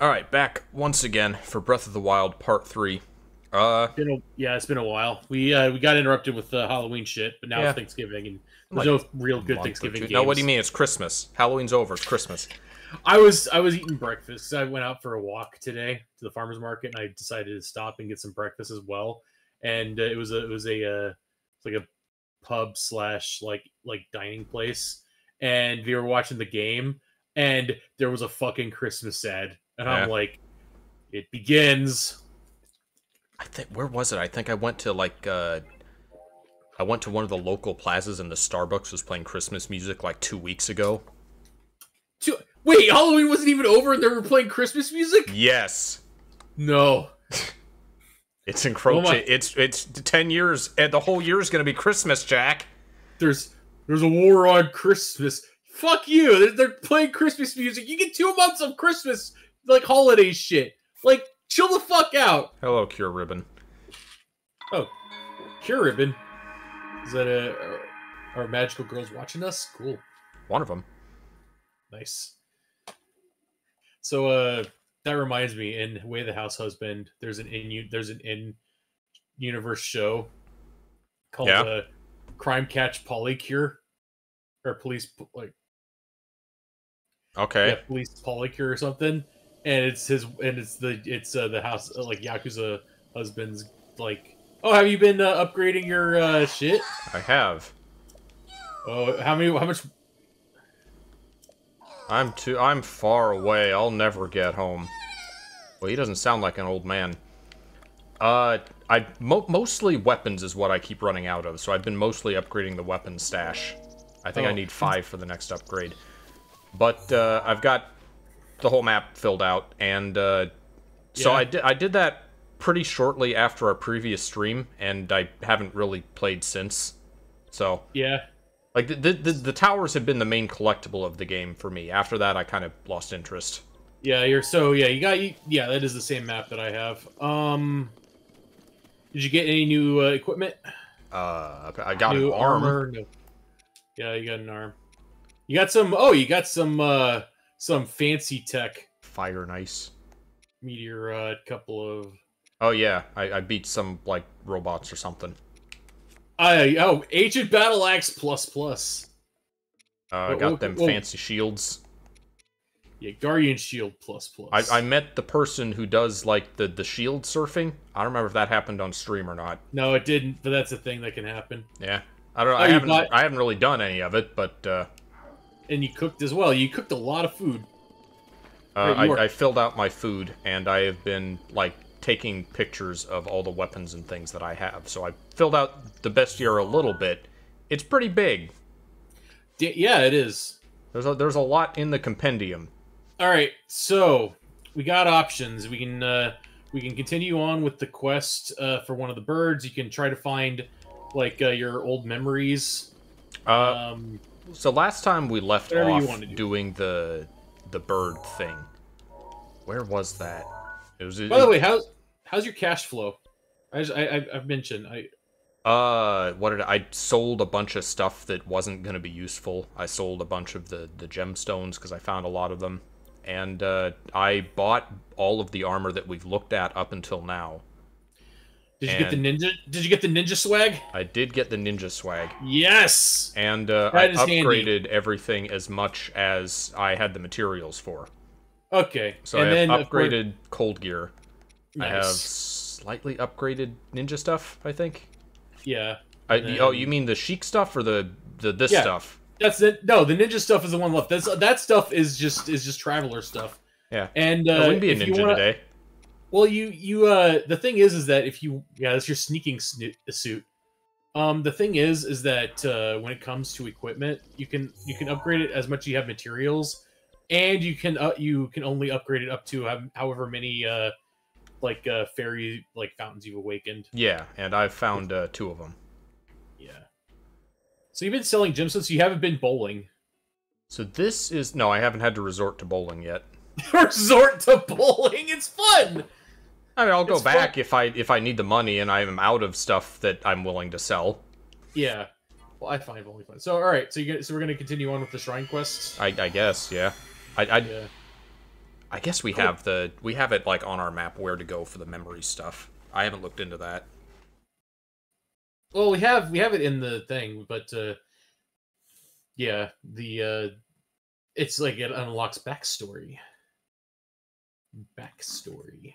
All right, back once again for Breath of the Wild Part Three. Uh, a, yeah, it's been a while. We uh, we got interrupted with uh, Halloween shit, but now Yeah. it's Thanksgiving and Like there's no real good Thanksgiving games. No, what do you mean? It's Christmas. Halloween's over. It's Christmas. I was I was eating breakfast. I went out for a walk today to the farmers market, and I decided to stop and get some breakfast as well. And uh, it was a it was a uh, it's like a pub slash like like dining place, and we were watching the game, and there was a fucking Christmas ad, and Yeah. I'm like, it begins. I think where was it? I think I went to like uh, I went to one of the local plazas, and the Starbucks was playing Christmas music like two weeks ago. Two, wait, Halloween wasn't even over, and they were playing Christmas music. Yes, No, it's encroaching. Oh It's it's ten years, and the whole year is gonna be Christmas, Jack. there's there's a war on Christmas. Fuck you. They're, they're playing Christmas music. You get two months of Christmas like holiday shit. Like chill the fuck out. Hello, Cure Ribbon. Oh, Cure ribbon. Is that a are, are magical girls watching us? Cool. One of them. Nice. So uh that reminds me in Way of the House Husband, there's an in there's an in universe show called Yeah. uh, Crime Catch Polycure or police like Okay. yeah, police polycure or something, and it's his and it's the it's uh, the house uh, like yakuza husband's like, oh, have you been uh, upgrading your uh, shit? I have. Oh, how many? How much? I'm too. I'm far away. I'll never get home. Well, he doesn't sound like an old man. Uh, I mo- mostly weapons is what I keep running out of. So I've been mostly upgrading the weapon stash. I think I Oh. need five for the next upgrade. But uh, I've got the whole map filled out, and uh, so Yeah. I did. I did that pretty shortly after our previous stream, and I haven't really played since. So Yeah, like the, the the the towers have been the main collectible of the game for me. After that, I kind of lost interest. yeah. You're so yeah. You got you, yeah. That is the same map that I have. Um, did you get any new uh, equipment? Uh, I got new an arm. armor? No. Yeah, you got an arm. You got some. Oh, you got some. uh Some fancy tech Fire nice. meteor. Uh, couple of. Oh yeah, I, I beat some like robots or something. I oh, Ancient Battle Axe plus plus. Uh, I Whoa, got whoa, them whoa. fancy shields. Yeah, Guardian Shield plus plus. I, I met the person who does like the the shield surfing. I don't remember if that happened on stream or not. No, it didn't, but that's a thing that can happen. Yeah, I don't. know. Oh, I haven't. bought- I haven't really done any of it, but uh, And you cooked as well. You cooked a lot of food. uh, Right, you are- I, I filled out my food and I have been like taking pictures of all the weapons and things that I have. So I filled out the bestiary a little bit. It's pretty big. D- yeah, it is. There's a, there's a lot in the compendium. All right, so we got options. We can uh, we can continue on with the quest uh, for one of the birds. You can try to find like uh, your old memories. Uh, Um, so last time we left whatever off do. doing the the bird thing. Where was that? It was. by the way, how's how's your cash flow? I, just, I I've mentioned I Uh, what did I, I sold a bunch of stuff that wasn't gonna be useful. I sold a bunch of the the gemstones because I found a lot of them, and uh, I bought all of the armor that we've looked at up until now. Did you get the ninja? Did you get the ninja swag? I did get the ninja swag, Yes. and uh, I is handy. upgraded everything as much as I had the materials for. Okay. So and I have then upgraded cold gear. Nice. I have slightly upgraded ninja stuff. I think. Yeah. I, And oh, you mean the Sheik stuff or the the this Yeah. stuff? That's it. No, the ninja stuff is the one left. That's that stuff is just is just traveler stuff. Yeah. And uh, I wouldn't be a ninja wanna- today. Well, you you uh the thing is is that if you yeah that's your sneaking sno- suit. Um, the thing is is that uh, when it comes to equipment, you can you can upgrade it as much as you have materials, and you can uh, you can only upgrade it up to um, however many uh like uh fairy like fountains you've awakened. Yeah, and I've found uh, two of them. Yeah. So you've been selling gemstones. So you haven't been bowling. So this is no, I haven't had to resort to bowling yet. Resort to bowling. It's fun. I mean, I'll go back if I if I need the money and I'm out of stuff that I'm willing to sell. Yeah. Well, I find bowling fun. So all right. So you get, so we're gonna continue on with the shrine quests. I, I guess, yeah. I, I Yeah. I guess we have the we have it like on our map where to go for the memory stuff. I haven't looked into that. Well, we have we have it in the thing, but uh yeah, the uh it's like it unlocks backstory. Backstory.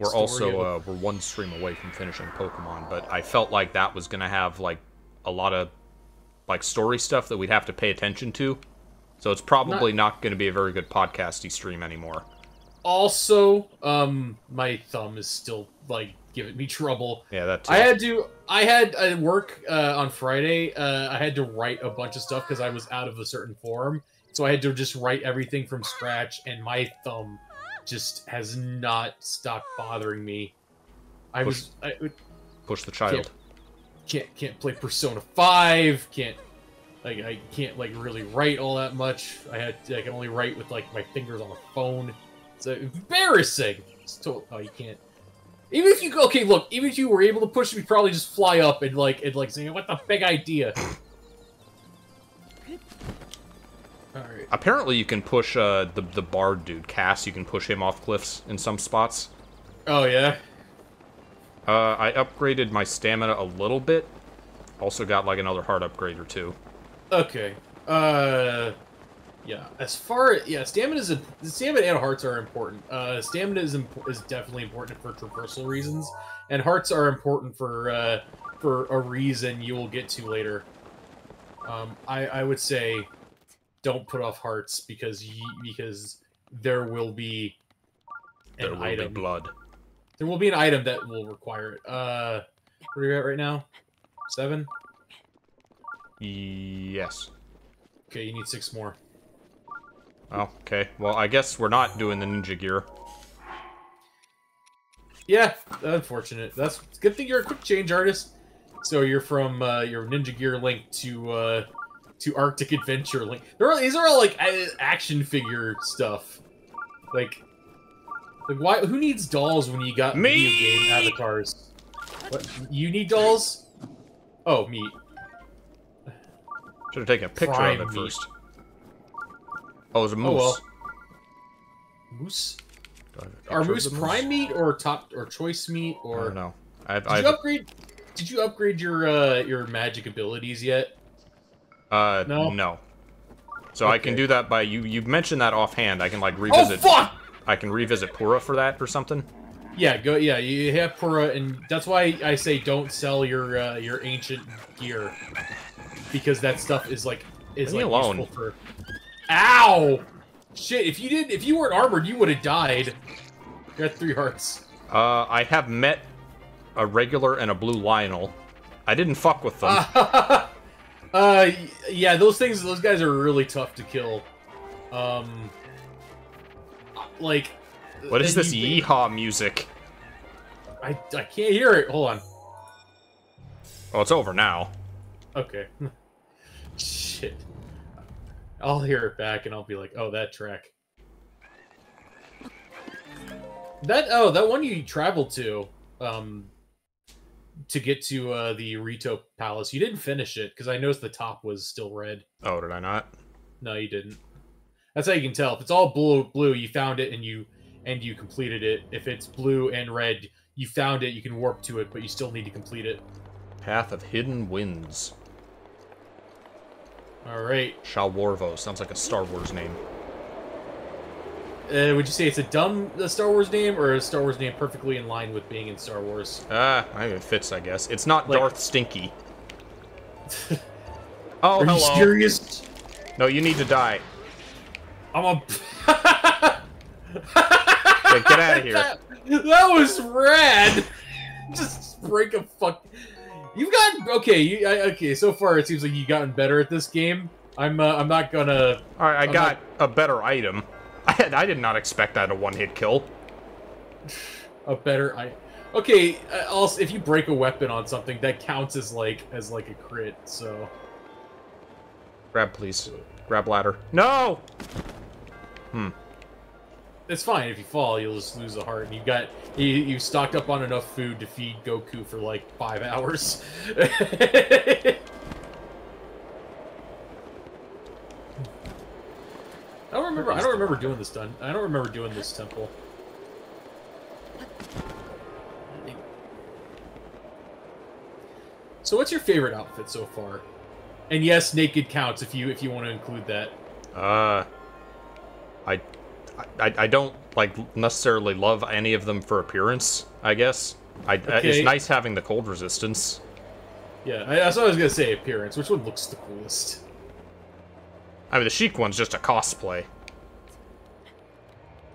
We're Story also uh, we're one stream away from finishing Pokemon, but I felt like that was gonna have like a lot of like story stuff that we'd have to pay attention to. So it's probably not, gonna be a very good podcasty stream anymore. Also, um my thumb is still like giving me trouble. Yeah, that too. I had to. I had uh, work uh, on Friday. Uh, I had to write a bunch of stuff because I was out of a certain form. So I had to just write everything from scratch, and my thumb just has not stopped bothering me. I was I Push the child. can't can't play Persona Five. Can't like I can't like really write all that much. I had I can only write with like my fingers on the phone. It's uh, embarrassing. It's to- oh, you can't. Even if you go, okay, look. Even if you were able to push, you'd probably just fly up and like and like say, "What the big idea?" Right. Apparently, you can push uh, the the bard dude, Kass. You can push him off cliffs in some spots. Oh yeah. Uh, I upgraded my stamina a little bit. Also got like another heart upgrade or two. Okay. Uh. Yeah. As far yeah, stamina is a, stamina and hearts are important. Uh, stamina is imp- is definitely important for traversal reasons, and hearts are important for uh for a reason you will get to later. Um, I I would say, don't put off hearts because ye, because there will be an There will item. be blood. There will be an item that will require it. Uh, where are you at right now? Seven. Yes. Okay, you need six more. Oh, okay. Well, I guess we're not doing the ninja gear. Yeah, unfortunate. That's good thing you're a quick change artist. So you're from uh, your Ninja Gear link to uh, to Arctic Adventure link. They're all, these are all like action figure stuff. Like, like why? Who needs dolls when you got Me! video game avatars? What? You need dolls? Oh, me. Should have taken a picture Prime of it meat. first. Oh, it was a Oh, moose. well. Moose? Do I have a Are moose prime meat or top or choice meat I or? don't know. I've, Did I've you upgrade? Did you upgrade your uh, your magic abilities yet? Uh No? no. So I can do that by you. You mentioned that offhand. I can like revisit. Oh revisit. fuck! I can revisit Purah for that or something. Yeah, go. Yeah, you have Purah, and that's why I say don't sell your uh, your ancient gear because that stuff is like is Leave like alone. useful for. Ow! Shit! If you did, if you weren't armored, you would have died. You got three hearts. Uh, I have met a regular and a blue Lynel. I didn't fuck with them. uh, yeah, those things, those guys are really tough to kill. Um, like. what is this you- yeehaw music? I I can't hear it. Hold on. Oh, it's over now. Okay. Shit. I'll hear it back and I'll be like, oh, that track. That oh, that one you traveled to, um, to get to uh, the Rito Palace. You didn't finish it because I noticed the top was still red. Oh, did I not? No, you didn't. That's how you can tell. If it's all blue, blue, you found it and you and you completed it. If it's blue and red, you found it. You can warp to it, but you still need to complete it. Path of Hidden Winds. All right. Sha Warvo sounds like a Star Wars name. Uh, would you say it's a dumb uh, Star Wars name or a Star Wars name perfectly in line with being in Star Wars? Ah, I mean, it fits, I guess. It's not Like- Darth Stinky. Oh, Are you serious? No, you need to die. I'm a. Yeah, get out of here. That, that was rad. Just break a fuck. You've gotten okay. You, I, okay, so far it seems like you've gotten better at this game. I'm. Uh, I'm not gonna. All right, I I'm got a better item. I, I did not expect that a one-hit kill. A better. I. Okay. uh, Also, if you break a weapon on something, that counts as like as like a crit. So. Grab, please. Grab ladder. No! Hmm. It's fine if you fall, you'll just lose a heart. And you got you, you stocked up on enough food to feed Goku for like five hours. I don't remember. I don't remember doing this done. I don't remember doing this temple. So, what's your favorite outfit so far? And yes, naked counts if you if you want to include that. Uh, I, I, I don't like necessarily love any of them for appearance. I guess I Okay. it's nice having the cold resistance. Yeah, I, that's what I was gonna say. Appearance. Which one looks the coolest? I mean, the Sheik one's just a cosplay.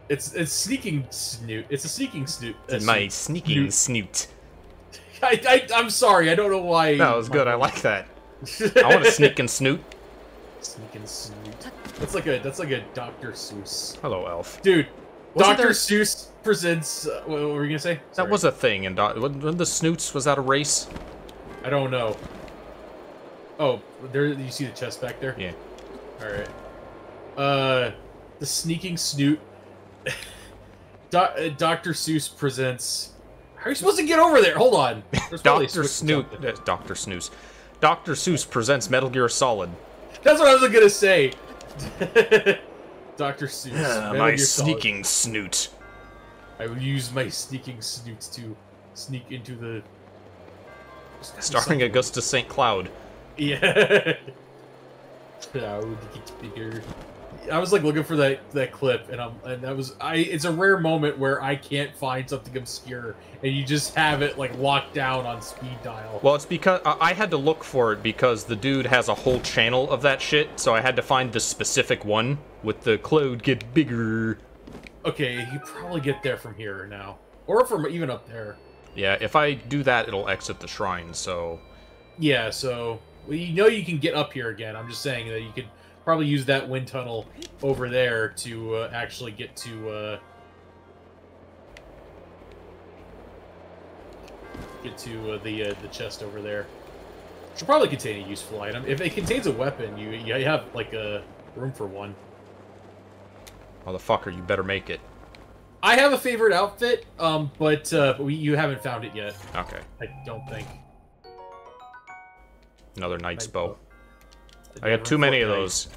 It's it's sneaking snoot. It's a sneaking snoot. uh, My snoot. sneaking snoot. I, I I'm sorry. I don't know why. That was good. I like that. I want to sneak and snoot. Sneaking snoot. That's like a that's like a Dr. Seuss. Hello, elf. Dude, Wasn't Dr. there- Seuss presents. Uh, what, what were you gonna say? That was a thing. And when the snoots was that a race? I don't know. Oh, there. You see the chest back there? Yeah. All right. Uh, the sneaking snoot. Uh, Dr. Seuss presents. How are you supposed to get over there? Hold on. There's probably a Doctor Snoot. uh, Doctor Snooze. Doctor Seuss presents Metal Gear Solid. That's what I was gonna say. Dr. Seuss. Ah, Metal my Gear Solid. sneaking snoot. I will use my sneaking snoots to sneak into the. Starring Augustus St. Cloud. Yeah. Cloud gets bigger. I was like looking for that that clip, and I'm and that was I. It's a rare moment where I can't find something obscure, and you just have it like locked down on speed dial. Well, it's because I I had to look for it because the dude has a whole channel of that shit, so I had to find the specific one with the cloud get bigger. Okay, you probably get there from here now, or from even up there. Yeah, if I do that, it'll exit the shrine, so... Yeah, so well, you know you can get up here again. I'm just saying that you could probably use that wind tunnel over there to uh, actually get to uh, get to uh, the uh, the chest over there. Should probably contain a useful item. If it contains a weapon, you you have like a room for one. Motherfucker, you better make it. I have a favorite outfit, um, but uh, we, you haven't found it yet. Okay, I don't think. Another knight's bow. I got too many of those.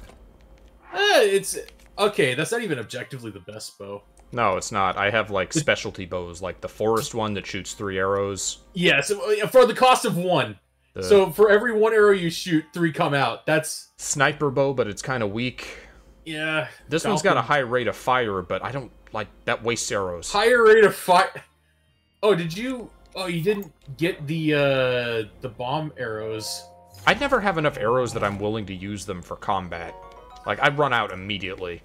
Eh, it's okay. That's not even objectively the best bow. No, it's not. I have, like, specialty bows, like the forest one that shoots three arrows. Yes, for the cost of one. The So for every one arrow you shoot, three come out. That's sniper bow, but it's kind of weak. yeah. This one's got a high rate of fire, but I don't like that wastes arrows. higher rate of fire. Oh, did you? Oh, you didn't get the uh the bomb arrows. I never have enough arrows that I'm willing to use them for combat. Like, I'd run out immediately.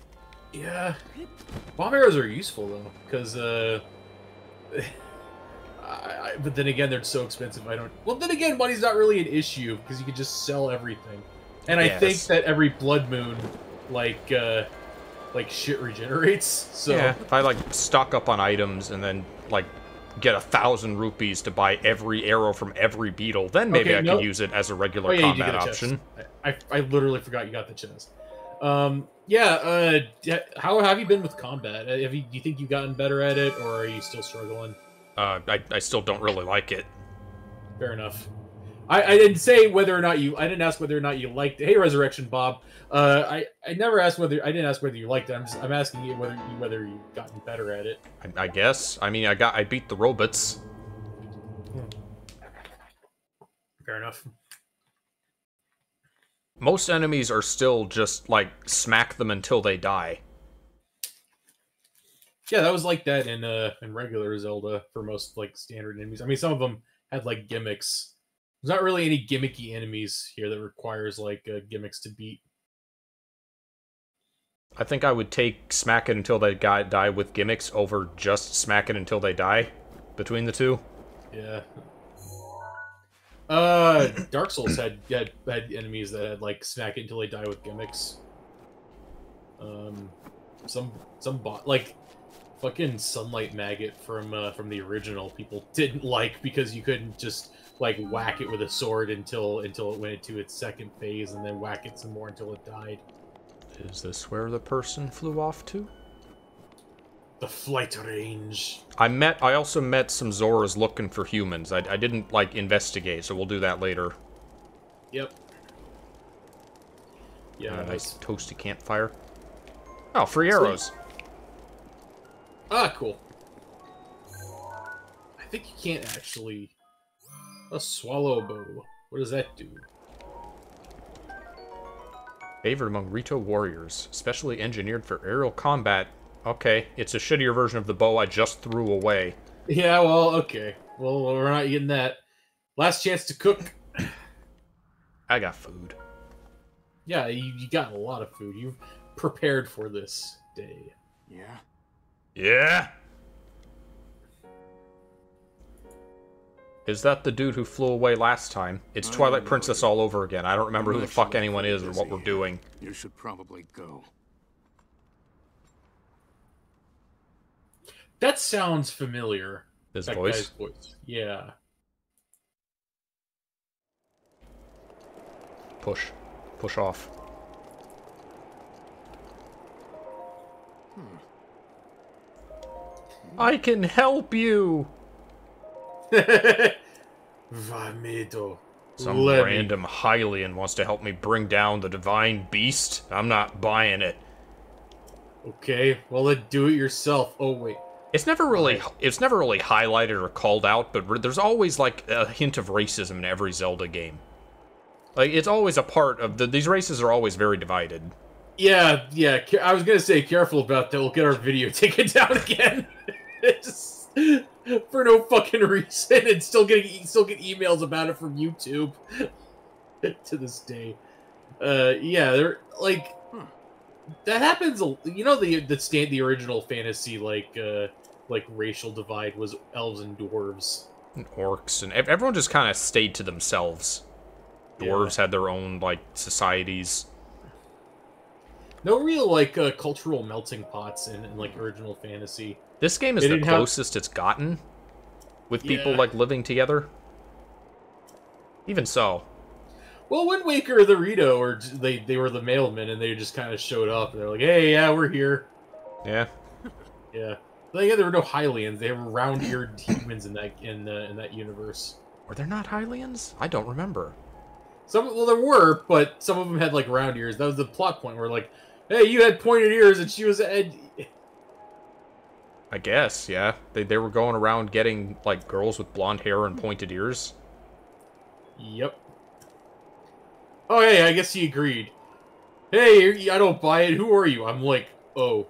Yeah, bomb arrows are useful though, because uh. I, I, but then again, they're so expensive. I don't. Well, then again, money's not really an issue because you can just sell everything. And I think that every blood moon, like, uh, like shit regenerates. So yeah, if I like stock up on items and then like get a thousand rupees to buy every arrow from every beetle, then maybe Okay, I no- could use it as a regular Oh yeah, combat option. I, I, I literally forgot you got the chest. Um, yeah. Uh, how have you been with combat? Uh, Have you? Do you think you've gotten better at it, or are you still struggling? Uh, I, I still don't really like it. Fair enough. I, I didn't say whether or not you. I didn't ask whether or not you liked. Hey, Resurrection Bob. Uh, I, I never asked whether. I didn't ask whether you liked it. I'm just. I'm asking you whether you whether you've gotten better at it. I, I guess. I mean, I got I beat the robots. Fair enough. Most enemies are still just like smack them until they die. Yeah, that was like that in uh in regular Zelda for most like standard enemies. I mean, some of them had like gimmicks. There's not really any gimmicky enemies here that requires like uh, gimmicks to beat. I think I would take smack it until they guy die with gimmicks over just smack it until they die. Between the two, Yeah. Uh, Dark Souls had had, had enemies that had like smack it until they die with gimmicks. Um, some some bot like fucking sunlight maggot from uh, from the original people didn't like because you couldn't just like whack it with a sword until until it went into its second phase and then whack it some more until it died. is this where the person flew off to? The flight range. I met. I also met some Zoras looking for humans. I, I didn't like investigate, so we'll do that later. Yep. Yeah. Uh, nice toasty campfire. Oh, free arrows. Ah, cool. I think you can't actually... A swallow bow. What does that do? Favored among Rito warriors, specially engineered for aerial combat. Okay, it's a shittier version of the bow I just threw away. Yeah, well, okay. Well, we're not getting that. Last chance to cook. I got food. Yeah, you, you got a lot of food. You've prepared for this day. Yeah? Yeah? Is that the dude who flew away last time? It's I Twilight. Princess all over again. I don't remember who the fuck anyone is or what we're doing. You should probably go. That sounds familiar. His that voice. voice. Yeah. Push. Push off. Hmm. I can help you! Some Let me- random Hylian wants to help me bring down the divine beast. I'm not buying it. Okay, well then do it yourself. Oh wait. It's never really it's never really highlighted or called out, but there's always like a hint of racism in every Zelda game. Like it's always a part of the these races are always very divided. Yeah, yeah. I was gonna say careful about that. We'll get our video taken down again. Just for no fucking reason, and still getting still get emails about it from YouTube to this day. Uh, yeah, they're like Hmm. that happens. You know the the stand the original fantasy like uh like racial divide was elves and dwarves. And orcs and everyone just kind of stayed to themselves. Yeah. Dwarves had their own like societies. No real like uh, cultural melting pots in, in like original fantasy. This game is They the didn't have- closest it's gotten with people Yeah. like living together. Even so, Well, Wind Waker, the Rito, or they they were the mailmen, and they just kind of showed up. And they're like, "Hey, yeah, we're here." yeah. Yeah, but yeah, there were no Hylians. They were round-eared humans in that in uh, in that universe. Were there not Hylians? I don't remember. Some well, there were, but some of them had like round ears. That was the plot point where like, "Hey, you had pointed ears, and she was." And... I guess, yeah. They they were going around getting like girls with blonde hair and pointed ears. Yep. Oh, hey, I guess he agreed. Hey, I don't buy it. Who are you? I'm like, oh.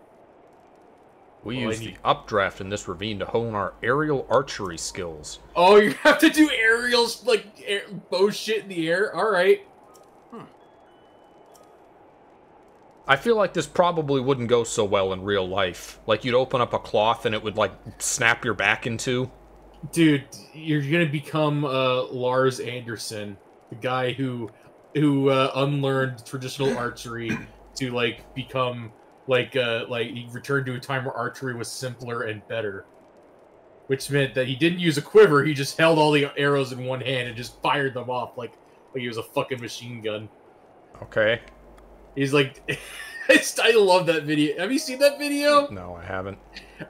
We Well, use the updraft in this ravine to hone our aerial archery skills. Oh, you have to do aerials, like air, bow shit in the air. All right. I feel like this probably wouldn't go so well in real life. Like you'd open up a cloth and it would like snap your back in two. Dude, you're gonna become uh, Lars Anderson, the guy who who uh, unlearned traditional archery to like become like uh like he returned to a time where archery was simpler and better. Which meant that he didn't use a quiver, he just held all the arrows in one hand and just fired them off like like he was a fucking machine gun. Okay. He's like I love that video. Have you seen that video? No, I haven't.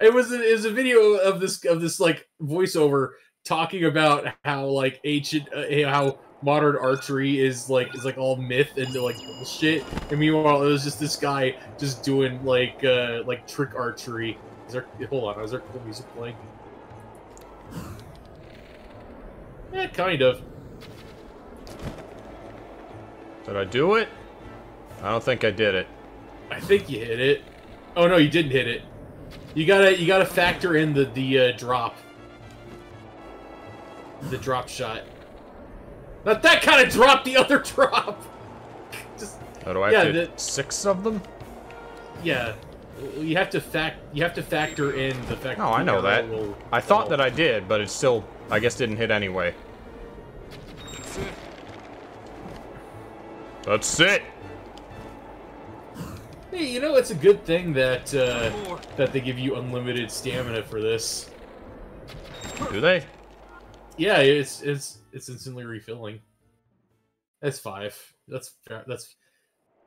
it was a, it was a video of this of this like voiceover talking about how like ancient uh, how modern archery is like is like all myth and like bullshit and meanwhile it was just this guy just doing like uh like trick archery is there hold on is there cool music playing yeah kind of Did I do it? I don't think I did it. i think you hit it oh no you didn't hit it you gotta you gotta factor in the the uh, drop the drop shot not that kind of drop the other drop just Oh, do I have Yeah, to the- six of them? yeah you have to fact you have to factor in the fact Oh, I know that. will I thought fall. that I did, but it still, I guess, didn't hit anyway. That's it. That's it. Hey you know it's a good thing that uh that they give you unlimited stamina for this Do they? Yeah, it's it's it's instantly refilling. That's five. That's fair. That's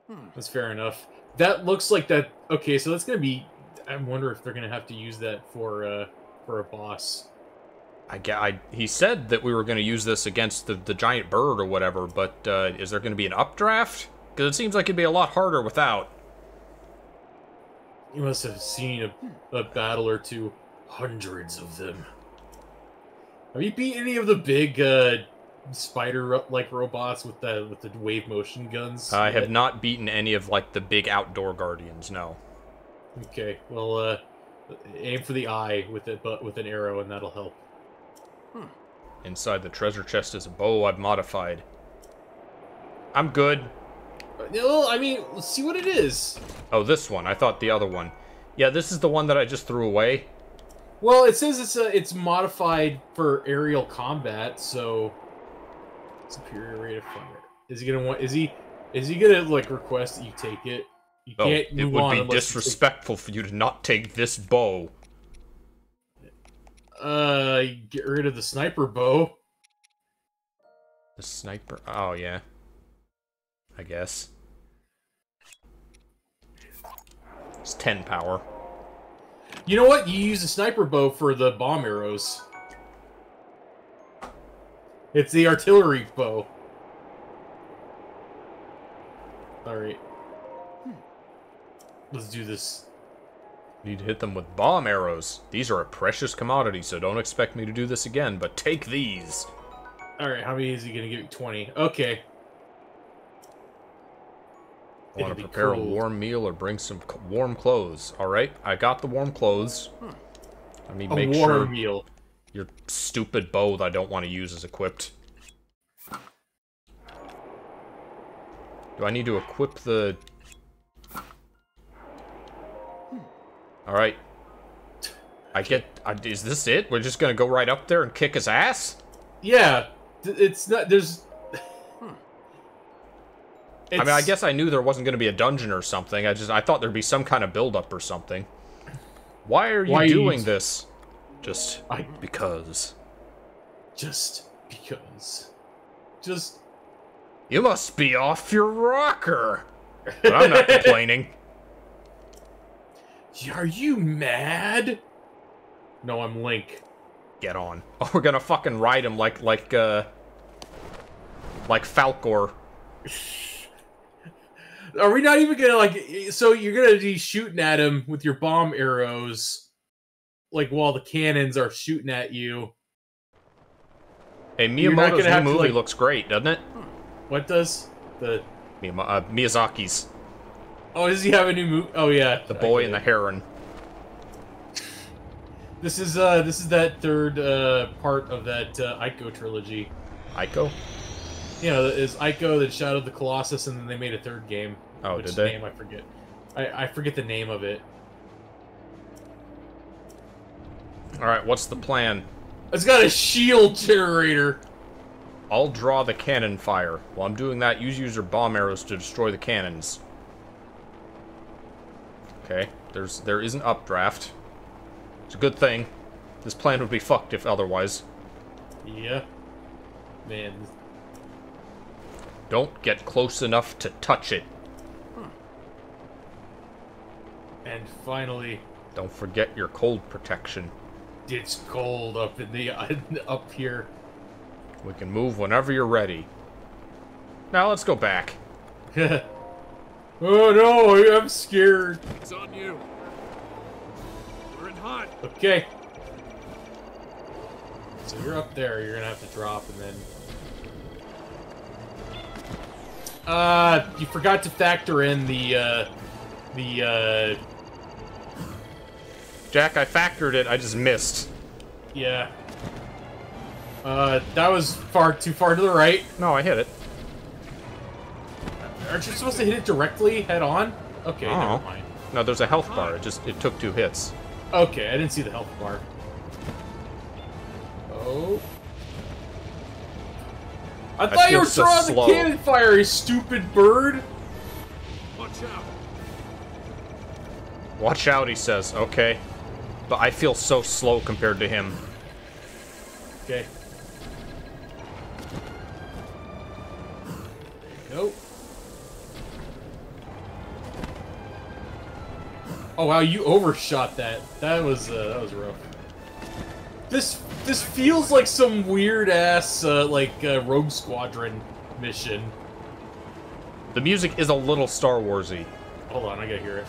Hmm. that's fair enough. That looks like that. Okay, so that's gonna be. I wonder if they're gonna have to use that for uh for a boss. I, ga- I he said that we were going to use this against the, the giant bird or whatever, but uh, is there going to be an updraft? Because it seems like it'd be a lot harder without. You must have seen a, a battle or two. Hundreds of them. Have you beat any of the big uh, spider-like robots with the with the wave motion guns? I have not beaten any of like the big outdoor guardians. No. Okay, well, uh, aim for the eye with it, but with an arrow, and that'll help. Hmm. Inside the treasure chest is a bow I've modified. I'm good. Uh, Well, I mean, let's see what it is. Oh, this one. I thought the other one. Yeah, this is the one that I just threw away. Well, it says it's a, it's modified for aerial combat, so superior rate of fire. Is he gonna want? Is he is he gonna like request that you take it? You Oh, can't it would on be unless you disrespectful for you to not take this bow. Uh, get rid of the sniper bow. The sniper. Oh, yeah. I guess. It's 10 power. You know what? You use a sniper bow for the bomb arrows. It's the artillery bow. Alright. Hmm. Let's do this. Need to hit them with bomb arrows. These are a precious commodity, so don't expect me to do this again, but take these. Alright, how many is he gonna give you? 20. Okay. Want to prepare a warm meal or bring some warm clothes. Alright, I got the warm clothes. Hmm. Let me A make warm sure meal. your stupid bow that I don't want to use is equipped. Do I need to equip the... Alright. I get... I, is this it? We're just gonna go right up there and kick his ass? Yeah. It's not. There's. I mean, I guess I knew there wasn't gonna be a dungeon or something. I just... I thought there'd be some kind of build-up or something. Why are you Why are you doing this? Just... I because. just because. Just. You must be off your rocker! But I'm not complaining. Are you mad? No, I'm Link. Get on. Oh, we're gonna fucking ride him like, like, uh... Like Falkor. Are we not even gonna like? So you're gonna be shooting at him with your bomb arrows, like while the cannons are shooting at you. Hey, You're not Miyamoto's gonna new have to, movie like- looks great, doesn't it? What does the? Miyama- uh, Miyazaki's. Oh, does he have a new movie? Oh yeah, The Boy and the. Heron. This is uh, this is that third uh part of that uh, Ico trilogy. Ico? You know, is Ico that Shadow of the Colossus, and then they made a third game. Oh, did they? Name I forget. I I forget the name of it. Alright, what's the plan? It's got a shield generator. I'll draw the cannon fire. While I'm doing that, use use your bomb arrows to destroy the cannons. Okay, there's there is an updraft. It's a good thing. This plan would be fucked if otherwise. Yeah. Man, Don't get close enough to touch it. And finally, Don't forget your cold protection. it's cold up in the up here. We can move whenever you're ready. Now let's go back. oh no, I'm scared. It's on you. We're in hot. Okay. So you're up there, you're gonna have to drop and then Uh you forgot to factor in the uh the uh Jack, I factored it, I just missed. yeah. Uh that was far too far to the right. No, I hit it. Aren't you supposed to hit it directly head on? Okay, Oh. never mind. No, there's a health bar. It just it took two hits. Okay, I didn't see the health bar. Oh. I I thought you were so drawing slow. the cannon fire, you stupid bird! Watch out. Watch out, he says. Okay. But I feel so slow compared to him. Okay. Nope. Oh wow, you overshot that. That was uh, that was rough. This this feels like some weird ass uh, like uh, Rogue Squadron mission. The music is a little Star Warsy. Hold on, I gotta hear it.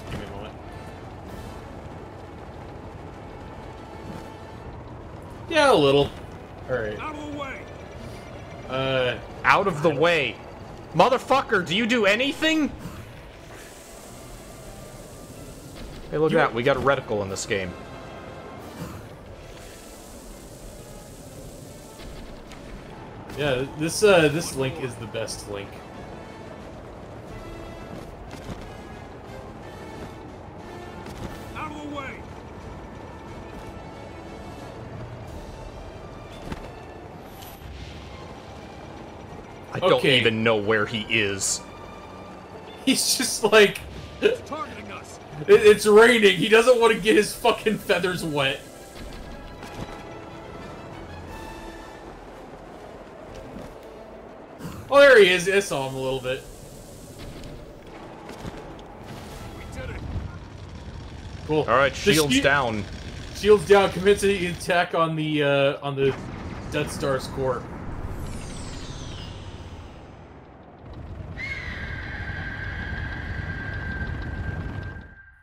Yeah, a little. All right. Out of the way! Uh, Out of the way. Motherfucker, do you do anything? Hey, look at that. We got a reticle in this game. yeah, this uh, this link is the best link. Don't Okay. even know where he is. He's just like... targeting us. it's raining. He doesn't want to get his fucking feathers wet. Oh, there he is. I saw him a little bit. We did it! Cool. All right, shields shi- down. Shields down. Commits an attack on the uh, on the Death Star's core.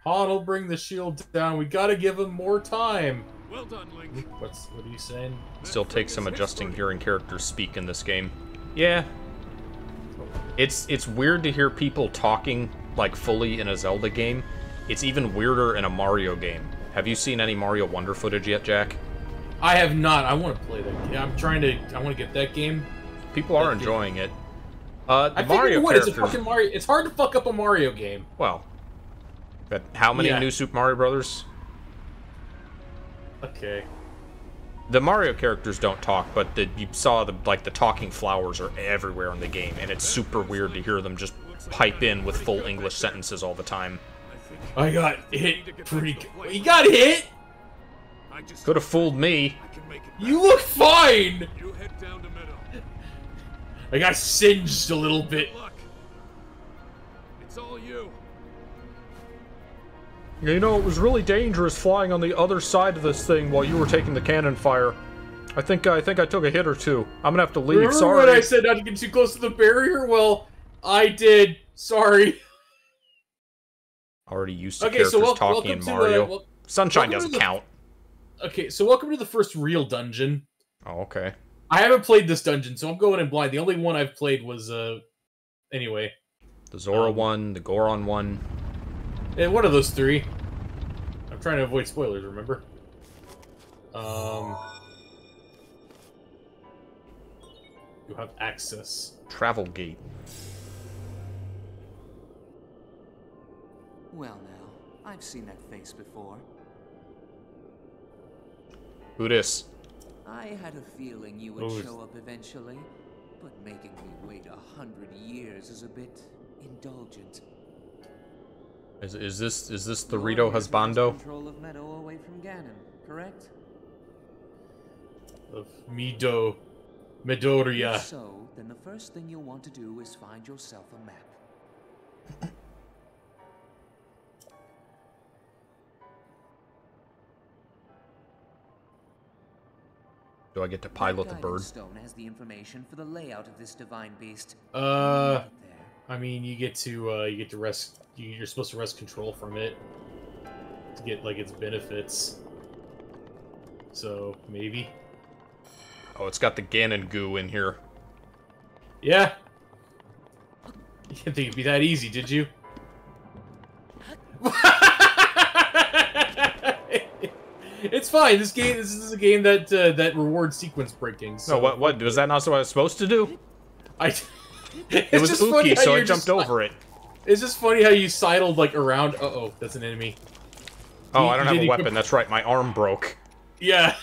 Han will bring the shield down. We gotta give him more time. Well done, Link. What's what are you saying? Still takes some adjusting hearing characters speak in this game. Yeah. It's it's weird to hear people talking like fully in a Zelda game. It's even weirder in a Mario game. Have you seen any Mario Wonder footage yet, Jack? I have not. I want to play that. game. I'm trying to. I want to get that game. People are That game- enjoying it. Uh, the I figured Mario you would. It's a fucking Mario. It's hard to fuck up a Mario game. Well, but how many Yeah. new Super Mario Brothers? Okay. The Mario characters don't talk, but the, you saw the like the talking flowers are everywhere in the game, and it's super weird to hear them just pipe in with full English sentences all the time. I got hit get pretty. back to the good. plate. You got hit. I just Could have fooled me. I can make it. You look fine. You head down to middle. I got singed a little bit. You know, it was really dangerous flying on the other side of this thing while you were taking the cannon fire. I think I think I took a hit or two. I'm gonna have to leave. Remember Sorry. when I said not to get too close to the barrier? Well, I did. Sorry. Already used to Okay, characters so wel- talking welcome in to Mario. uh, wel- Sunshine doesn't the- count. okay, so welcome to the first real dungeon. Oh, okay. I haven't played this dungeon, so I'm going in blind. The only one I've played was uh, anyway, The Zora Um, one, the Goron one. Eh, one of those three. I'm trying to avoid spoilers. Remember? Um, you have access. Travel Gate. Well now, I've seen that face before. Who this? I had a feeling you would Oh, show up eventually, but making me wait a hundred years is a bit indulgent. Is, is this is this the Rito years Husbando? Control of Medoh away from Ganon, correct? Of Mido, Midoriya. If so, then the first thing you'll want to do is find yourself a map. Do I get to pilot the guidance bird? stone has the information for the layout of this divine beast. Uh, Right there. I mean, you get to uh, you get to wrest. you- You're supposed to rest control from it to get like its benefits. So maybe, Oh, it's got the Ganon goo in here. yeah. You didn't think it'd be that easy, did you? it's fine. This game. This is a game that uh, that rewards sequence breaking. So No, what what was that not what I was supposed to do? I. It was Uki, so I jumped over it. It's just funny how you sidled like around. Uh oh, that's an enemy. Oh, You- I don't have a weapon. That's right, my arm broke. Yeah.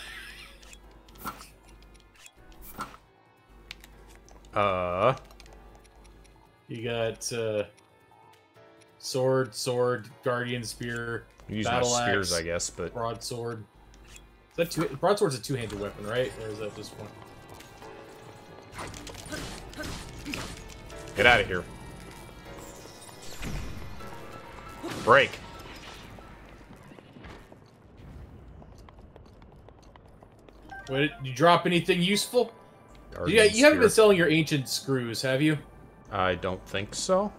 Uh, You got uh, sword, sword, guardian spear, use Battle spears, axe. I guess, but broadsword. Is that two? Broadsword's a two-handed weapon, right? Or is that just one? Get out of here. Break. What, did you drop anything useful? You, you haven't been selling your ancient screws, have you? I don't think so.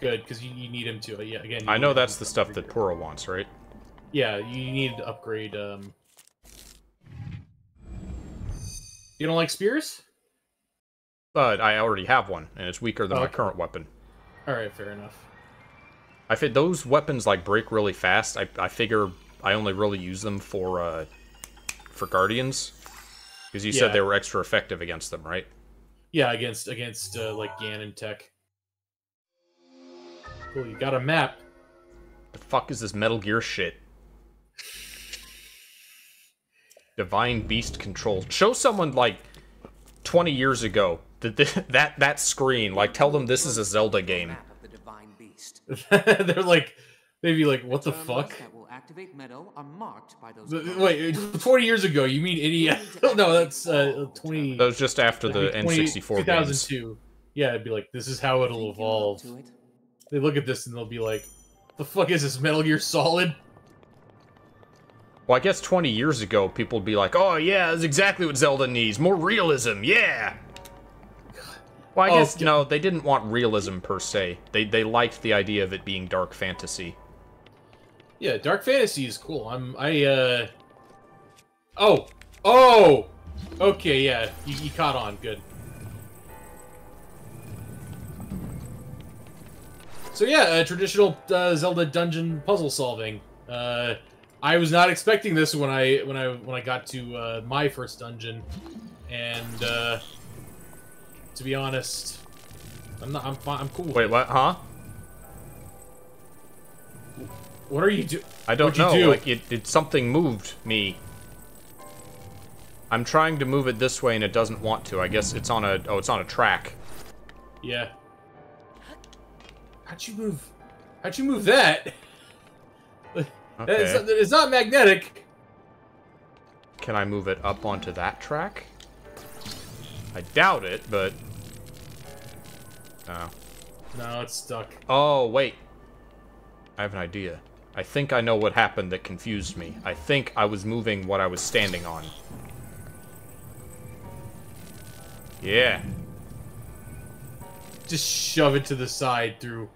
Good, because you, you need them to. Yeah, again. I know that's the stuff that Purah wants, right? Yeah, you need to upgrade. Um, You don't like spears? But I already have one, and it's weaker than Oh, my okay. current weapon. All right, fair enough. I fit those weapons like break really fast. I, I figure I only really use them for uh for guardians because you Yeah. said they were extra effective against them, right? Yeah, against against uh, like Ganon tech. Cool, you got a map. The fuck is this Metal Gear shit? Divine Beast Control. Show someone like 20 years ago that th- that that screen. Like, tell them this is a Zelda game. Map of the divine beast. They're like, they'd be like, "What the Terminals fuck?" Activate Medoh are marked by those. Wait, forty years ago? You mean idiot? no, that's uh, twenty. That was just after the 20 N64 games. 2002. Yeah, it'd be like, "This is how it'll evolve." up to it? They look at this and they'll be like, "The fuck is this Metal Gear Solid?" Well, I guess 20 years ago, people would be like, "Oh yeah, that's exactly what Zelda needs. More realism, yeah." Well, I Oh, guess no, they didn't want realism per se. They they liked the idea of it being dark fantasy. Yeah, Dark Fantasy is cool. I'm I uh Oh. Oh. Okay, yeah. You, you caught on. Good. So yeah, uh, traditional uh, Zelda dungeon puzzle solving. Uh I was not expecting this when I when I when I got to uh, my first dungeon, and uh, to be honest, I'm not. I'm fine. I'm cool. Wait, what? Huh? What are you doing? I don't What'd you know. do? Like it, it, something moved me. I'm trying to move it this way and it doesn't want to. I guess it's on a. Oh, it's on a track. Yeah. How'd you move? How'd you move that? It's, Okay. it's not magnetic. Can I move it up onto that track? I doubt it, but. Oh. No, it's stuck. Oh, wait. I have an idea. I think I know what happened that confused me. I think I was moving what I was standing on. Yeah. Just shove it to the side through.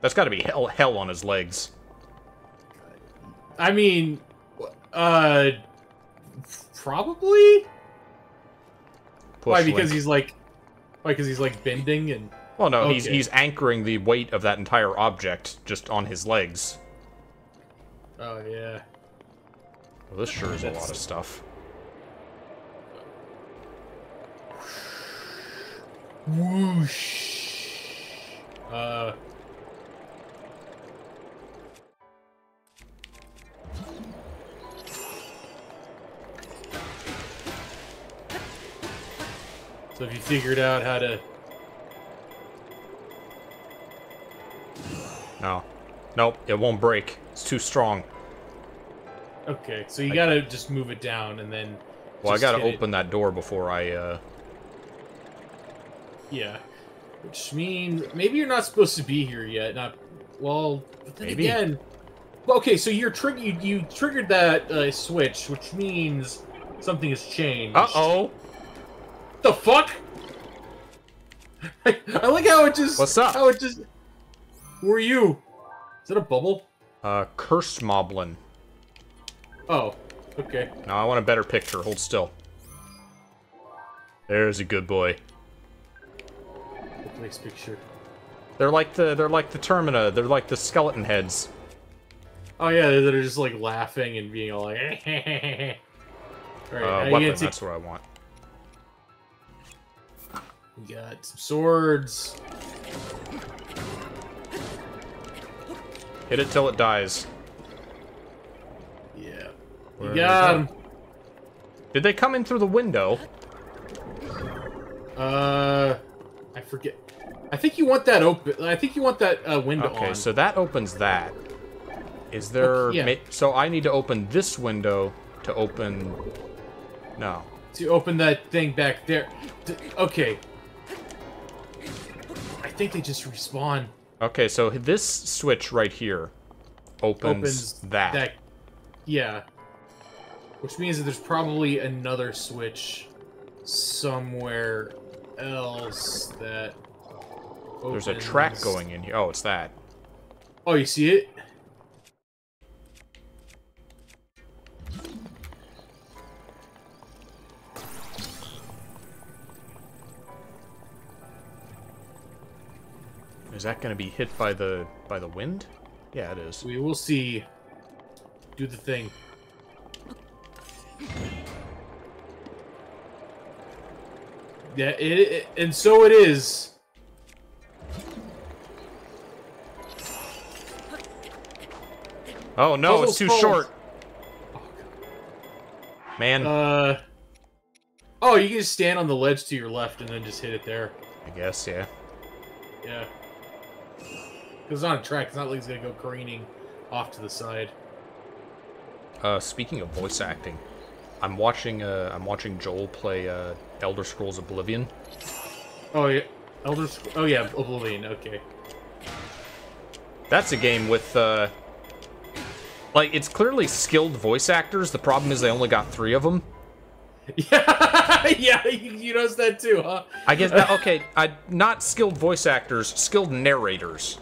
That's gotta be hell, hell on his legs. I mean, uh, probably. Push Why? Because Link. he's like, why? Because he's like bending and. Well, no, he's Okay. he's anchoring the weight of that entire object just on his legs. Oh yeah. Well, this sure is a lot of stuff. Whoosh. Uh. So if you figured out how to No. Nope, it won't break. It's too strong. Okay, so you I- gotta just move it down and then. Well, I gotta hit it. open that door before I, uh... Yeah. Which means maybe you're not supposed to be here yet. Not well. But then Maybe. again. Okay, so you're trig- you, you triggered that uh, switch, which means something has changed. Uh-oh! The fuck? I like how it just. What's up? How it just. Who are you? Is that a bubble? Uh, Curse Moblin. Oh, okay. Now I want a better picture. Hold still. There's a good boy. Nice picture. They're like the they're like the Termina. They're like the skeleton heads. Oh yeah, they're they're just like laughing and being all like. Alright, Uh, weapon. That's what I want. We got some swords. Hit it till it dies. Yeah. Where got him. Did they come in through the window? Uh, I forget. I think you want that open. I think you want that uh, window Okay, on. so that opens that. Is there? Okay, yeah. so I need to open this window to open. No. to open that thing back there. D- okay. I think they just respawn. Okay, so this switch right here opens, Opens that. That. Yeah. Which means that there's probably another switch somewhere else that. There's a track going in here. Oh, it's that. Oh, you see it? Is that going to be hit by the by the wind? Yeah, it is. We will see. Do the thing. Yeah, it, it and so it is. Oh no, it's too short. Man, Uh. Oh, you can just stand on the ledge to your left and then just hit it there. I guess, yeah. Yeah. It's on a track. It's not like he's gonna go careening off to the side. Uh, speaking of voice acting, I'm watching uh, I'm watching Joel play uh, Elder Scrolls Oblivion. Oh yeah, Elder. Sc- Oh yeah, Oblivion. Okay. That's a game with uh, like it's clearly skilled voice actors. The problem is they only got three of them. Yeah, yeah. You, you noticed that too, huh? I guess that, okay, I not skilled voice actors, skilled narrators.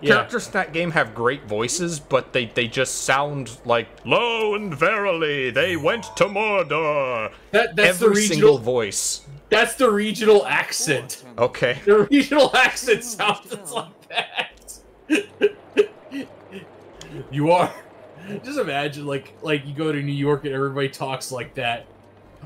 Yeah. Characters in that game have great voices, but they they just sound like lo and verily they went to Mordor. That that's Every the single regional. voice. That's the regional accent. Okay. The regional accent sounds like that. you are. Just imagine, like, like you go to New York and everybody talks like that.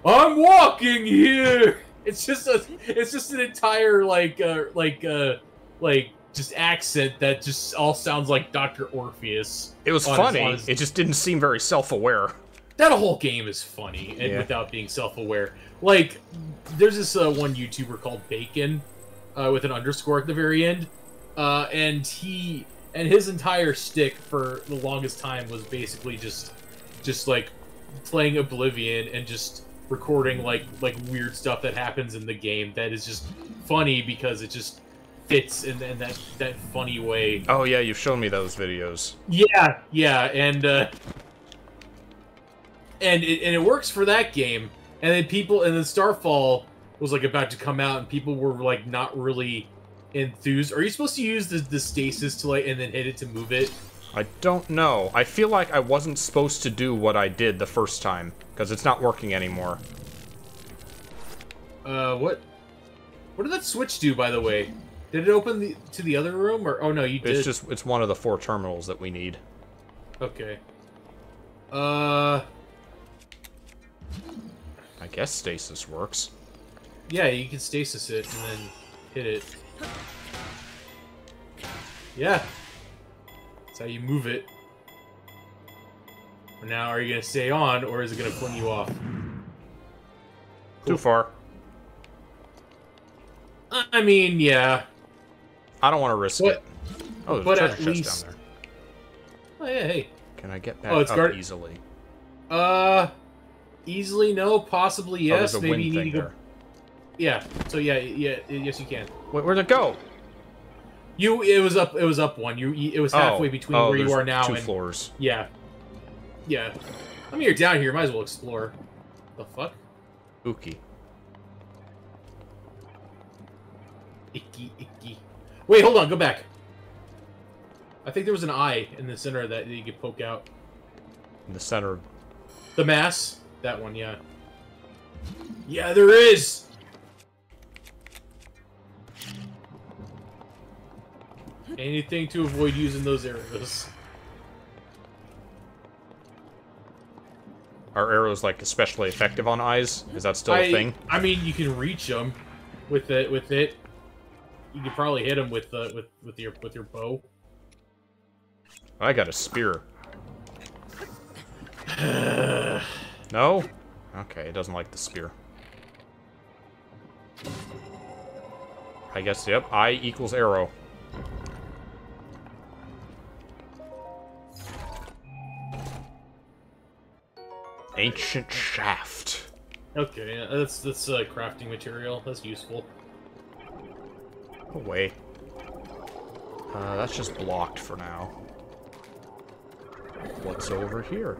I'm walking here. It's just a. It's just an entire like, uh, like, uh, like just accent that just all sounds like Doctor Orpheus. It was on his- funny. his- It just didn't seem very self-aware. that whole game is funny and Yeah. without being self-aware. Like, there's this uh, one YouTuber called Bacon, uh, with an underscore at the very end, uh, and he and his entire stick for the longest time was basically just, just like playing Oblivion and just recording like like weird stuff that happens in the game that is just funny because it just fits in, in that that funny way. Oh yeah, you've shown me those videos. Yeah, yeah, and uh, and it, and it works for that game. And then people, and then Starfield was like about to come out, and people were like not really enthused. Are you supposed to use the, the stasis to like and then hit it to move it? I don't know. I feel like I wasn't supposed to do what I did the first time because it's not working anymore. Uh, what? What did that switch do, by the way? Did it open the, to the other room, or oh no, you did. It's just it's one of the four terminals that we need. okay. Uh, I guess stasis works. yeah, you can stasis it and then hit it. Yeah. That's how you move it. Now, are you gonna stay on, or is it gonna fling you off? Too far. I mean, yeah. I don't want to risk But- it. Oh, there's but a at treasure chest least- down there. Oh yeah, hey. Can I get back Oh, it's up guard- easily? Uh, easily no, possibly oh, yes. a Maybe you need to go. Yeah. So yeah, yeah, yes, you can. Wait, where'd it go? You, it was up. It was up one. You, you- it was halfway oh, between oh, where you are now Two and floors. yeah, yeah. I mean, you're down here. Might as well explore. The fuck? Ookie. Icky, icky. Wait, hold on. Go back. I think there was an eye in the center that you could poke out. In the center. The mass. That one, yeah. Yeah, there is. Anything to avoid using those arrows. Are arrows like especially effective on eyes? Is that still a I, thing? I mean, you can reach them with it. With it, you could probably hit him with uh, with with your with your bow. I got a spear. no? Okay, it doesn't like the spear. I guess, yep, I equals arrow. Ancient shaft. Okay, that's that's uh, crafting material. That's useful. Away. Uh, that's just blocked for now. What's over here?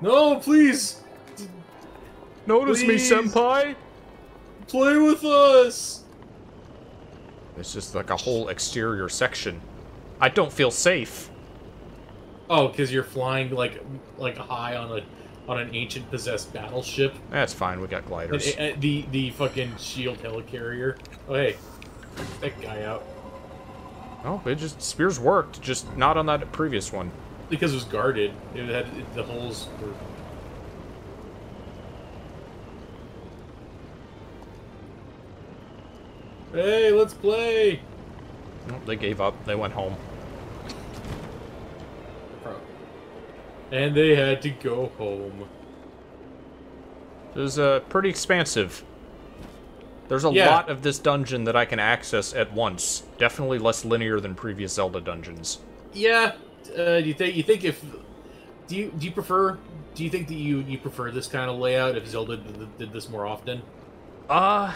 No, please Notice Please. me, senpai! play with us. It's just like a whole exterior section. I don't feel safe. Oh, because you're flying like like high on a on an ancient possessed battleship. That's fine, we got gliders. And, and uh, the the fucking shield helicarrier. Oh hey, that guy out Oh, it just spears worked, just not on that previous one. because it was guarded. It had it, the holes were. Hey, let's play. Nope, they gave up. They went home. And they had to go home. It was uh, pretty expansive. There's a Yeah. lot of this dungeon that I can access at once. Definitely less linear than previous Zelda dungeons. Yeah. Uh, do you think you think if do you do you prefer do you think that you you prefer this kind of layout if Zelda did, did this more often? Uh,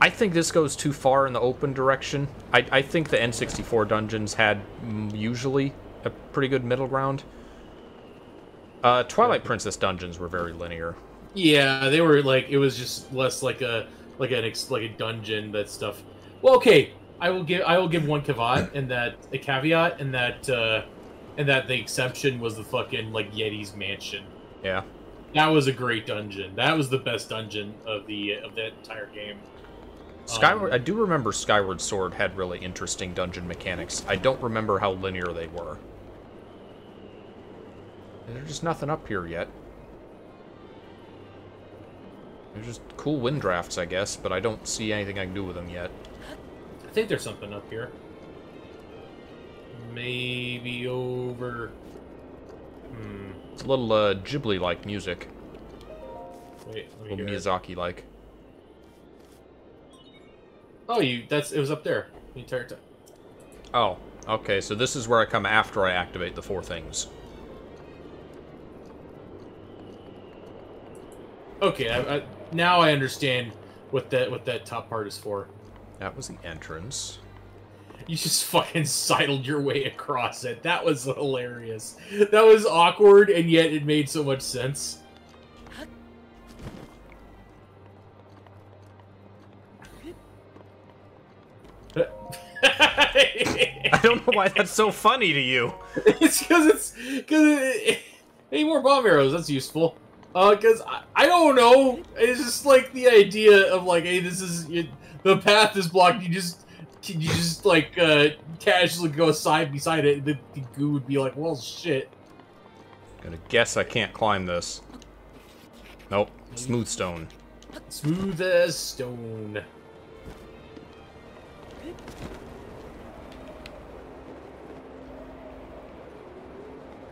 I think this goes too far in the open direction. I, I think the N64 dungeons had mm, usually a pretty good middle ground. Uh, Twilight Princess dungeons were very linear. Yeah, they were like it was just less like a like an ex, like a dungeon that stuff. Well, okay, I will give I will give one caveat and that a caveat and that uh and that the exception was the fucking like Yeti's mansion. Yeah. That was a great dungeon. That was the best dungeon of the of that entire game. Skyward, Um, I do remember Skyward Sword had really interesting dungeon mechanics. I don't remember how linear they were. There's just nothing up here yet. There's just cool wind drafts, I guess, but I don't see anything I can do with them yet. I think there's something up here. Maybe over. Hmm. It's a little uh, Ghibli-like music, Wait, let a me little. Miyazaki-like. Oh, you. That's it was up there the entire time. Oh, okay, so this is where I come after I activate the four things. Okay, I, I, now I understand what that what that top part is for. That was the entrance. You just fucking sidled your way across it. That was hilarious. That was awkward, and yet it made so much sense. I don't know why that's so funny to you. it's because it's because it, any more bomb arrows. That's useful. Uh, because I, I don't know. It's just like the idea of like, hey, this is it, the path is blocked. You just you just like uh casually go side beside it. The, the goo would be like, well, shit. Gonna guess I can't climb this. Nope, smooth stone. Smooth as stone.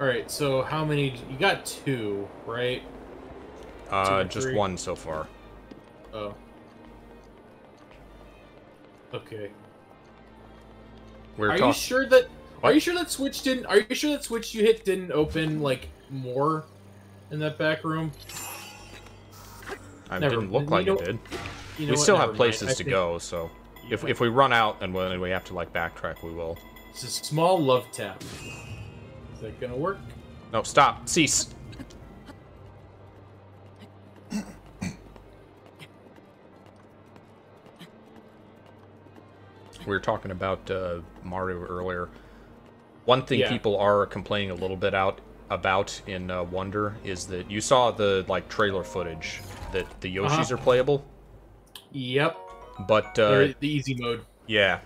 All right, so how many? You got two, right? Uh, just three. one so far. Oh. Okay. We We're Are you sure that? Are you sure that switch didn't? Are you sure that switch you hit didn't open like more in that back room? I never- didn't look like it did. You know we still Never have places to go, so if Yeah. if we run out and when we have to like backtrack, we will. It's a small love tap. Is that gonna work? No, stop, cease. We were talking about uh, Mario earlier. One thing Yeah. people are complaining a little bit out about in uh, Wonder is that you saw the like trailer footage that the Yoshis Uh-huh. are playable, Yep. but uh, the easy mode. yeah.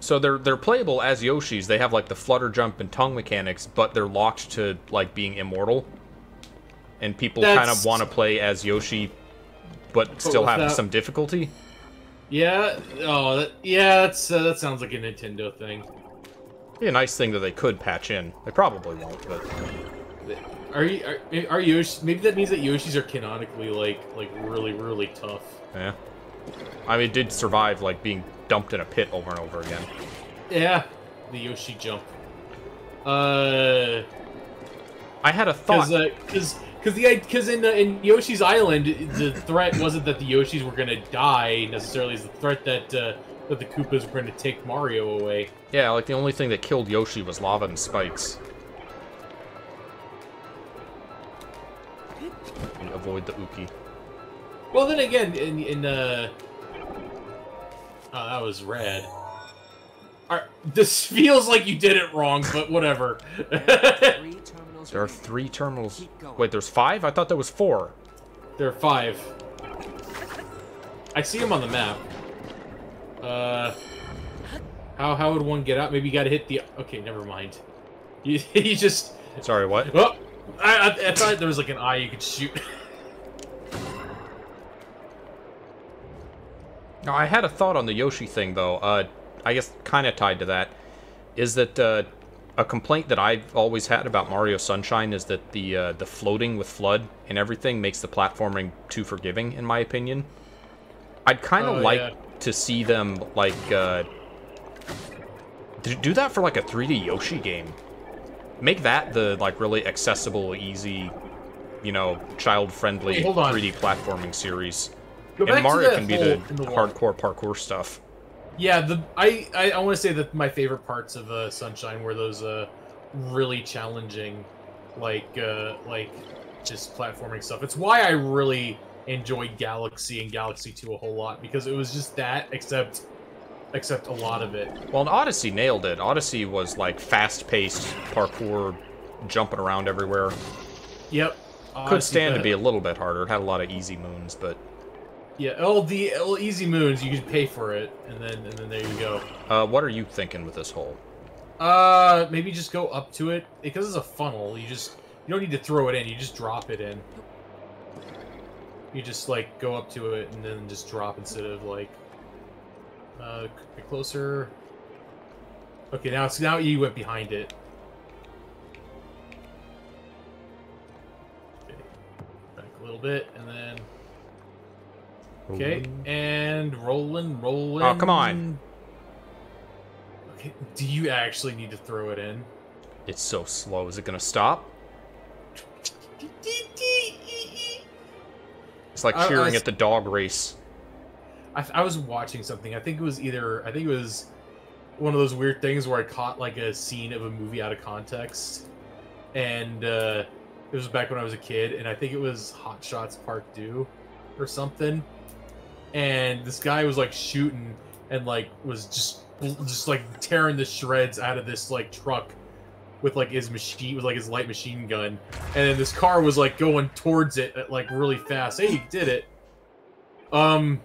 So they're they're playable as Yoshis. They have like the flutter jump and tongue mechanics, but they're locked to like being immortal. And people kind of want to play as Yoshi, but still have without- some difficulty. Yeah. Oh, that, yeah. That's uh, that sounds like a Nintendo thing. Be a nice thing that they could patch in. They probably won't, but Are you are, are Yoshi? Maybe that means that Yoshis are canonically like like really really tough. yeah. I mean, it did survive like being dumped in a pit over and over again. Yeah. The Yoshi jump. Uh. I had a thought. Because because because the because in uh, in Yoshi's Island the threat wasn't that the Yoshis were gonna die necessarily. It's the threat that uh, that the Koopas were gonna take Mario away. yeah, like the only thing that killed Yoshi was lava and spikes. And avoid the Uki. Well, then again, in in uh, oh, that was rad. Are, this feels like you did it wrong, but whatever. Three terminals There are three terminals. Wait, there's five? I thought there was four. there are five. I see them on the map. Uh, how how would one get out? Maybe you got to hit the. Okay, never mind. You, you just. Sorry, what? Well, I, I I thought there was like an eye you could shoot. No, I had a thought on the Yoshi thing, though. Uh, I guess kind of tied to that is that uh, a complaint that I've always had about Mario Sunshine is that the uh, the floating with FLUDD and everything makes the platforming too forgiving, in my opinion. I'd kind of Oh, like yeah. to see them like uh, do that for like a 3D Yoshi game. Make that the like really accessible, easy, you know, child-friendly Hey, 3D platforming series. Go and Mario can be the, the hardcore parkour stuff. Yeah, the I I, I want to say that my favorite parts of uh, Sunshine were those uh really challenging, like uh like just platforming stuff. It's why I really enjoyed Galaxy and Galaxy Two a whole lot because it was just that, except except a lot of it. Well, and Odyssey nailed it. Odyssey was like fast-paced parkour, jumping around everywhere. Yep. Could Odyssey, stand to be a little bit harder. It had a lot of easy moons, but Yeah, all the all easy moons you can pay for it, and then and then there you go. uh, what are you thinking with this hole? Uh, maybe just go up to it because it's a funnel. You just you don't need to throw it in. You just drop it in. You just like go up to it and then just drop instead of like. Uh, closer. Okay, now it's now you went behind it. Okay, back a little bit and then. Okay, and rolling, rolling. Oh, come on. Okay, do you actually need to throw it in? It's so slow. Is it gonna stop? It's like I- I cheering was- at the dog race. I, I was watching something. I think it was either. I think it was one of those weird things where I caught like a scene of a movie out of context, and uh, it was back when I was a kid, and I think it was Hot Shots Part Two, or something. And this guy was like shooting and like was just just like tearing the shreds out of this like truck with like his machine with like his light machine gun, and then this car was like going towards it at like really fast. Hey, he did it. Um,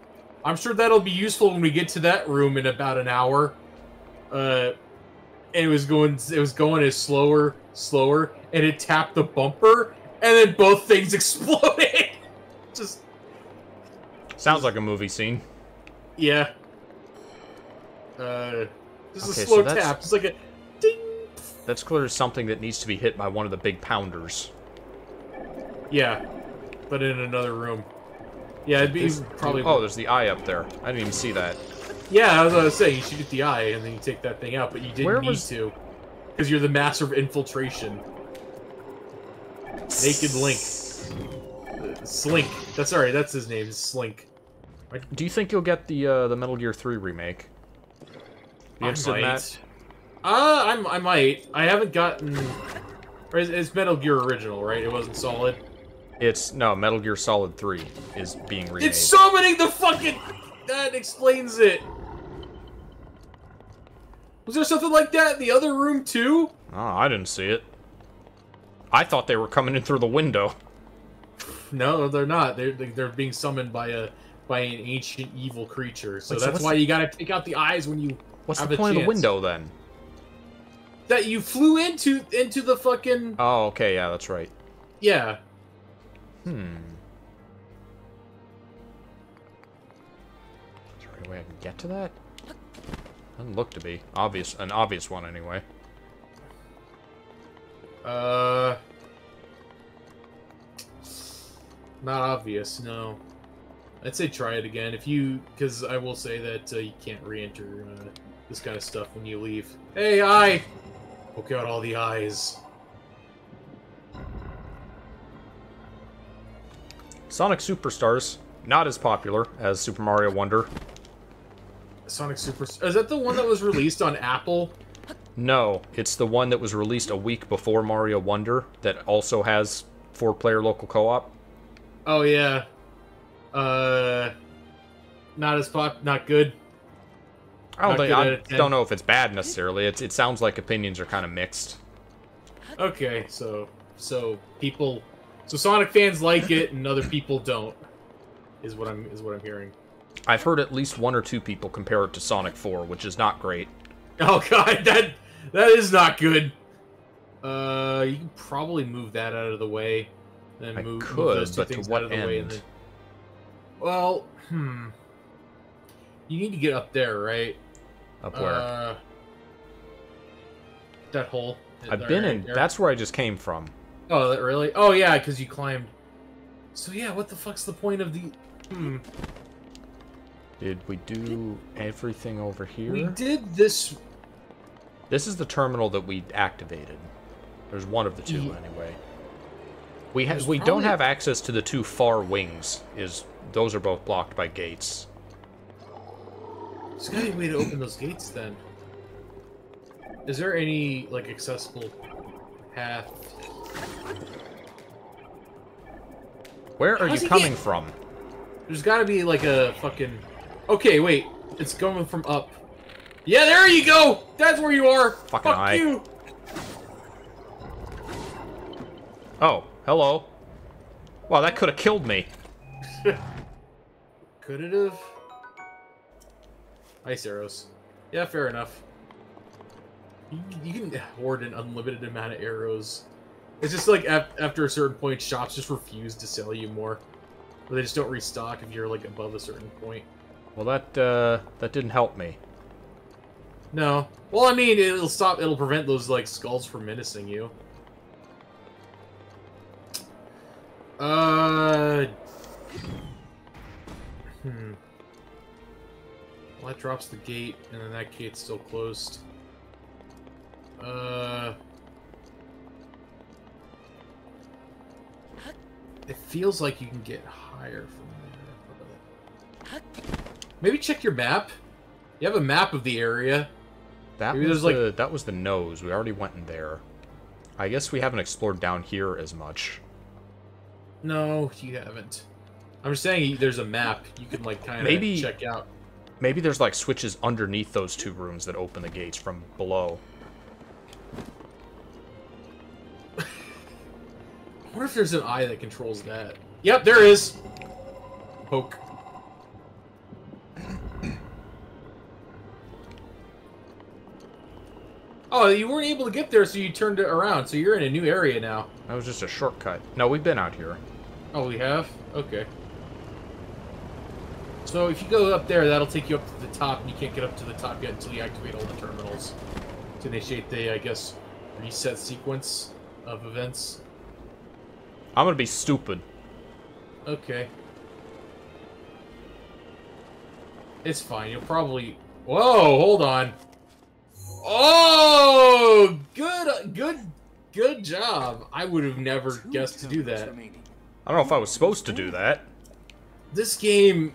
I'm sure that'll be useful when we get to that room in about an hour. Uh, and it was going, it was going as slower, slower, and it tapped the bumper, and then both things exploded. Just Sounds like a movie scene. yeah. Uh, just Okay, a so slow that's- tap, It's like a ding. That's clearly something that needs to be hit by one of the big pounders. Yeah, but in another room. Yeah, it'd be This- probably. Oh, there's the eye up there. I didn't even see that. Yeah, I was saying, you shoot the eye and then you take that thing out, but you didn't Where need was- to. Because you're the master of infiltration. Naked Link. Slink. That's alright, that's his name, Slink. Do you think you'll get the uh, the Metal Gear 3 remake? You I interested in might. that? Uh, I'm, I might. I haven't gotten... It's, it's Metal Gear Original, right? It wasn't solid. It's no Metal Gear Solid 3 is being remade. It's summoning the fucking... That explains it. Was there something like that in the other room, too? Oh, I didn't see it. I thought they were coming in through the window. No, they're not. They're they're being summoned by a by an ancient evil creature. So Wait, that's what's why the- you gotta take out the eyes when you What's the a point of the window then? that you flew into into the fucking Oh, okay, yeah, that's right. yeah. Hmm. Is there any way I can get to that? Doesn't look to be obvious. An obvious one, anyway. Uh, not obvious. No, I'd say try it again if you because I will say that uh, you can't re-enter uh, this kind of stuff when you leave. Hey, I Poke out all the eyes. Sonic Superstars not as popular as Super Mario Wonder. Sonic Super. Is that the one that was released on Apple? No, it's the one that was released a week before Mario Wonder that also has four-player local co-op. Oh yeah. Uh, not as pop. Not good. I don't think I out of 10. don't know if it's bad necessarily. It's, it sounds like opinions are kind of mixed. Okay, so so people, so Sonic fans like it and other people don't. Is what I'm is what I'm hearing. I've heard at least one or two people compare it to Sonic 4, which is not great. Oh god, that that is not good. Uh, you can probably move that out of the way. Then I move, move could, those two but to what out of the way. end? then- Well, hmm. You need to get up there, right? Up where? Uh, that hole. I've Right been in. there. That's where I just came from. Oh, that really? Oh, yeah, because you climbed. So yeah, what the fuck's the point of the? Hmm. Did we do everything over here? We did this. This is the terminal that we activated. There's one of the two Ye- anyway. We ha- There's we don't have access to the two far wings. Is those are both blocked by gates. There's gotta be a way to open those gates then. Is there any like accessible path? Where are How's you coming get- from? There's gotta be like a fucking. Okay, wait. It's going from up. Yeah, there you go. That's where you are. Fucking Fuck eye. you. Oh, hello. Wow, that could have killed me. Could it have? Ice arrows. Yeah, fair enough. You, you can hoard an unlimited amount of arrows. It's just like af after a certain point, shops just refuse to sell you more. Or they just don't restock if you're like above a certain point. Well, that uh, that didn't help me. No. Well, I mean, it'll stop. It'll prevent those like skulls from menacing you. Uh. Well, that drops the gate, and then that gate's still closed. Uh. It feels like you can get higher from there. Maybe check your map. You have a map of the area. That Maybe was the that was the nose. We already went in there. I guess we haven't explored down here as much. No, you haven't. I'm just saying there's a map you can like kind of Maybe- check out. Maybe there's like switches underneath those two rooms that open the gates from below. I wonder if there's an eye that controls that. Yep, there is. Poke. Oh, you weren't able to get there, so you turned it around. So you're in a new area now. That was just a shortcut. No, we've been out here. Oh, we have? Okay. So if you go up there, that'll take you up to the top, and you can't get up to the top yet until you activate all the terminals to initiate the, I guess, reset sequence of events. I'm gonna be stupid. Okay. It's fine. You'll probably. Whoa! Hold on. Oh, good, good, good job. I would have never Two guessed to do that. remaining. I don't know if I was supposed to do that. This game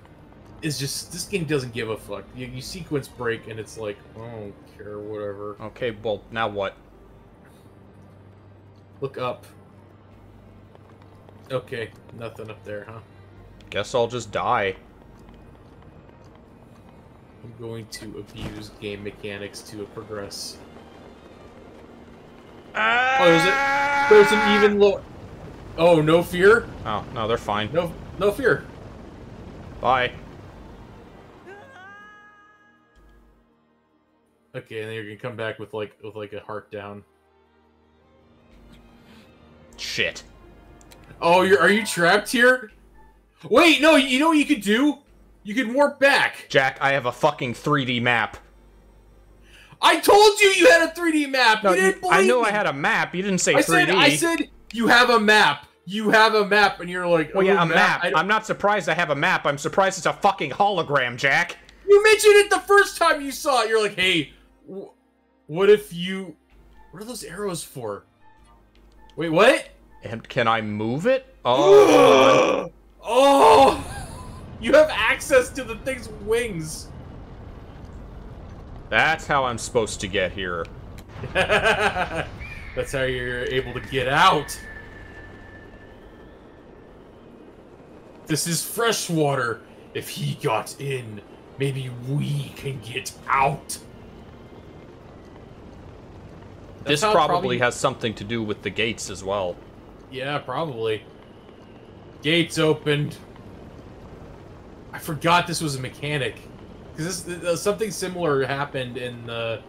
is just. This game doesn't give a fuck. You, you sequence break, and it's like, I don't care, whatever. Okay, well, now what? Look up. Okay, nothing up there, huh? Guess I'll just die. I'm going to abuse game mechanics to progress. Ah! Oh, there's a, there's an even lower. Oh, no fear? Oh, no, they're fine. No, no fear. Bye. Okay, and then you're gonna come back with like with like a heart down. Shit. Oh, you're are you trapped here? Wait, no. You know what you could do? You could warp back. Jack, I have a fucking 3D map. I told you you had a 3D map. No, you didn't believe I know me. I had a map. You didn't say I 3D. said I said you have a map. You have a map, and you're like, well, yeah, oh, a map. map. I'm not surprised I have a map. I'm surprised it's a fucking hologram, Jack. You mentioned it the first time you saw it. You're like, hey, what if you? What are those arrows for? Wait, what? And can I move it? Oh, oh, you have access to the thing's wings. that's how I'm supposed to get here. That's how you're able to get out. This is fresh water. If he got in, maybe we can get out. That's this it probably, has something to do with the gates as well. Yeah, probably. Gates opened. I forgot this was a mechanic because this uh, something similar happened in the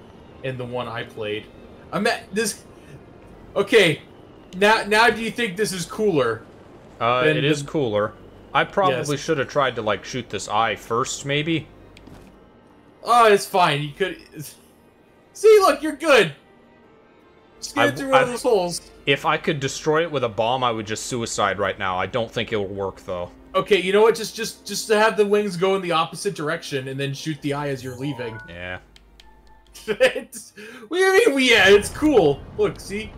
in the one I played. I'm at this. Okay, now now do you think this is cooler? Uh, it is the- cooler. I probably Yes. should have tried to like shoot this eye first, maybe. Oh, it's fine. You could see. Look, you're good. I- through one of I- those holes. If I could destroy it with a bomb, I would just suicide right now. I don't think it'll work though. Okay, you know what? Just just just to have the wings go in the opposite direction and then shoot the eye as you're leaving. Yeah. it's, what do you mean? Yeah, it's cool. Look, see.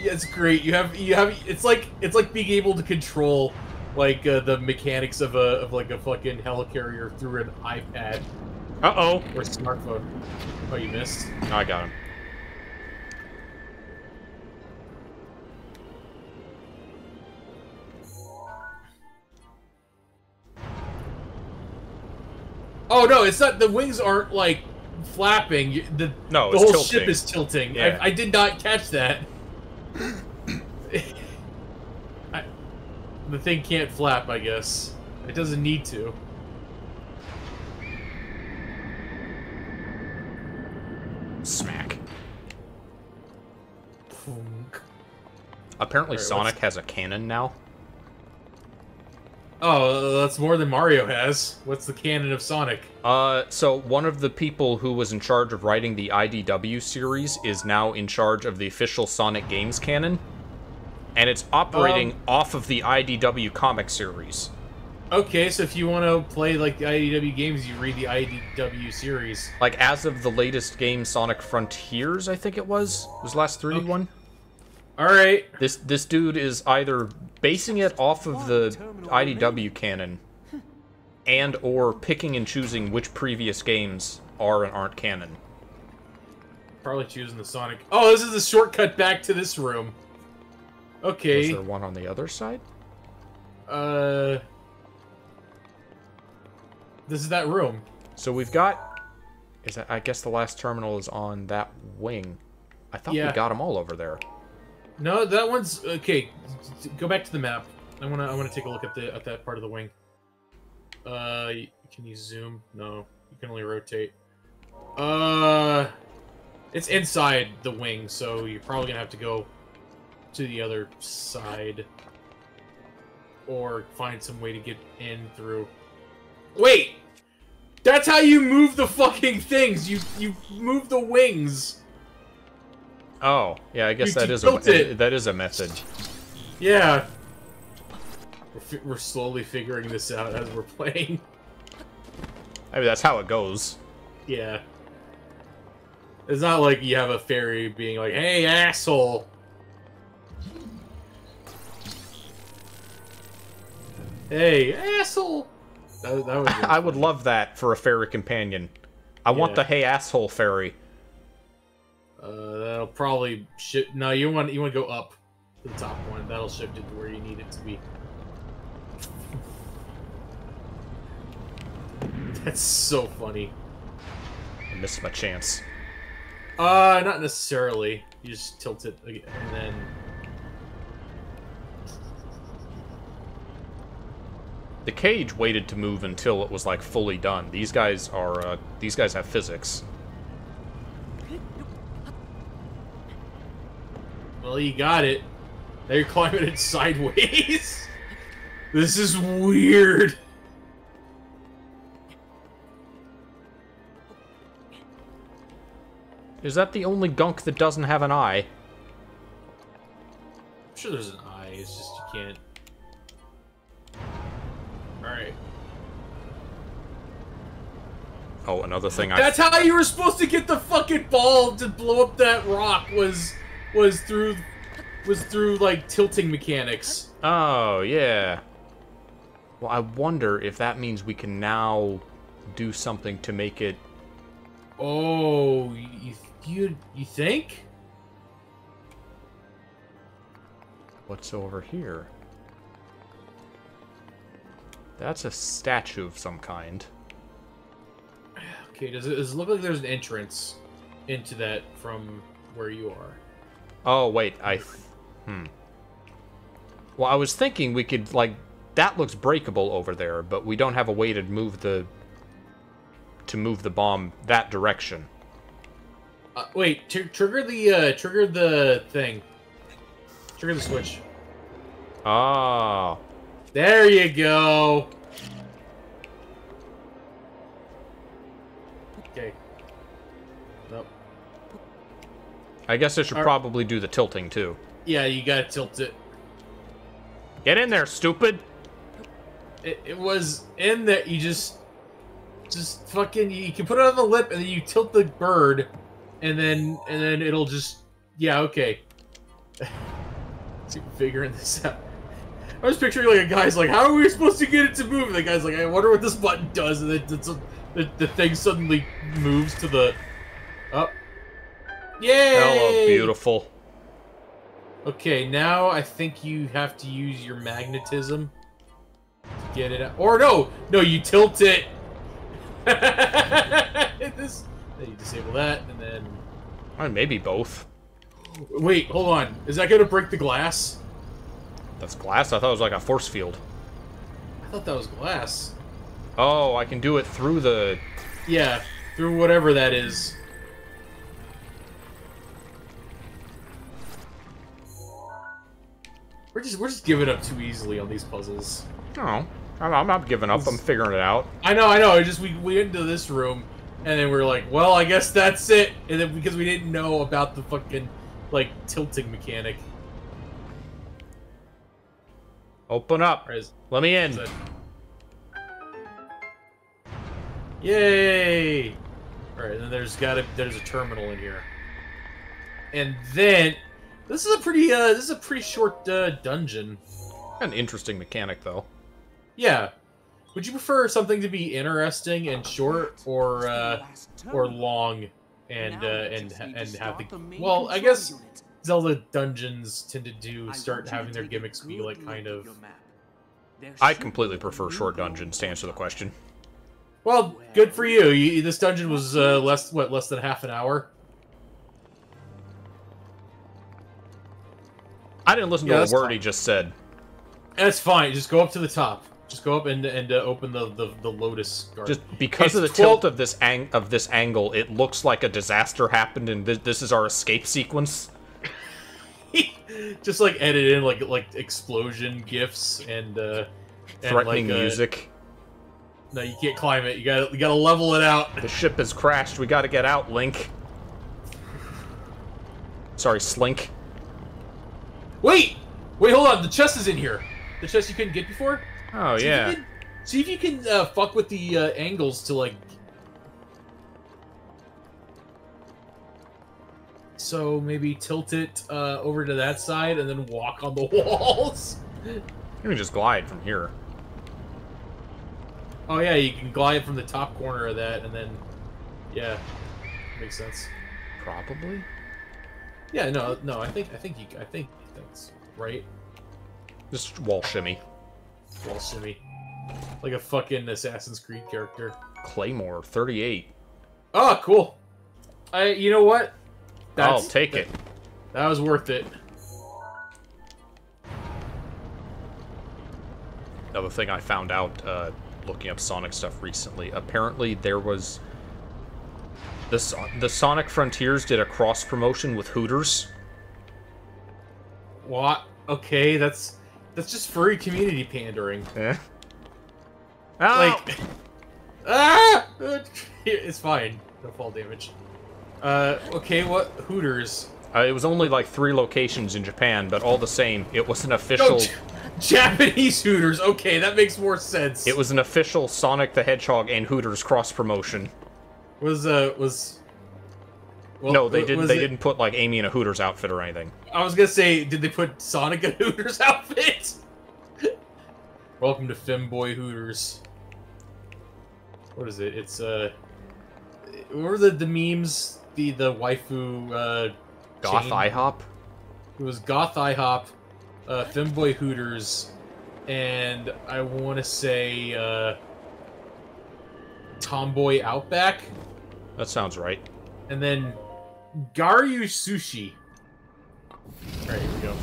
Yeah, it's great. You have you have. It's like it's like being able to control like uh, the mechanics of a of like a fucking helicarrier through an iPad Uh oh. or smartphone. Oh, you missed. I got him. Oh no, it's not. The wings aren't like flapping. The No, the whole tilting. ship is tilting. Yeah. I, I did not catch that. I, the thing can't flap. I guess it doesn't need to. Smack. Apparently, Alright, Sonic has a cannon now. Oh, that's more than Mario has. What's the canon of Sonic? Uh, so one of the people who was in charge of writing the IDW series is now in charge of the official Sonic games canon, and it's operating Um, off of the IDW comic series. Okay, so if you want to play like the IDW games, you read the IDW series. Like as of the latest game, Sonic Frontiers, I think it was, was the last 3D Okay. one. All right. This this dude is either basing it off of the IDW canon, and or picking and choosing which previous games are and aren't canon. Probably choosing the Sonic. Oh, this is the shortcut back to this room. Was Okay. there one on the other side? Uh. This is that room. So we've got. Is that? I guess the last terminal is on that wing. I thought Yeah. we got them all over there. No, that one's okay. Go back to the map. I wanna I wanna take a look at the at that part of the wing. Uh, can you zoom? No, you can only rotate. Uh, it's inside the wing, so you're probably gonna have to go to the other side, or find some way to get in through. Wait, that's how you move the fucking things. You you move the wings. Oh, yeah. I guess You that is a it. that is a method. Yeah. We're, we're slowly figuring this out as we're playing. I mean, that's how it goes. Yeah. It's not like you have a fairy being like, hey, asshole. Hey, asshole. That, that was I would love that for a fairy companion. I want the hey asshole fairy. Uh, that'll probably shift. No, you want you want to go up to the top one. That'll shift it to where you need it to be. That's so funny. I missed my chance. Uh, not necessarily. You just tilt it and then. The cage waited to move until it was like fully done. These guys are uh, these guys have physics. Well, you got it. You're climbing it sideways. this is weird. Is that the only gunk that doesn't have an eye? I'm sure there's an eye. It's just you can't. Oh, another thing I That's how you were supposed to get the fucking ball to blow up that rock. Was was through was through like tilting mechanics. Oh, yeah. Well, I wonder if that means we can now do something to make it Oh, you you you think? What's over here? That's a statue of some kind. Okay, does it, does it look like there's an entrance into that from where you are? Oh, wait, I... Hmm. Well, I was thinking we could like that looks breakable over there, but we don't have a way to move the to move the bomb that direction. Uh, wait, tr- trigger the uh, trigger the thing. Trigger the switch. Ah, There you go. I guess I should probably do the tilting too. Yeah, you gotta tilt it. Get in there, stupid! It, it was in there. You just, just fucking. You can put it on the lip, and then you tilt the bird, and then and then it'll just. Yeah. Okay. Figuring this out. I was picturing like a guy's like, "How are we supposed to get it to move?" And the guy's like, "I wonder what this button does," and then the the thing suddenly moves to the. Oh. Yay! Hello, beautiful. Okay, now I think you have to use your magnetism to get it out. Or no, no, you tilt it. this, then you disable that, and then Uh, maybe both. wait, hold on. Is that gonna break the glass? That's glass. I thought it was like a force field. I thought that was glass. Oh, I can do it through the. Yeah, through whatever that is. We're just we're just giving up too easily on these puzzles. No, I'm, I'm not giving up. I'm figuring it out. I know, I know. It just we we went into this room, and then we are like, well, I guess that's it. And then because we didn't know about the fucking like tilting mechanic. Open up. Is- Let me in. Yay! All right, and then there's got to there's a terminal in here, and then this is a pretty uh this is a pretty short uh, dungeon. An interesting mechanic, though. Yeah. Would you prefer something to be interesting and short, or uh, or long and uh, and and have the well? I guess Zelda dungeons tend to do start having their gimmicks be like kind of I completely prefer short dungeons to answer the question. well, good for you. you this dungeon was uh, less what less than half an hour. I didn't listen Yeah, to that's a word fine. he just said. That's fine. Just go up to the top. Just go up and and uh, open the, the the lotus garden. Just because of the 12 tilt of this ang- of this angle, it looks like a disaster happened, and this, this is our escape sequence. just like edit in like like explosion gifs and uh and, Threatening like, uh, music. No, you can't climb it. You gotta you gotta level it out. The ship has crashed. We got to get out, Link. Sorry, Slink. Wait, wait, hold on. The chest is in here. The chest you couldn't get before. Oh See if yeah. can- see if you can uh, fuck with the uh, angles to like. So maybe tilt it uh, over to that side and then walk on the walls. You can just glide from here. Oh yeah, you can glide from the top corner of that and then, yeah, makes sense. Probably. Yeah, no, no, I think I think you I think that's right. Just wall shimmy. Wall shimmy, like a fucking Assassin's Creed character. Claymore, 38. Oh, cool. I, you know what? I'll take that- it. That was worth it. Another thing I found out uh, looking up Sonic stuff recently. Apparently, there was the the Sonic Frontiers did a cross promotion with Hooters. What? Okay, that's that's just furry community pandering. Eh? Oh! Like, ah, it's fine. No fall damage. Uh, okay, what Hooters? Uh, it was only like three locations in Japan, but all the same, it was an official. J- Japanese Hooters. Okay, that makes more sense. It was an official Sonic the Hedgehog and Hooters cross promotion. was uh was. Well, no, they didn't. They it- didn't put like Amy in a Hooters outfit or anything. I was gonna say, did they put Sonic in Hooters outfit? Welcome to Femboy Hooters. What is it? It's uh, what were the the memes? The the waifu uh, Goth chain? IHOP. It was Goth IHOP, uh, Femboy Hooters, and I want to say uh, Tomboy Outback, That sounds right. and then Garyu Sushi. Alright, here we go.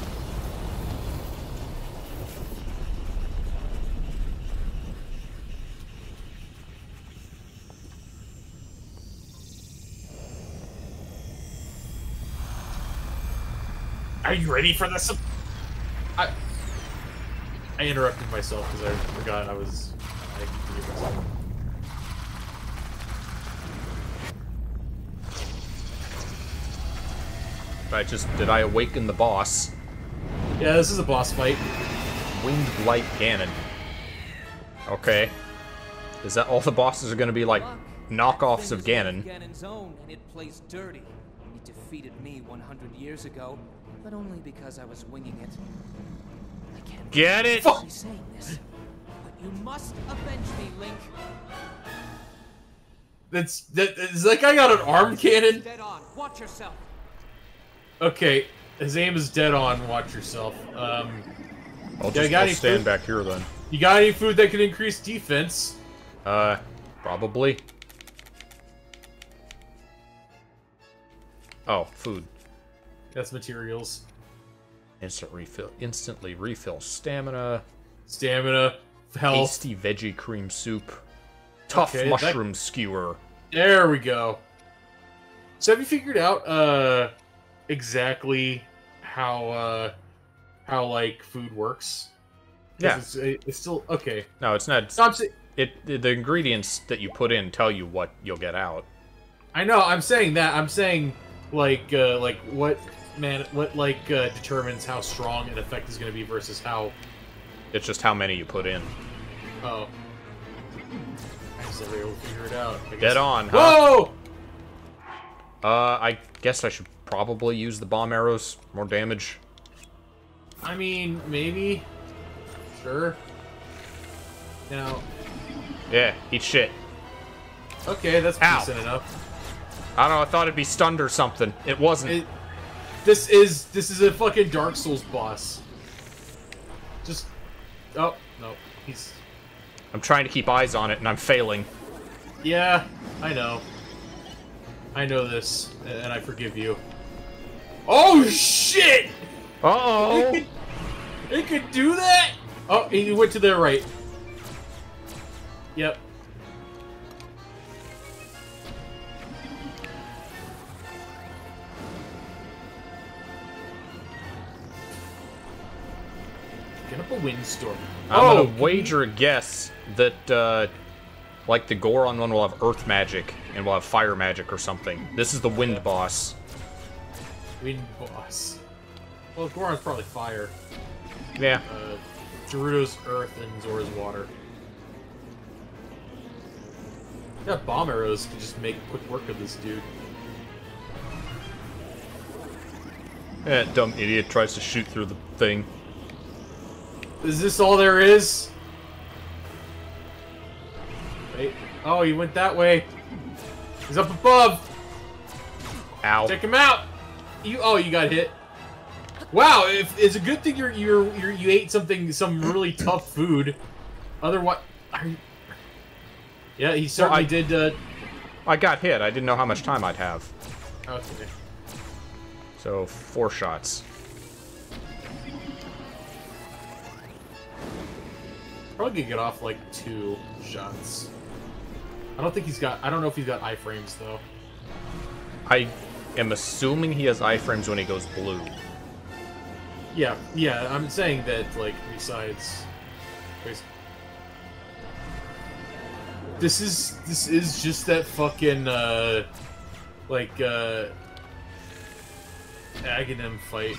Are you ready for this? I I interrupted myself because I forgot I was. I I just did I awaken the boss? Yeah, this is a boss fight. Windblight Ganon. Okay. Is that all the bosses are gonna be like Look, knockoffs of Ganon? Ganon's own, and it plays dirty. He defeated me 100 years ago, but only because I was winging it. I can't Get it? Fuck. be saying this, but you must avenge me, Link. That's that. Is that guy got an arm cannon? Dead on. Watch yourself. Okay, his aim is dead on. Watch yourself. Um, I'll just got I'll stand food? back here then. you got any food that can increase defense? Uh, probably. Oh, food. That's materials. Instant refill. Instantly refill stamina. Stamina, health. Tasty veggie cream soup. Tough Okay, that- mushroom skewer. There we go. So have you figured out uh exactly how uh how like food works. Yeah. It's, it's still okay. No, it's not. So I'm It the ingredients that you put in tell you what you'll get out. I know. I'm saying that. I'm saying like uh like what man what like uh, determines how strong an effect is going to be versus how It's just how many you put in. oh. I just never able to figure it out. Dead on, huh? Whoa! Uh, I guess I should probably use the bomb arrows. More damage. I mean, maybe. Sure. Now, Yeah, eat shit. okay, that's Ow. decent enough. I don't know. I thought it'd be stunned or something. It wasn't. It, this is this is a fucking Dark Souls boss. Just oh no, he's I'm trying to keep eyes on it, and I'm failing. yeah, I know. I know this, and I forgive you. Oh shit! Uh oh. It could, it could do that? Oh, he went to their right. Yep. Get up a windstorm. I'm oh, gonna wager a guess that, uh, like the Goron one will have Earth magic and will have Fire magic or something. This is the Wind boss. Wind boss. Well, Goron's probably fire. Yeah. Uh, Gerudo's earth and Zora's water. Yeah, bomb arrows can just make quick work of this dude. That dumb idiot tries to shoot through the thing. Is this all there is? Wait. Oh, he went that way. He's up above. Ow. Take him out. You. Oh, you got hit. Wow. If it's a good thing you're you're, you're you ate something some really tough food. Otherwise, I, yeah, he certainly I- did. Uh, I got hit. I didn't know how much time I'd have. okay. So, four shots. Probably could get off like two shots. I don't think he's got. I don't know if he's got iframes though. I am assuming he has iframes when he goes blue. Yeah, yeah. I'm saying that like besides, this is this is just that fucking uh, like uh, Agahnim fight.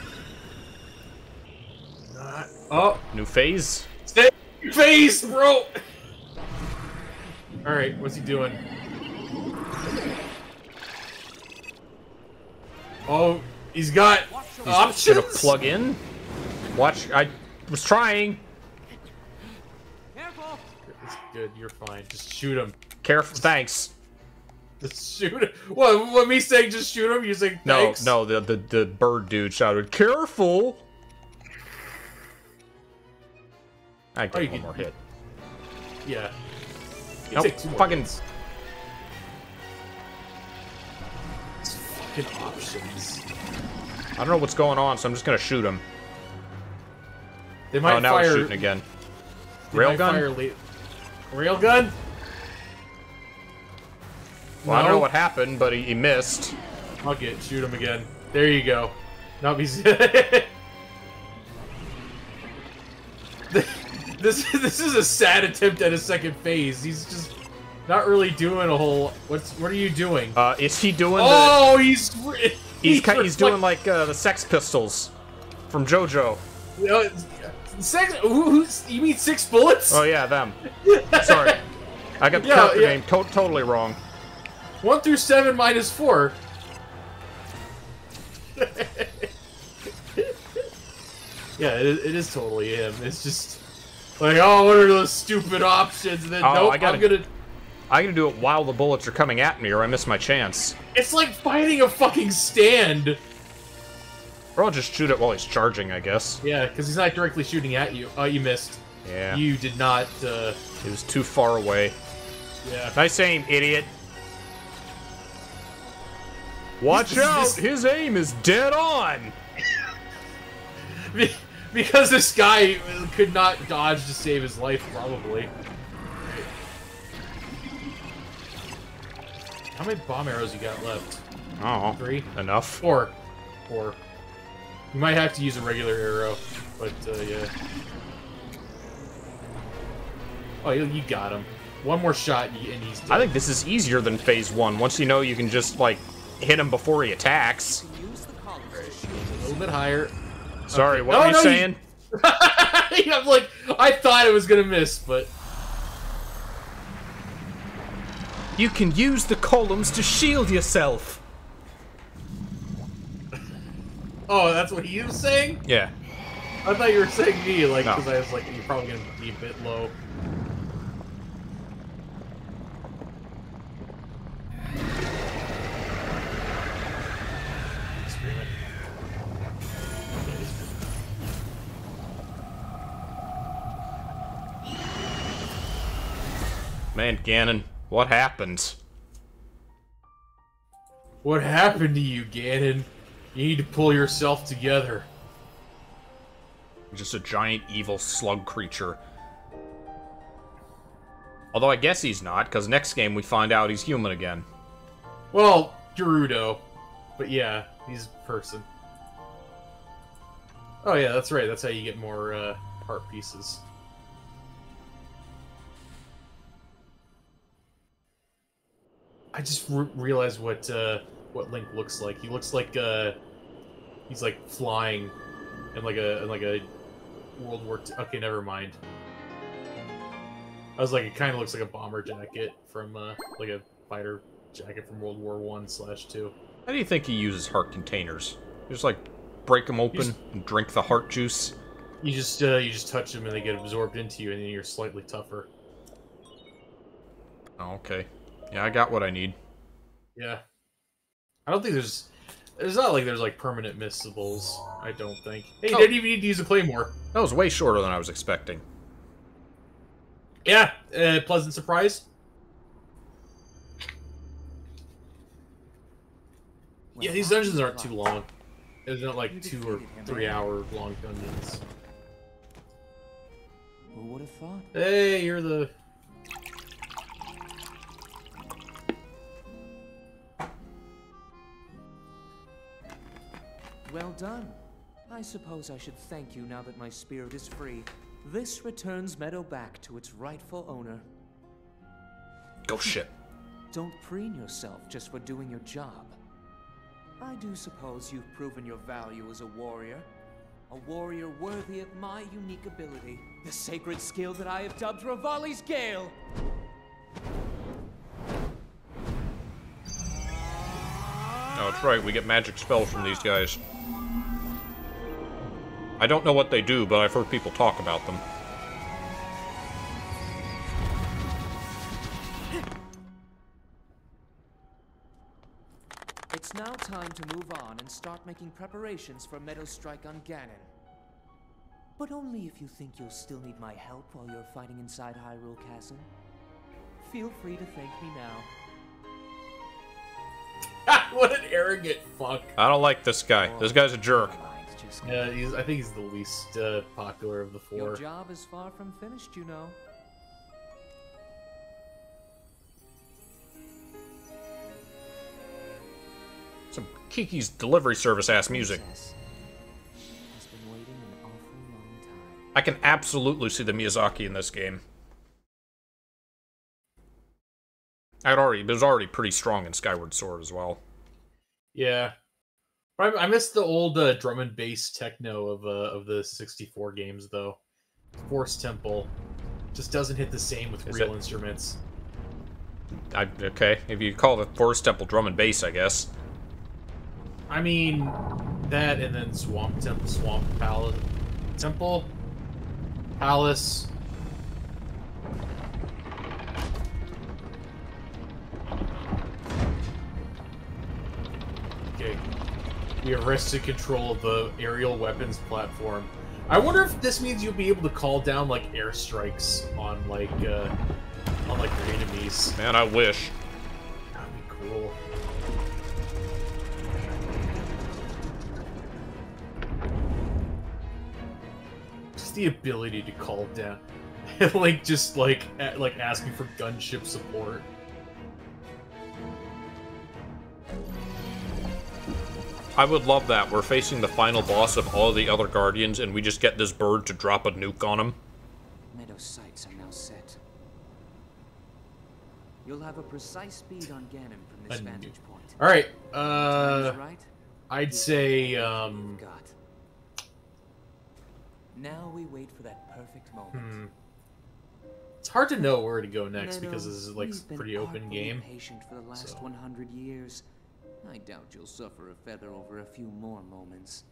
Uh, oh, New phase? stay face, bro. All right, what's he doing? Oh, he's got He's uh, options. gonna plug in? Watch, I was trying. Careful! It's good. You're fine. Just shoot him. Careful, thanks. Just shoot him. What? What? Me saying just shoot him? You're saying No, thanks? no, the, the the bird dude shouted, "Careful!" I Oh, get you one can- more hit. Yeah. You Nope, two fucking- hits. Fucking options. I don't know what's going on, so I'm just gonna shoot him. They might oh, now fire. shooting again. Railgun? Railgun? Well, I don't know what happened, but he, he missed. Fuck it. Shoot him again. There you go. Not be. this this is a sad attempt at a second phase. He's just not really doing a whole. What's what are you doing? Uh, is he doing oh, he's the? He's ki- he's doing like uh, the Sex Pistols from JoJo. You know, six. Who, who's, you mean six bullets? Oh yeah, them. Sorry, I got the Yeah, character yeah. name to- totally wrong. One through seven minus four. yeah, it, is- it is totally him. It's just like, oh, what are those stupid options? And then Oh, nope, I gotta- I'm gonna. I gotta do it while the bullets are coming at me, or I miss my chance. It's like fighting a fucking stand. Or I'll just shoot it while he's charging, I guess. Yeah, because he's not directly shooting at you. Oh, you missed. Yeah, You did not. uh... he was too far away. Yeah. Nice aim, idiot. Watch out! His aim is dead on. Because this guy could not dodge to save his life, probably. How many bomb arrows you got left? Oh, Three? enough. Four. Four. You might have to use a regular arrow, but uh, yeah. Oh, you, you got him. One more shot and he's dead. I think this is easier than phase one. Once you know you can just like hit him before he attacks. Use the columns a little bit higher. Sorry, what No, were you no, you- saying? I'm like, I thought it was gonna miss, but You can use the columns to shield yourself. oh, that's what he was saying. Yeah. I thought you were saying me, like, No. because I was like, you're probably gonna be a bit low. Man, Ganon, what happened? What happened to you, Ganon? You need to pull yourself together. Just a giant evil slug creature. Although I guess he's not, because next game we find out he's human again. Well, Gerudo. But yeah, he's a person. Oh yeah, that's right. That's how you get more uh, heart pieces. I just re- realized what uh, what Link looks like. He looks like uh, he's like flying in like a in like a World War. II. Okay, never mind. I was like, it kind of looks like a bomber jacket from uh, like a fighter jacket from World War One slash two. How do you think he uses heart containers? Just like break them open He's- and drink the heart juice? You just uh, you just touch them and they get absorbed into you, and then you're slightly tougher. Oh, okay. Yeah, I got what I need. Yeah, I don't think there's. It's not like there's like permanent missables. I don't think. Hey, you Oh. didn't even need to use a claymore. That was way shorter than I was expecting. Yeah, uh, pleasant surprise. Yeah, these dungeons aren't too long. They're not like two or three hour long dungeons. Who would have thought? Hey, you're the. Well done. I suppose I should thank you now that my spirit is free. This returns Medoh back to its rightful owner. Go shit. Don't preen yourself just for doing your job. I do suppose you've proven your value as a warrior. A warrior worthy of my unique ability. The sacred skill that I have dubbed Revali's Gale. Oh, that's right. We get magic spells from these guys. I don't know what they do, but I've heard people talk about them. It's now time to move on and start making preparations for Medoh's strike on Ganon. But only if you think you'll still need my help while you're fighting inside Hyrule Castle. Feel free to thank me now. what an arrogant fuck. I don't like this guy. This guy's a jerk too. Yeah, he's, I think he's the least uh, popular of the four. Your job is far from finished, you know. Some Kiki's delivery service ass music. I can absolutely see the Miyazaki in this game. I'd already it was already pretty strong in Skyward Sword as well. Yeah, I, miss the old uh, drum and bass techno of uh, of the 64 games though. Forest Temple just doesn't hit the same with Is real it- instruments. I, okay, if you call it Forest Temple drum and bass, I guess. I mean, that and then Swamp Temple, Swamp Palace, Temple, Palace. Okay, we have wrested control of the aerial weapons platform. I wonder if this means you'll be able to call down like airstrikes on like uh, on like your enemies. Man, I wish. That'd be cool. Just the ability to call down, like just like like asking for gunship support. I would love that. We're facing the final boss of all the other Guardians, and we just get this bird to drop a nuke on him. Medoh sights are now set. You'll have a precise speed on Ganon from this vantage point. All right, uh, right. I'd say um, Got. Now we wait for that perfect moment. hmm. It's hard to know where to go next Meadow, because this is like you've pretty open game. Patient for the last so- 100 years. I doubt you'll suffer a feather over a few more moments.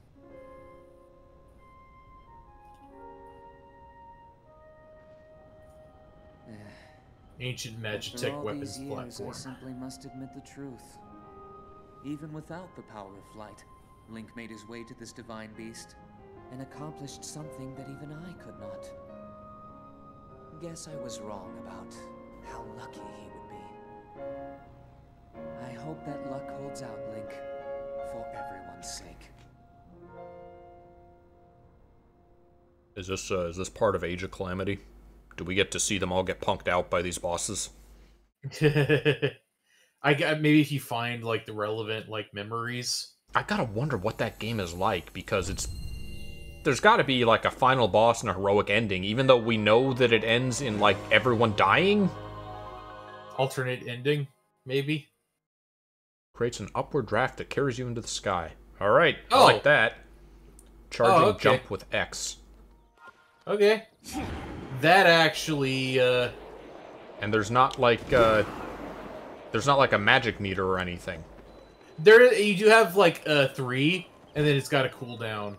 Ancient all weapons years, platform. I simply must admit the truth. Even without the power of flight, Link made his way to this divine beast and accomplished something that even I could not. Guess I was wrong about how lucky he would be. I hope that luck holds out, Link, for everyone's sake. Is this uh, is this part of Age of Calamity? Do we get to see them all get punked out by these bosses? I got maybe if you find like the relevant like memories. I gotta wonder what that game is like because it's there's got to be like a final boss and a heroic ending, even though we know that it ends in like everyone dying. alternate ending, maybe. Creates an upward draft that carries you into the sky. All right, I Oh. like that. Charging Oh, okay. jump with X, Okay. That actually, uh, and there's not like uh, there's not like a magic meter or anything. there you do have like uh three, and then it's got a cooldown.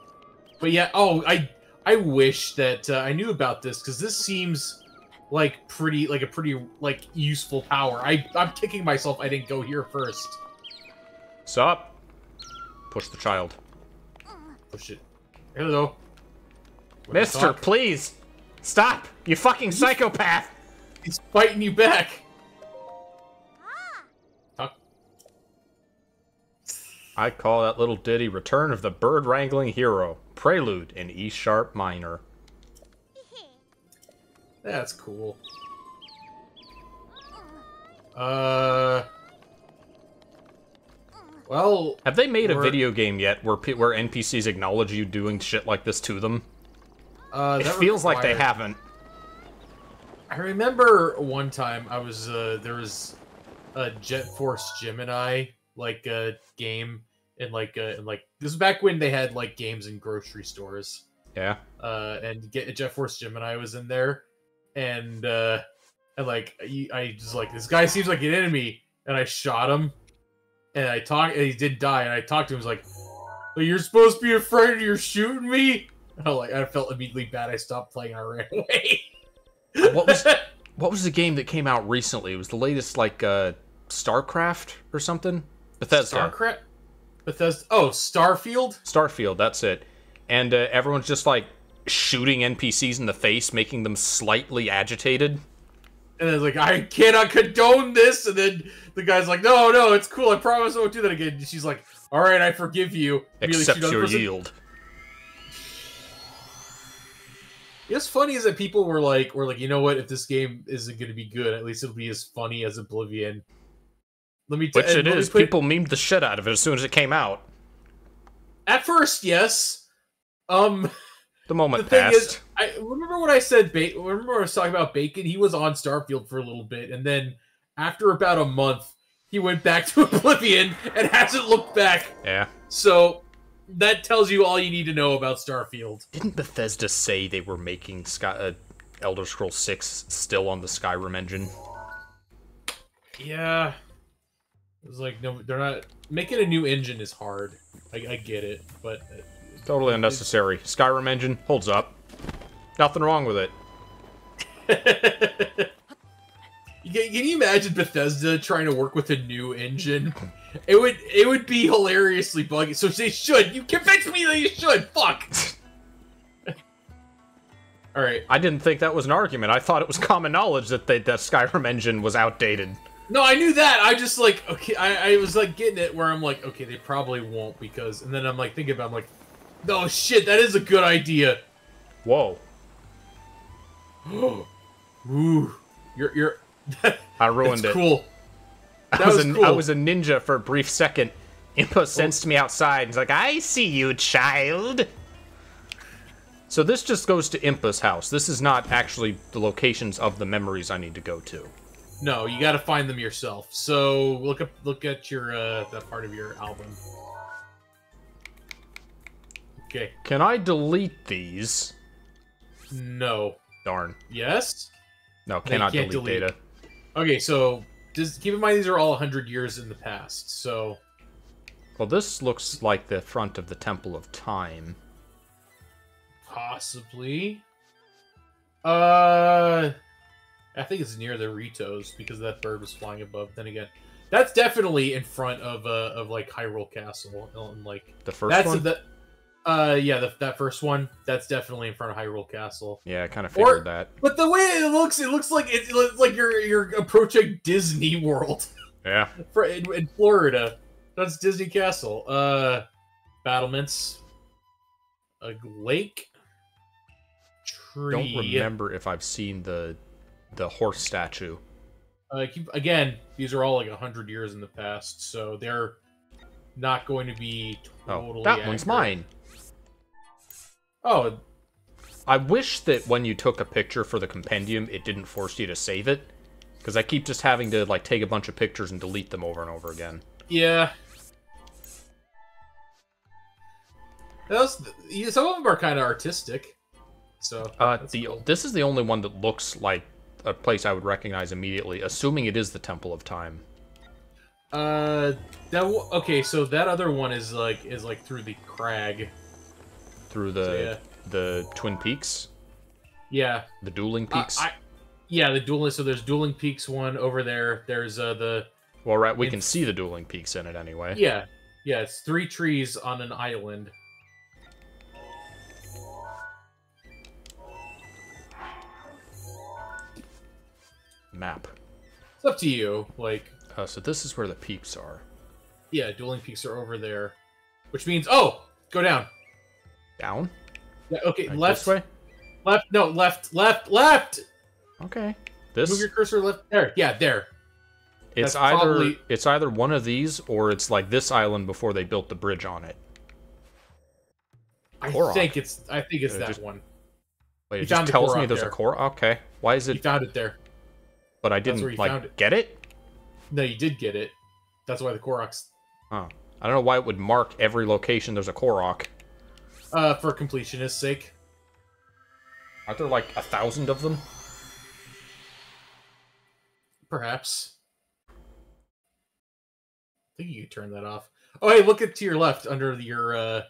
But yeah, oh, I I wish that uh, I knew about this because this seems like pretty like a pretty like useful power. I I'm kicking myself I didn't go here first. Sup? Push the child. Push it. Hello. Mister, please stop! You fucking psychopath! He's fighting you back. Talk. I call that little ditty "Return of the Bird Wrangling Hero," prelude in E sharp minor. That's cool. Uh. Well, Have they made a video game yet where where NPCs acknowledge you doing shit like this to them? uh, It feels like they haven't. I remember one time I was uh there was a Jet Force Gemini like uh game and like uh and like this was back when they had like games in grocery stores. Yeah. Uh and get Jet Force Gemini was in there and uh and like I, I just like this guy seems like an enemy and I shot him and I talked and he did die and I talked to him was like "But you're supposed to be afraid you're shooting me and I like I felt immediately bad I stopped playing I ran away. What was what was the game that came out recently? It was the latest like uh StarCraft or something. Bethesda. Starcraft? Bethesda? Oh, Starfield? Starfield, that's it. And uh, everyone's just like shooting NPCs in the face, making them slightly agitated. And then like, I cannot condone this. And then the guy's like, no, no, it's cool. I promise I won't do that again. And she's like, all right, I forgive you. Accept your person. yield. What's funny is that people were like, were like, you know what? If this game isn't going to be good, at least it'll be as funny as Oblivion. Let me. T- Which it is. People memed the shit out of it as soon as it came out. At first, yes. Um, The moment the passed. is, I remember when I said bacon. Remember I was talking about bacon? He was on Starfield for a little bit, and then after about a month, he went back to Oblivion and hasn't looked back. Yeah. So that tells you all you need to know about Starfield. Didn't Bethesda say they were making Sky, uh, Elder Scrolls 6 still on the Skyrim engine? Yeah, it was like no, they're not making a new engine is hard. I, I get it, but Totally unnecessary. Skyrim engine holds up. Nothing wrong with it. Can, you imagine Bethesda trying to work with a new engine? It would it would be hilariously buggy. So they should. You convinced me that you should. Fuck. All right. I didn't think that was an argument. I thought it was common knowledge that they, that Skyrim engine was outdated. No, I knew that. I just like okay. I, I was like getting it where I'm like okay, they probably won't because, and then I'm like thinking about I'm like, no shit, that is a good idea. Whoa. Ooh, you're you're. I ruined That's it. cool. I That was, was a, cool. I was a ninja for a brief second. Impa sensed me outside. He's like, I see you, child. So this just goes to Impa's house. This is not actually the locations of the memories I need to go to. No, you got to find them yourself. So look up, look at your uh, that part of your album. Okay. Can I delete these? No. Darn. Yes. No, cannot delete, delete. data. Okay, so just keep in mind these are all 100 years in the past. So Well, this looks like the front of the Temple of Time. possibly. Uh, I think it's near the Ritos because that bird was flying above. Then again, that's definitely in front of uh of like Hyrule Castle and like The first that's one? the uh yeah the, that first one that's definitely in front of Hyrule Castle. Yeah, I kind of Or- figured that. But the way it looks, it looks like it, looks like you're you're approaching Disney World Yeah. for in, in Florida. That's Disney Castle. Uh, battlements, a lake, tree. Don't remember if I've seen the the horse statue. Uh, keep, again, these are all like hundred years in the past, so they're not going to be totally. Oh, that one's mine. Oh, I wish that when you took a picture for the compendium, it didn't force you to save it. Because I keep just having to like take a bunch of pictures and delete them over and over again. yeah. Those, yeah, some of them are kind of artistic. So Uh, the cool. this is the only one that looks like a place I would recognize immediately, assuming it is the Temple of Time. Uh, that w- okay. So that other one is like is like through the crag. Through the So, yeah. the Twin Peaks, Yeah. the dueling Uh, peaks. I, yeah, the dueling. So there's dueling peaks one over there. There's uh the well, right, we can see the dueling peaks in it anyway. yeah yeah. It's three trees on an island. Map. It's up to you. Like Uh, so this is where the peaks are. yeah, dueling peaks are over there, which means oh, go down. Down. Yeah, okay, Like left this way. left no left left left. Okay. This? Move your cursor left there. Yeah, there. it's that's either probably- it's either one of these or it's like this island before they built the bridge on it. I Korok. think it's I think it's Uh, that just- one. Wait, You it just tells me there's there. a core. Okay. Why is You it? found it there. But I didn't you like it. get it. No, you did get it. That's why the Koroks Oh, I don't know why it would mark every location there's a Korok. Uh for completionist's sake. Aren't there like a thousand of them? Perhaps. I think you turn that off. Oh, hey, look at to your left under your uh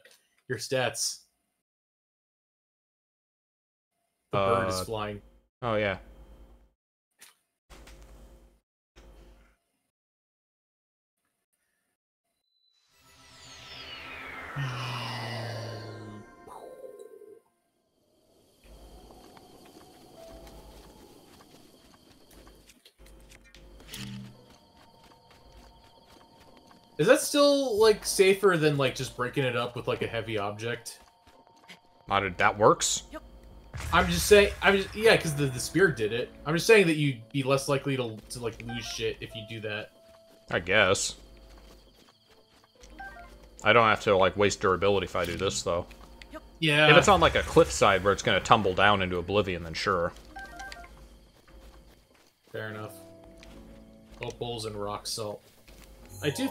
your stats. The bird is Uh, flying. Oh yeah. Is that still like safer than like just breaking it up with like a heavy object? That works. I'm just saying. I'm just yeah, because the the spear did it. I'm just saying that you'd be less likely to to like lose shit if you do that. I guess. I don't have to like waste durability if I do this though. Yeah. If it's on like a cliffside where it's gonna tumble down into oblivion, then sure. Fair enough. Oh, Opals and rock salt. I do.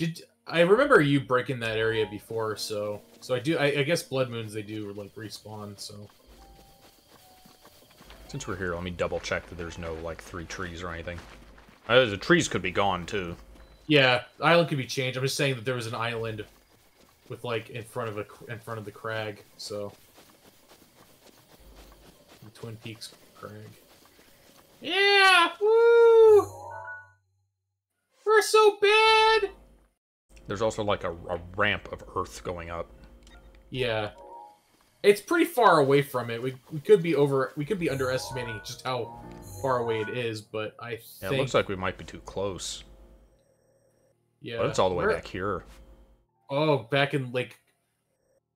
Did I remember you breaking that area before? So, so I do. I, I guess blood moons they do like respawn. So Since we're here, let me double check that there's no like three trees or anything. Uh, the trees could be gone too. yeah, island could be changed. I'm just saying that there was an island with like in front of a in front of the crag. So the Twin Peaks crag. Yeah, woo! We're so bad. There's also like a, a ramp of earth going up. Yeah. It's pretty far away from it. We, we could be over we could be underestimating just how far away it is, but I Yeah, it looks like we might be too close. yeah. But it's all the way Where- back here. Oh, back in Lake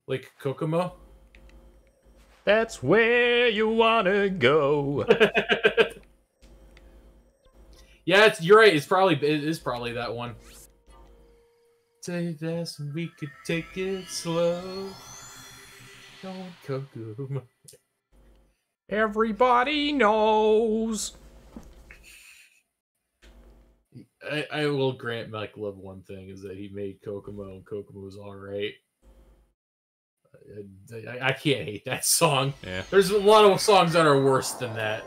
Lake Kokomo? That's where you wanna go. Yeah, it's you're right. It's probably it is probably that one. Take this, we could take it slow. Don't Kokomo. Everybody knows. I, I will grant Mike Love one thing is that he made Kokomo and Kokomo was all right. I, I, I can't hate that song. Yeah. There's a lot of songs that are worse than that.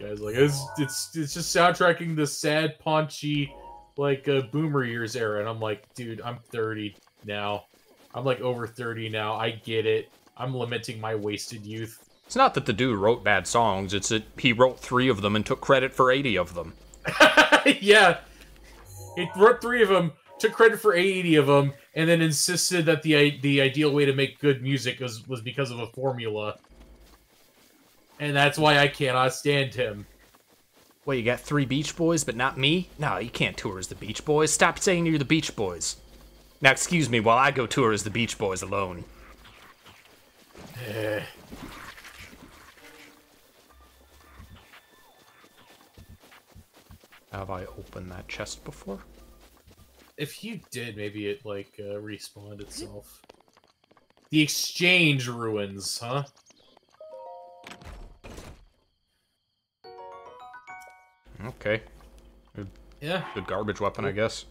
Guys, like it's it's it's just soundtracking the sad, paunchy, like uh, boomer years era, and I'm like, dude, I'm 30 now. I'm like over 30 now. I get it. I'm lamenting my wasted youth. It's not that the dude wrote bad songs, it's that he wrote three of them and took credit for 80 of them. yeah. He wrote three of them, took credit for 80 of them, and then insisted that the the ideal way to make good music was, was because of a formula. And that's why I cannot stand him. Well, you got three Beach Boys, but not me? No, you can't tour as the Beach Boys. Stop saying you're the Beach Boys. Now, excuse me while I go tour as the Beach Boys alone. Have I opened that chest before? If you did, maybe it like uh, respawned itself. The exchange ruins, huh? Okay. Yeah. Good garbage weapon, I guess.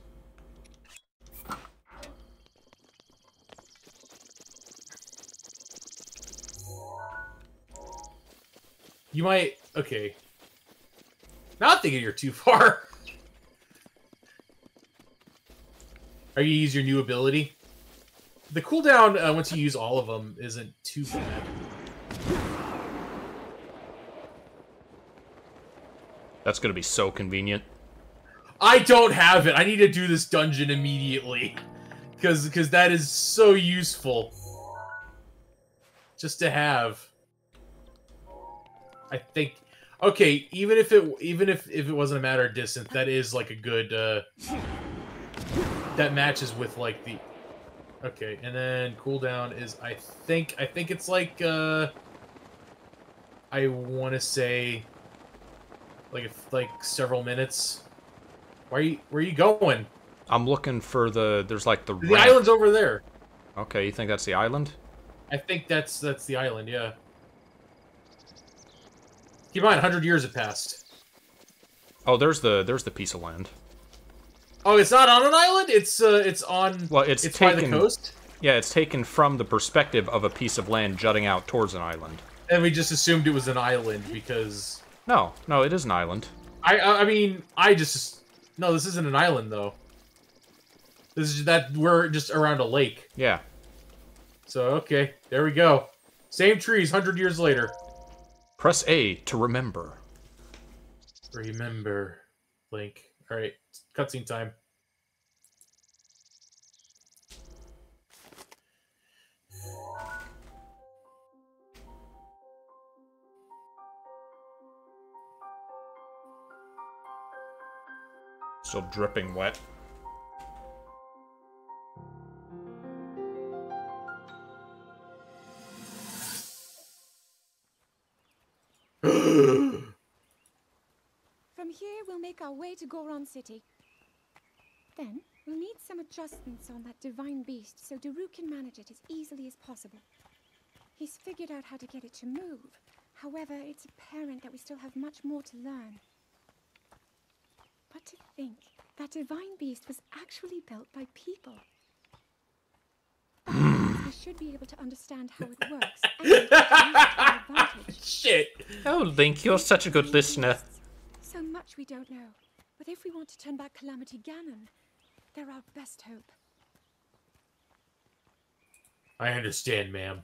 You might. Okay. Not thinking you're too far. Are you use your new ability? The cooldown uh, once you use all of them isn't too bad. That's gonna be so convenient. I don't have it. I need to do this dungeon immediately, because because that is so useful. Just to have. I think. Okay, even if it even if if it wasn't a matter of distance, that is like a good. uh That matches with like the. Okay, and then cooldown is I think I think it's like uh. I want to say. Like if, like several minutes. Where are you where are you going? I'm looking for the. There's like the. The ramp. island's over there. Okay, you think that's the island? I think that's that's the island, yeah. Keep in mind, hundred years have passed. Oh, there's the there's the piece of land. Oh, it's not on an island. It's uh, it's on. Well, it's it's by the taken- coast, Yeah, it's taken from the perspective of a piece of land jutting out towards an island. and we just assumed it was an island because No, no, it is an island. I I mean I just no, this isn't an island though. This is that we're just around a lake. Yeah. So okay, there we go. Same trees, hundred years later. Press A to remember. Remember, Link. All right, cutscene time. Still dripping wet. From here, we'll make our way to Goron City. Then, We'll need some adjustments on that divine beast so Daruk can manage it as easily as possible. He's figured out how to get it to move. However, it's apparent that we still have much more to learn. But to think that divine beast was actually built by people. That means we should be able to understand how it works and it to our advantage. Shit. Oh, Link, you're such a good listener. So much we don't know. But if we want to turn back Calamity Ganon, they're our best hope. I understand, ma'am.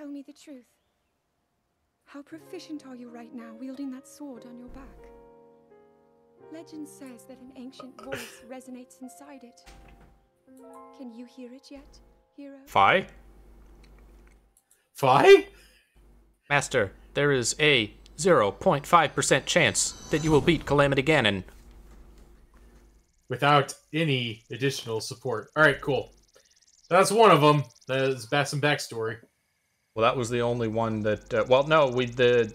Tell me the truth. How proficient are you right now wielding that sword on your back? Legend says that an ancient voice resonates inside it. Can you hear it yet, hero? Fi? Fi? Master, there is a 0.5% chance that you will beat Calamity Ganon. Without any additional support. All right, cool. That's one of them. That's back some backstory. Well, that was the only one that. Uh, well, no, we the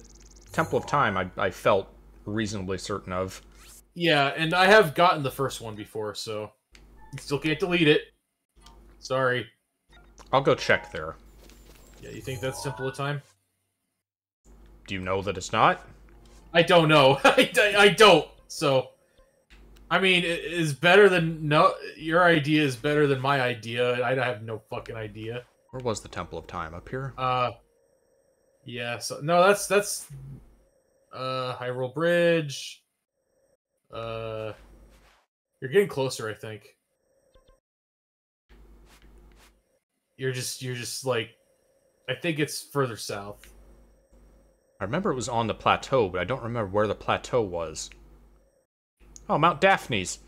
Temple of Time. I, I felt reasonably certain of. Yeah, and I have gotten the first one before, so still can't delete it. Sorry. I'll go check there. Yeah, you think that's Temple of Time? Do you know that it's not? I don't know. I, I don't. So, I mean, it is better than no. Your idea is better than my idea. I have no fucking idea. Where was the Temple of Time? Up here? Uh, yeah. So no, that's that's uh Hyrule Bridge. Uh, you're getting closer, I think. You're just you're just like, I think it's further south. I remember it was on the plateau, but I don't remember where the plateau was. Oh, Mount Daphnes.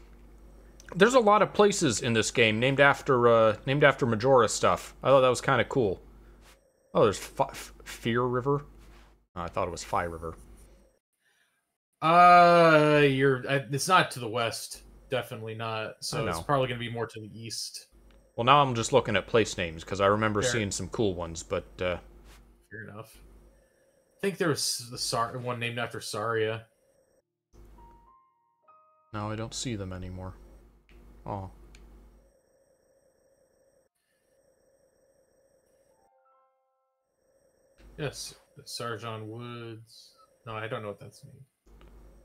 There's a lot of places in this game named after uh, named after Majora stuff. I thought that was kind of cool. Oh, there's F- Fear River. Oh, I thought it was Fire River. Uh, you're. It's not to the west. Definitely not. So it's probably gonna be more to the east. Well, now I'm just looking at place names because I remember Fair. seeing some cool ones, but uh, Fair enough. I think there was the Sar- one named after Saria. no, I don't see them anymore. Oh, Yes, Sarjon Woods. No, I don't know what that's mean.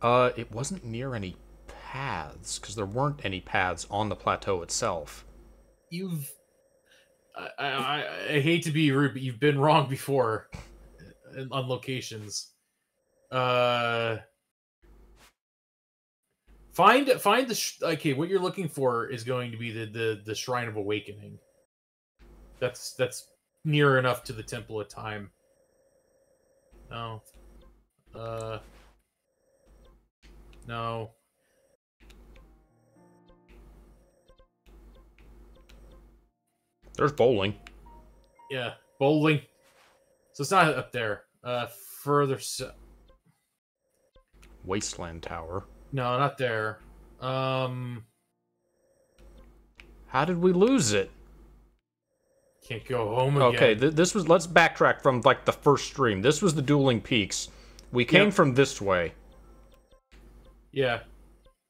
uh, it wasn't near any paths because there weren't any paths on the plateau itself. You've. I, I, I- I hate to be rude, but you've been wrong before uh, on locations. Uh. Find find the sh- okay. What you're looking for is going to be the the the Shrine of Awakening. That's that's near enough to the Temple of Time. No. Uh. No. There's bowling. Yeah, bowling. So it's not up there. Uh, further. So- Wasteland Tower. No, not there. Um, How did we lose it? can't go home again. Okay, th- this was. Let's backtrack from like the first stream. This was the Dueling Peaks. We came Yep. from this way. Yeah.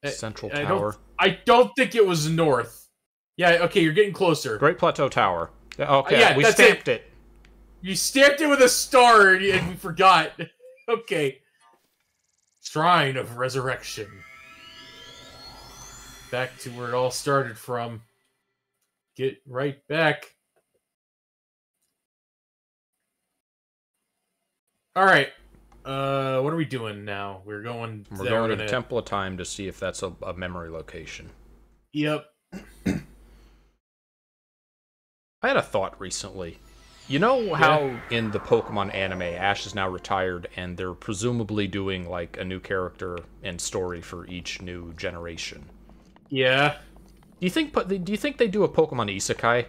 Central I Tower. Don't, I don't think it was north. Yeah. Okay, you're getting closer. Great Plateau Tower. Yeah, Okay, yeah, we stamped it. You stamped it with a star, and and we forgot. okay. Shrine of Resurrection. Back to where it all started from. Get right back. All right. Uh, what are we doing now? We're going. We're going to gonna- the Temple of Time to see if that's a, a memory location. Yep. I had a thought recently. You know how in the Pokemon anime, Ash is now retired, and they're presumably doing like a new character and story for each new generation. Yeah. Do you think? Do you think they do a Pokemon Isekai?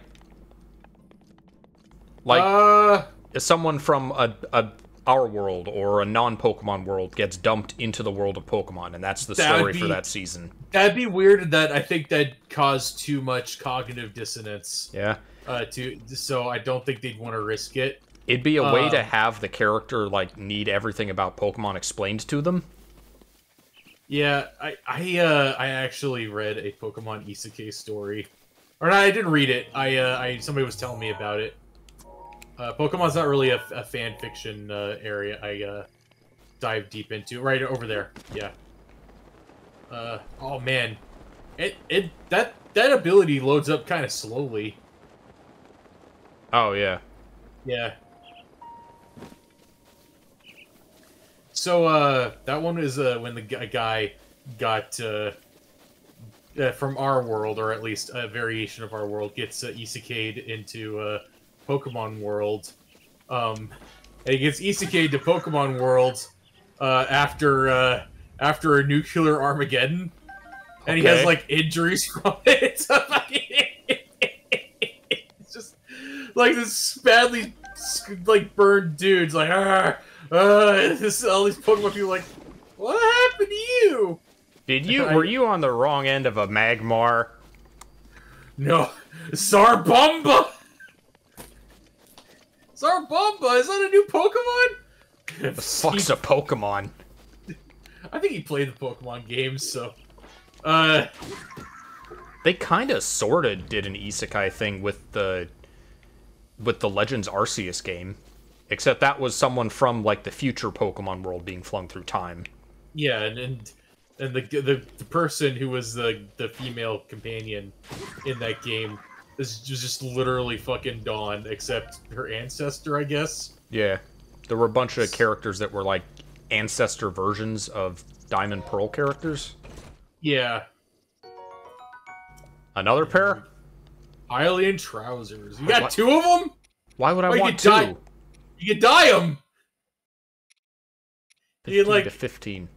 Like, uh, someone from a, a our world or a non-Pokemon world gets dumped into the world of Pokemon, and that's the story for that season. that'd be weird. That I think that caused too much cognitive dissonance. Yeah. Uh, to so I don't think they'd want to risk it. It'd be a way to Um, have the character like need everything about Pokemon explained to them. Yeah, I I uh I actually read a Pokemon Isekai story, or no, I didn't read it. I uh I somebody was telling me about it. Uh, Pokemon's not really a, a fan fiction uh, area. I uh dive deep into right over there. Yeah. Uh oh man, it it that that ability loads up kind of slowly. Oh yeah. Yeah. So uh that one is uh when the gu- guy got uh, uh from our world or at least a variation of our world gets uh, isekai'd into uh Pokemon world. Um and he gets isekai'd to Pokemon world uh after uh after a nuclear Armageddon. And he has like injuries from it. like this badly like burned dudes like ah, uh, this all these Pokemon people like what happened to you? Did you were you on the wrong end of a Magmar? No, Tsar Bomba. Sarbomba is that a new Pokemon? The fuck's a Pokemon? I think he played the Pokemon games, so uh They kind of sorta did an isekai thing with the with the Legends Arceus game, except that was someone from like the future Pokemon world being flung through time. yeah, and and, and the, the the person who was the the female companion in that game is just, just literally fucking Dawn, except her ancestor, I guess. Yeah, there were a bunch of characters that were like ancestor versions of Diamond Pearl characters. Yeah, Another pair? Hylian trousers. You got what? two of them? Why would I you want die- two? You could dye them. You 15 like- to 15.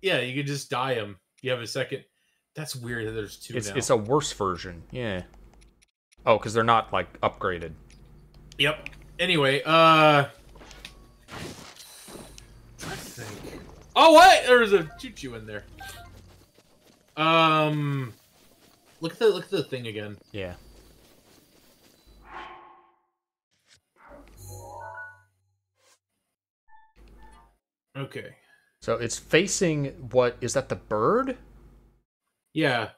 Yeah, you could just dye them. You have a second. That's weird that there's two It's now. it's a worse version. Yeah. Oh, because they're not like upgraded. Yep. Anyway, uh. Oh, what? There's a choo choo in there. Um. Look at the look at the thing again. Yeah. Okay. So it's facing what is that the bird? Yeah,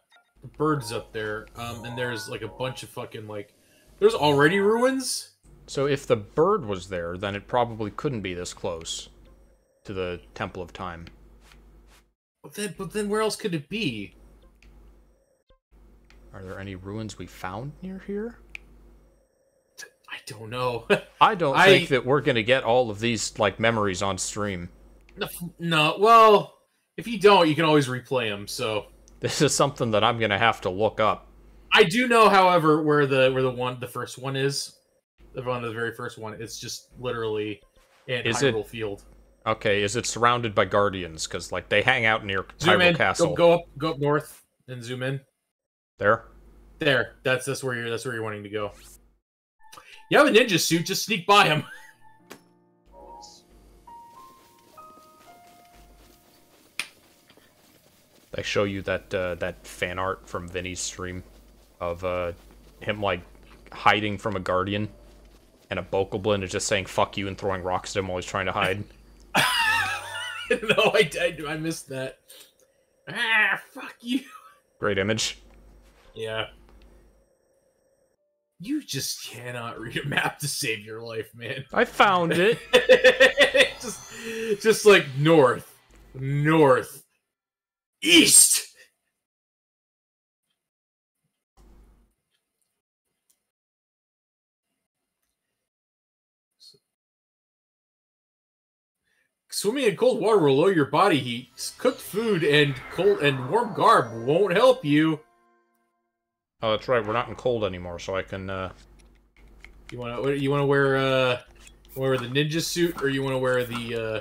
the bird's up there. Um, and there's like a bunch of fucking like. There's already ruins. So if the bird was there, then it probably couldn't be this close to the Temple of Time. But then, but then where else could it be? Are there any ruins we found near here? I don't know. I don't I- think that we're gonna get all of these like memories on stream. No, no, well, if you don't, you can always replay them. So This is something that I'm gonna have to look up. I do know, however, where the where the one the first one is. The one the very first one. It's just literally in Is it- Field. Okay, is it surrounded by guardians? Because like they hang out near Zoom Hyrule in. Castle. Go, go up. Go up north and zoom in. There. There. That's that's where you're. That's where you're wanting to go. You have a ninja suit. Just sneak by him. I show you that uh, that fan art from Vinny's stream of uh, him like hiding from a guardian, and a Bokoblin is just saying "fuck you" and throwing rocks at him while he's trying to hide. no, I, I I missed that. Ah, fuck you. Great image. Yeah. You just cannot read a map to save your life, man. I found it. just, just like north, north, east. Swimming in cold water will lower your body heat. Cooked food and cold and warm garb won't help you. Oh, that's right. We're not in cold anymore, so I can. Uh... You want to you want to wear uh wear the ninja suit or you want to wear the uh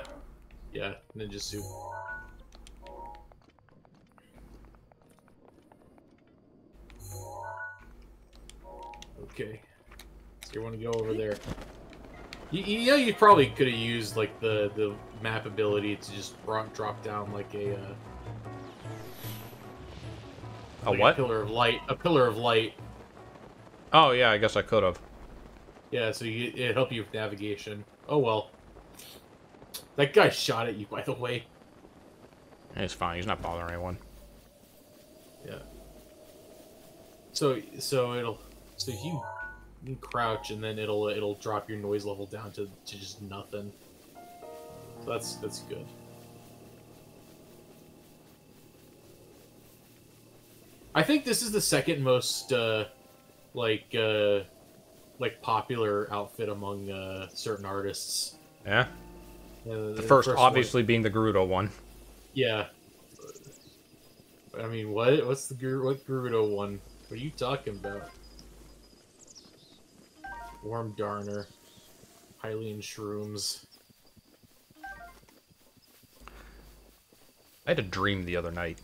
yeah ninja suit. Okay, so you want to go over there. You, you know you probably could have used like the the map ability to just drop, drop down like a uh, A like what? pillar of light a pillar of light Oh yeah, I guess I could have. Yeah, so you, it help you with navigation. Oh well. That guy shot at you, by the way. It's fine. He's not bothering anyone. Yeah. So so it'll so you, you crouch and then it'll it'll drop your noise level down to, to just nothing. So that's that's good. I think this is the second most uh like uh like popular outfit among uh certain artists. Yeah. Uh, The first, one- obviously, being the Gerudo one. yeah. I mean, what? What's the Ger- what Gerudo one? What are you talking about? Warm Darner, Hylian Shrooms. I had a dream the other night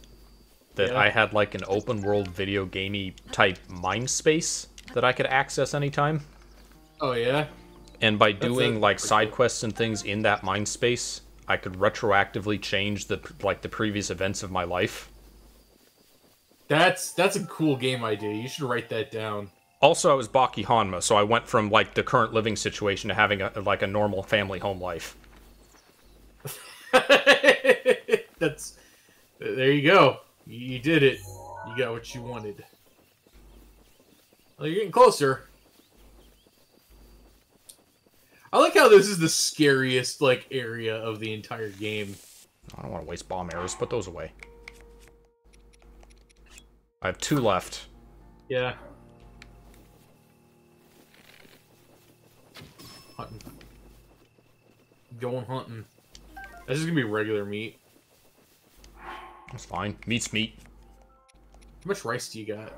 that Yeah. I had like an open world video gamey type mind space that I could access anytime. Oh yeah. And by That's doing like side quests and things in that mind space, I could retroactively change the like the previous events of my life. That's that's a cool game idea. You should write that down. Also, I was Baki Hanma, so I went from like the current living situation to having a like a normal family home life. that's there you go. You, did it. You got what you wanted. Well, you're getting closer. I like how this is the scariest like area of the entire game. I don't want to waste bomb arrows. Put those away. I have two left. Yeah. Hunting. Going hunting. This is gonna be regular meat. That's fine. Meat's meat. How much rice do you got?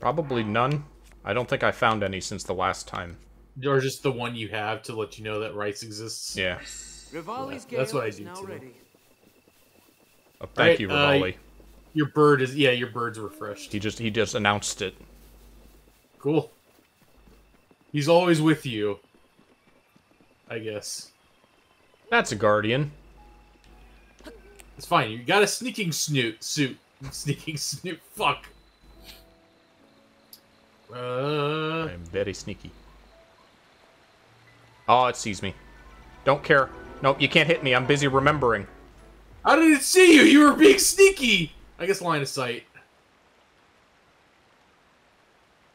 Probably none. I don't think I found any since the last time. Or just the one you have to let you know that rice exists? Yeah. Revali's Yeah, that's what I do, too. Oh, thank Right, you, uh, Your bird is yeah, your bird's refreshed. he just he just announced it. Cool. He's always with you. I guess. That's a guardian. It's fine. You got a sneaking snoot suit. Sneaking snoot. Fuck. Uh, I am very sneaky. Oh, it sees me. Don't care. Nope, you can't hit me. I'm busy remembering. how did it see you? You were being sneaky. I guess line of sight.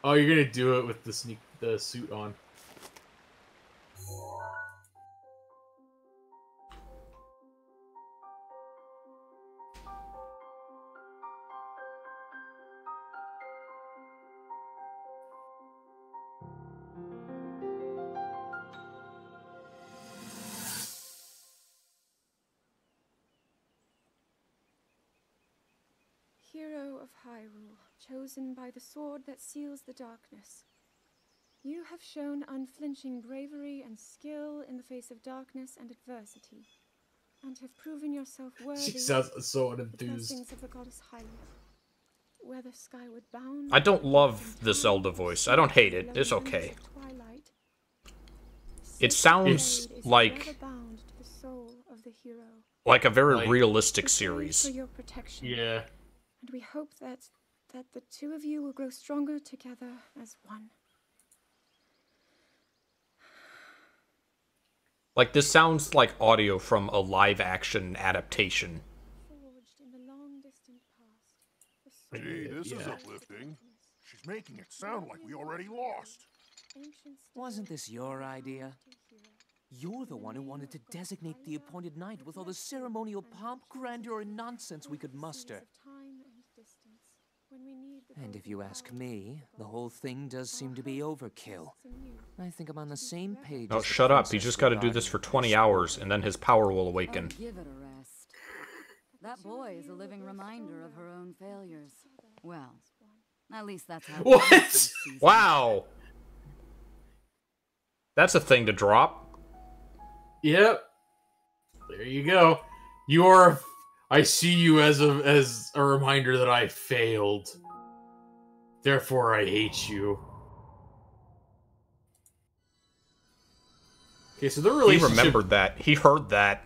Oh, you're gonna do it with the sneak, the suit on. Hero of Hyrule, chosen by the sword that seals the darkness. You have shown unflinching bravery and skill in the face of darkness and adversity, and have proven yourself worthy She sounds so of the blessings of the goddess Hyrule. Whether skyward bound, I don't love the Zelda voice. I don't hate it. It's okay. twilight, It sounds blade like- forever bound to the soul of the hero. Like a very Like- realistic series. For your protection. Yeah. And we hope that that the two of you will grow stronger together as one. Like this sounds like audio from a live action adaptation. Forged in the past. the sword Gee, this is uplifting. She's making it sound like we already lost. Wasn't this your idea? You're the one who wanted to designate the appointed night with all the ceremonial pomp, grandeur, and nonsense we could muster. of time and distance, when we need the And if you ask me, the whole thing does seem to be overkill. I think I'm on the same page. Oh, shut up. You Princess just gotta do this for 20 hours, and then his power will Oh, awaken. give it a rest. That boy is a living reminder of her own failures. Well, at least that's how. What? Princess sees it. Wow! That's a thing to drop. Yep. There you go. You are. I see you as a as a reminder that I failed. Therefore, I hate you. Okay, so the relationship. He remembered that. He heard that.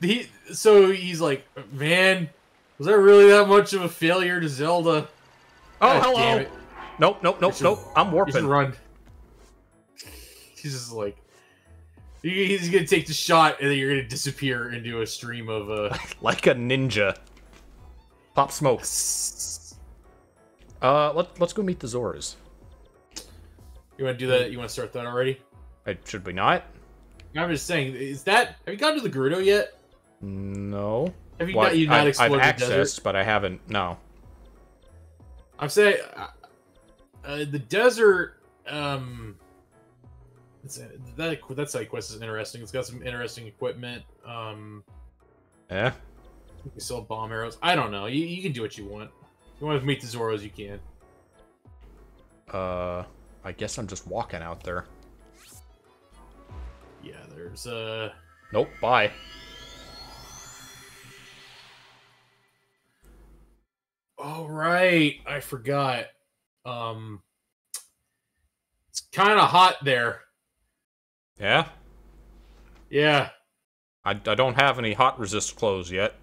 He so he's like, man, was I really that much of a failure to Zelda? Oh, God hello! Nope, nope, nope, should- nope. I'm You should warping. run. He's just like, he's gonna take the shot, and then you're gonna disappear into a stream of uh. Like a ninja. Pop smoke. Uh, let, let's go meet the Zoras. You want to do that? You want to start that already? Uh, should we not? I'm just saying, is that have you gotten to the Gerudo yet? No. Have you Well, not? You not I've, explored I've the accessed, desert? but I haven't. No. I'm saying, uh, uh, the desert. Um, it's, that that side quest is interesting. It's got some interesting equipment. Um, Eh? you can sell bomb arrows. I don't know. You, you can do what you want. You want to meet the Zoras, you can. Uh, I guess I'm just walking out there. Yeah, there's uh. Nope. Bye. All right, I forgot. Um, it's kind of hot there. Yeah. Yeah. I, I don't have any hot resist clothes yet.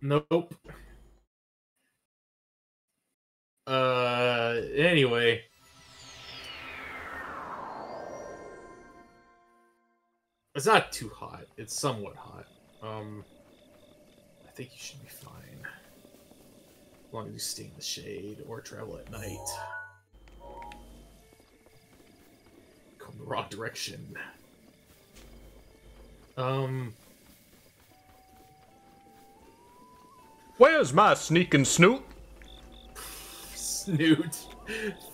Nope. Uh. Anyway. It's not too hot. It's somewhat hot. Um. I think you should be fine. As long as you stay in the shade or travel at night. Come the wrong direction. Um. Where's my sneaking snoot? Snoot.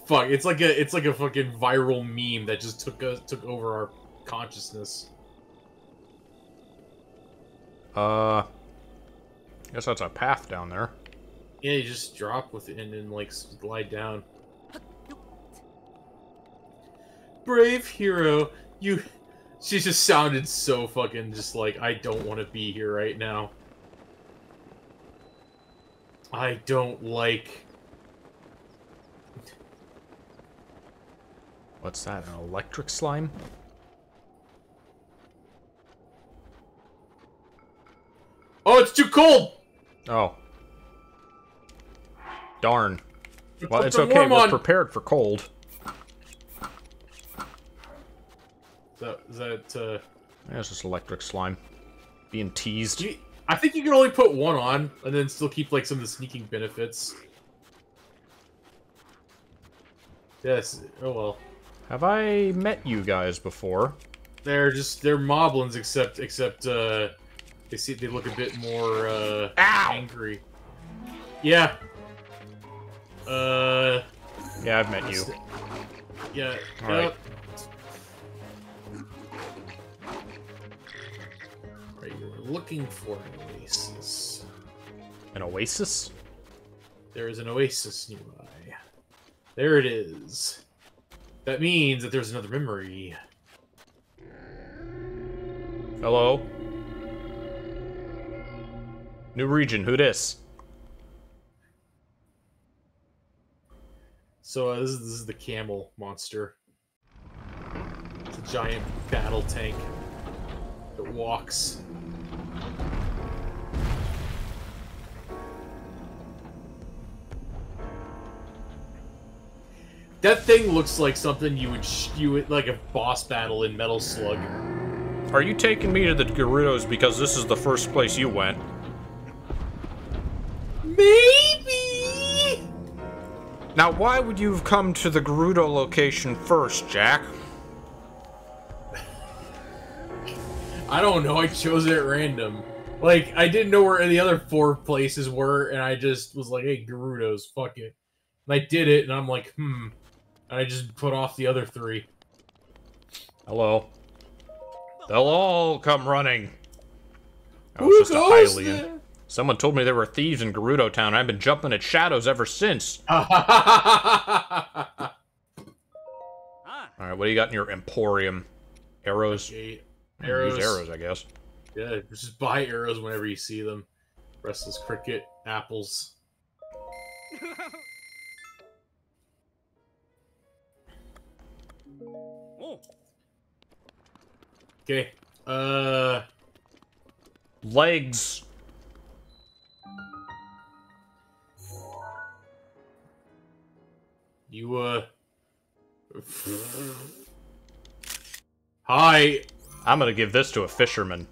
Fuck, it's like a it's like a fucking viral meme that just took us took over our consciousness. Uh, guess that's a path down there. Yeah, you just drop with it and then like glide down. Brave hero, you. She just sounded so fucking just like I don't want to be here right now. I don't like. What's that? An electric slime? Oh, it's too cold. Oh. Darn. Well, it's okay. We're on. prepared for cold. Is that, is that uh, Yeah, it's just electric slime. Being teased. You, I think you can only put one on and then still keep like some of the sneaking benefits. Yes. Oh well. Have I met you guys before? They're just they're moblins except except uh they see they look a bit more uh Ow! angry. Yeah. Uh Yeah, I've met you. yeah. All right. yep. Right, you were looking for an oasis. An oasis? There is an oasis nearby. There it is. That means that there's another memory. Hello? New region, who dis? So uh, this, is, this is the camel monster. It's a giant battle tank that walks. That thing looks like something you would you would like a boss battle in Metal Slug. Are you taking me to the Gerudos because this is the first place you went? Maybe. Now, why would you have come to the Gerudo location first, Jack? I don't know. I chose it at random. Like I didn't know where the other four places were, and I just was like, "Hey, Gerudos, fuck it." And I did it, and I'm like, "Hmm," I just put off the other three. Hello. They'll all come running. I Who was just a goes Hylian. there? Someone told me there were thieves in Gerudo Town. I've been jumping at shadows ever since. Ah. All right, what do you got in your Emporium? Arrows. Okay, Use Arrows. arrows, I guess. Yeah, just buy arrows whenever you see them. Restless cricket, apples. Oh, Okay. Uh. Legs. You uh Hi. I'm gonna give this to a fisherman.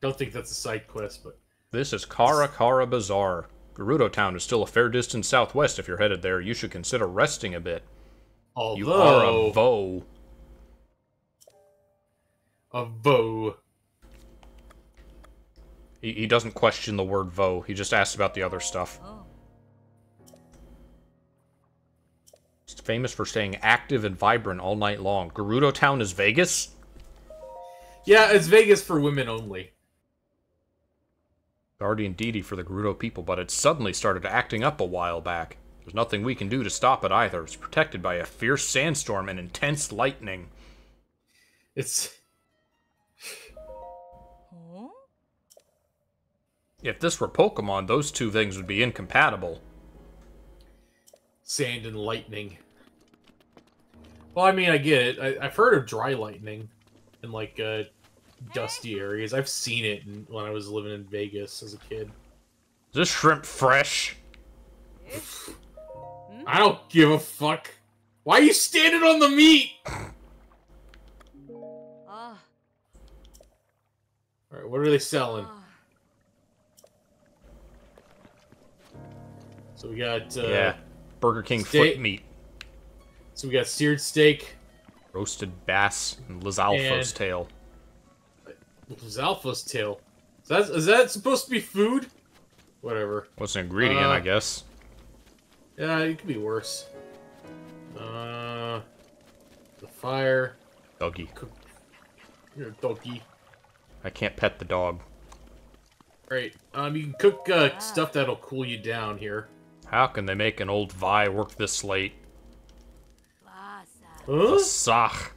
Don't think that's a side quest, but This is Kara Kara Bazaar. Gerudo Town is still a fair distance southwest. If you're headed there, you should consider resting a bit. Although You are a voe. a voe. He, he doesn't question the word voe. He just asks about the other stuff. Oh. It's famous for staying active and vibrant all night long. Gerudo Town is Vegas? Yeah, it's Vegas for women only. Guardian deity for the Gerudo people, but it suddenly started acting up a while back. There's nothing we can do to stop it either. It's protected by a fierce sandstorm and intense lightning. It's If this were Pokemon, those two things would be incompatible. sand and lightning. Well, I mean, I get it. I, I've heard of dry lightning in like uh, dusty areas. I've seen it in, when I was living in Vegas as a kid. Is this shrimp fresh? I don't give a fuck. Why are you standing on the meat? Ah. All right, what are they selling? So we got uh, yeah. Burger King steak- foot meat, So we got seared steak, roasted bass, and Lizalfos And- tail. Zalfo's tail. Is that, is that supposed to be food? Whatever. What's an ingredient, Uh, I guess? Yeah, it could be worse. Uh, the fire. Doggy. You're a doggy. I can't pet the dog. Right. Um, you can cook uh, stuff that'll cool you down here. How can they make an old Vi work this late? Plaza. Huh? Vasach.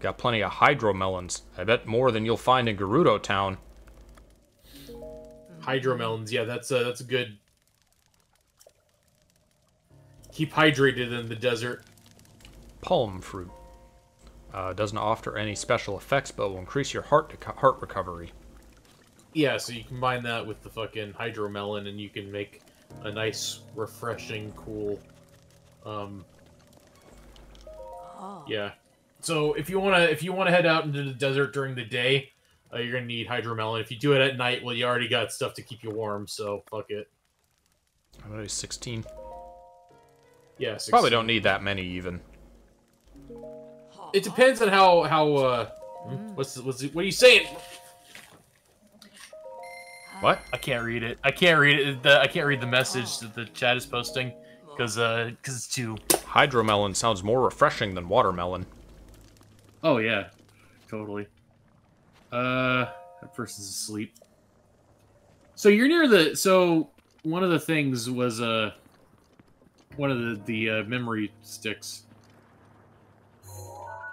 Got plenty of hydromelons. I bet more than you'll find in Gerudo Town. Hydromelons. Yeah, that's a that's a good. Keep hydrated in the desert. Palm fruit. Uh, doesn't offer any special effects, but will increase your heart heart recovery. Yeah, so you combine that with the fucking hydromelon, and you can make a nice, refreshing, cool. Um. Oh. Yeah. So if you wanna if you wanna head out into the desert during the day, uh, you're gonna need hydromelon. If you do it at night, well, you already got stuff to keep you warm. So fuck it. How many? 16? Yeah. Probably don't need that many even. It depends on how how. uh hmm, What's what's what are you saying? What? I can't read it. I can't read it. The, I can't read the message that the chat is posting because uh because it's too. Hydromelon sounds more refreshing than watermelon. Oh yeah, totally. Uh, that person's asleep. So you're near the. So one of the things was uh one of the the uh, memory sticks.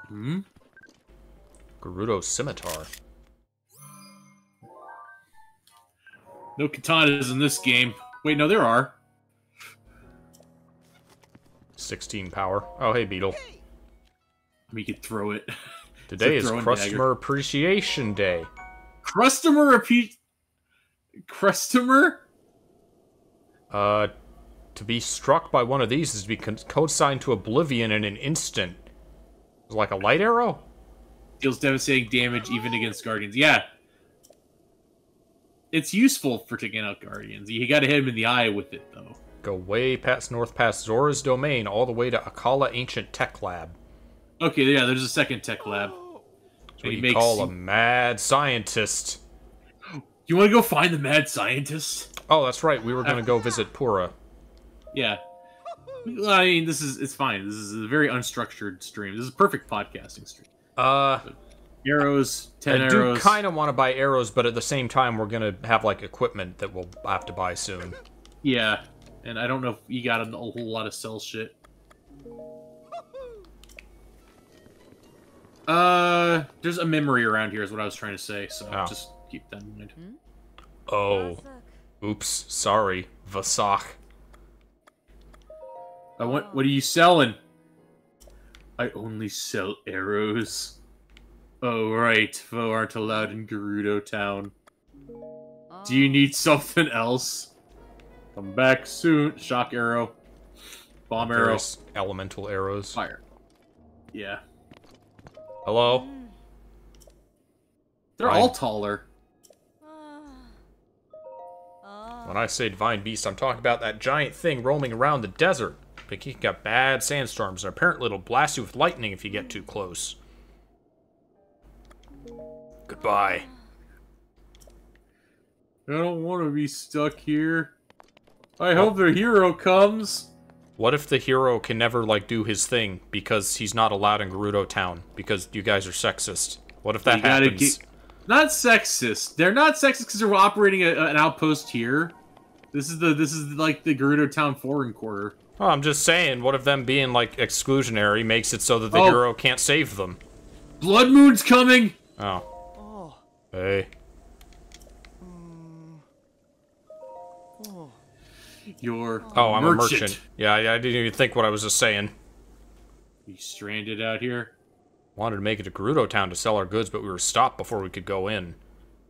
Hmm. Gerudo Scimitar. No katanas in this game. Wait, no, there are. 16 power. Oh, hey, Beetle. We could throw it. Today is Customer. Appreciation Day. Customer repeat. Customer. Uh, to be struck by one of these is to be consigned to oblivion in an instant. Like a light arrow? deals devastating damage even against guardians. Yeah. It's useful for taking out guardians. You gotta hit him in the eye with it, though. Go way past north past Zora's domain, all the way to Akala Ancient Tech Lab. Okay, yeah, there's a second tech lab. That's what you makes- call a mad scientist. You wanna go find the mad scientist? Oh, that's right. We were gonna go visit Purah. Yeah. Well, I mean, this is, it's fine. This is a very unstructured stream. This is perfect podcasting stream. Uh, Arrows, 10 I arrows. do kind of want to buy arrows, but at the same time, we're gonna have like equipment that we'll have to buy soon. Yeah. And I don't know if you got a whole lot of cell shit. Uh, there's a memory around here, is what I was trying to say. So Oh. just keep that in mind. Oh, oops, sorry, Vasach. I want. Oh. What are you selling? I only sell arrows. Oh right, voe aren't allowed in Gerudo Town. Do you need oh. something else? Come back soon. Shock arrow, bomb arrow, elemental arrows. fire. Yeah. Hello? They're Fine. all taller. When I say divine beast, I'm talking about that giant thing roaming around the desert. But he got bad sandstorms, and apparently it'll blast you with lightning if you get too close. Goodbye. I don't want to be stuck here. I hope the hero comes. What if the hero can never, like, do his thing because he's not allowed in Gerudo Town because you guys are sexist? What if that You happens? get- Not sexist. They're not sexist because they're operating a, an outpost here. This is the this is like the Gerudo Town foreign quarter. Oh, I'm just saying, what if them being, like, exclusionary makes it so that the Oh. hero can't save them? Blood Moon's coming. Oh. Oh, Hey. You're Oh, I'm a merchant. Yeah, yeah, I didn't even think what I was just saying. You stranded out here. Wanted to make it to Gerudo Town to sell our goods, but we were stopped before we could go in.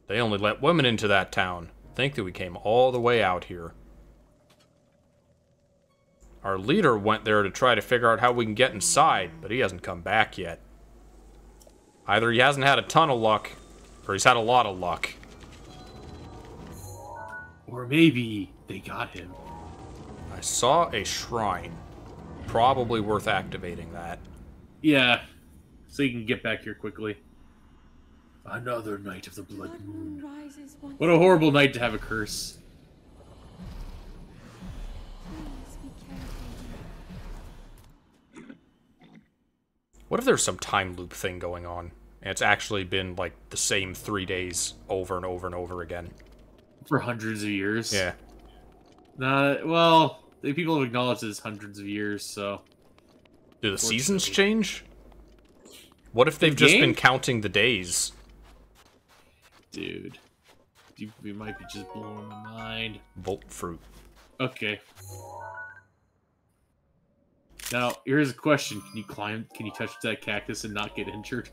They only let women into that town. Think that we came all the way out here. Our leader went there to try to figure out how we can get inside, but he hasn't come back yet. Either he hasn't had a ton of luck, or he's had a lot of luck. Or maybe they got him. I saw a shrine. Probably worth activating that. Yeah. So you can get back here quickly. Another night of the blood Blood moon. moon rises What a horrible night to have a curse. Please be careful. What if there's some time loop thing going on? And it's actually been like the same three days over and over and over again. For hundreds of years. Yeah. Nah, well, the people have acknowledged it's hundreds of years, so. Do the seasons change? What if they've The just game? been counting the days? Dude. You, you might be just blowing my mind. Volt fruit. Okay. Now, here's a question. Can you climb, can you touch that cactus and not get injured?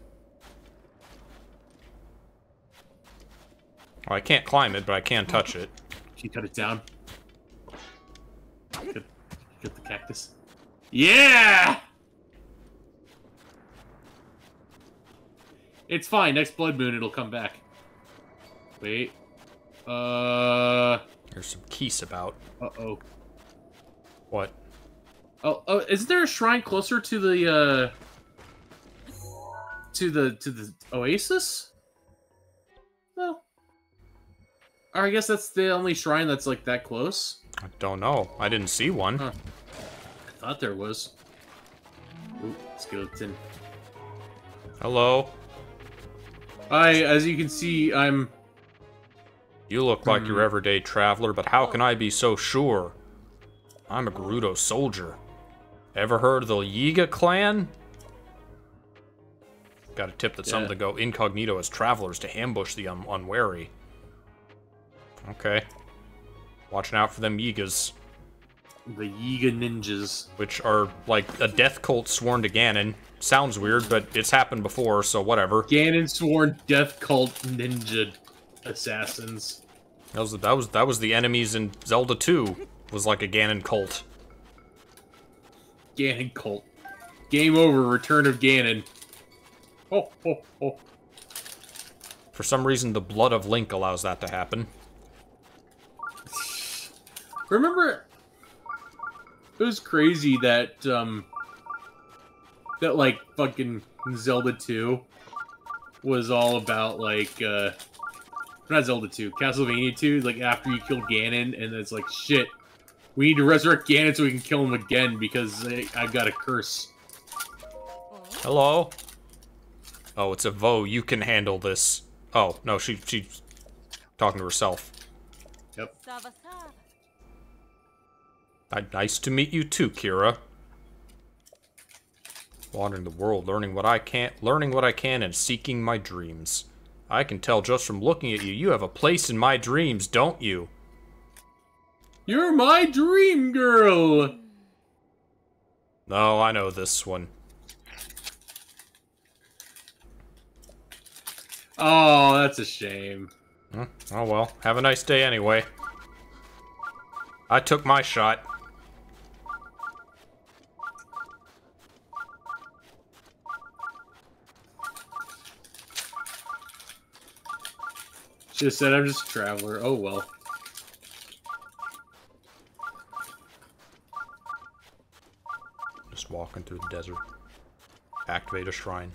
Well, I can't climb it, but I can touch it. Can you cut it down? Get, get the cactus. Yeah! It's fine. Next blood moon, it'll come back. Wait. Uh. There's some keys about. Uh oh. What? Oh, oh, is there a shrine closer to the uh to the to the oasis? No. Or I guess that's the only shrine that's like that close. I don't know. I didn't see one. Huh. I thought there was. Ooh, skeleton. Hello. I, as you can see, I'm. You look like Hmm. your everyday traveler, but how can I be so sure? I'm a Gerudo soldier. Ever heard of the Yiga clan? Got a tip that some of Yeah. them go incognito as travelers to ambush the un- unwary. Okay. Watching out for them Yigas, The Yiga ninjas. which are like a death cult sworn to Ganon. Sounds weird, but it's happened before, so whatever. Ganon sworn death cult ninja assassins. That was that was that was the enemies in Zelda 2. Was like a Ganon cult. Ganon cult. Game over. Return of Ganon. Oh, oh, oh. For some reason, the blood of Link allows that to happen. Remember, it was crazy that um that like fucking Zelda 2 was all about like uh not Zelda 2, Castlevania 2, like after you kill Ganon and it's like shit. We need to resurrect Ganon so we can kill him again because I've got a curse. Hello? Oh, it's a Vo. You can handle this. Oh, no, she she's talking to herself. Yep. Ni- Nice to meet you too, Kira. Wandering the world, learning what I can, learning what I can, and seeking my dreams. I can tell just from looking at you, you have a place in my dreams, don't you? You're my dream girl! No, oh, I know this one. Oh, that's a shame. Hmm, oh, well. Have a nice day anyway. I took my shot. Just said I'm just a traveler. Oh, well. Walking through the desert. Activate a shrine.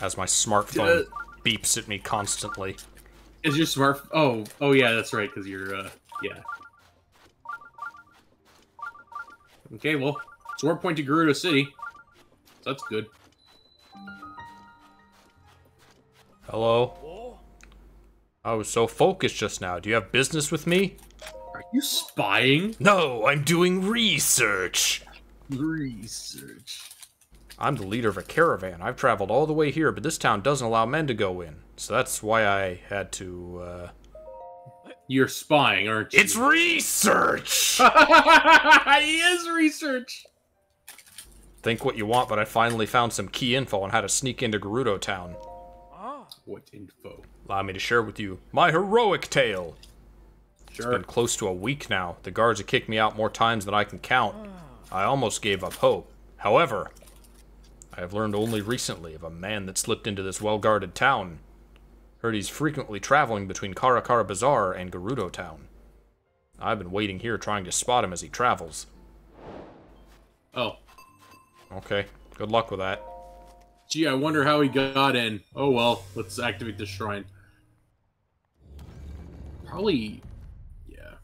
As my smartphone beeps at me constantly. Is your smart? Oh, oh yeah, that's right. Because you're, uh, yeah. Okay, well, sword point to Gerudo City. So that's good. Hello? I was so focused just now. Do you have business with me? Are you spying? No, I'm doing research. Research. I'm the leader of a caravan. I've traveled all the way here, but this town doesn't allow men to go in. So that's why I had to, uh... You're spying, aren't you? It's research! he is research. Think what you want, but I finally found some key info on how to sneak into Gerudo Town. Ah. What info? Allow me to share with you my heroic tale. Sure. It's been close to a week now. The guards have kicked me out more times than I can count. I almost gave up hope. However, I have learned only recently of a man that slipped into this well-guarded town. Heard he's frequently traveling between Karakara Bazaar and Gerudo Town. I've been waiting here trying to spot him as he travels. Oh, Okay, good luck with that. gee, I wonder how he got in. Oh well, let's activate the shrine. Probably, yeah.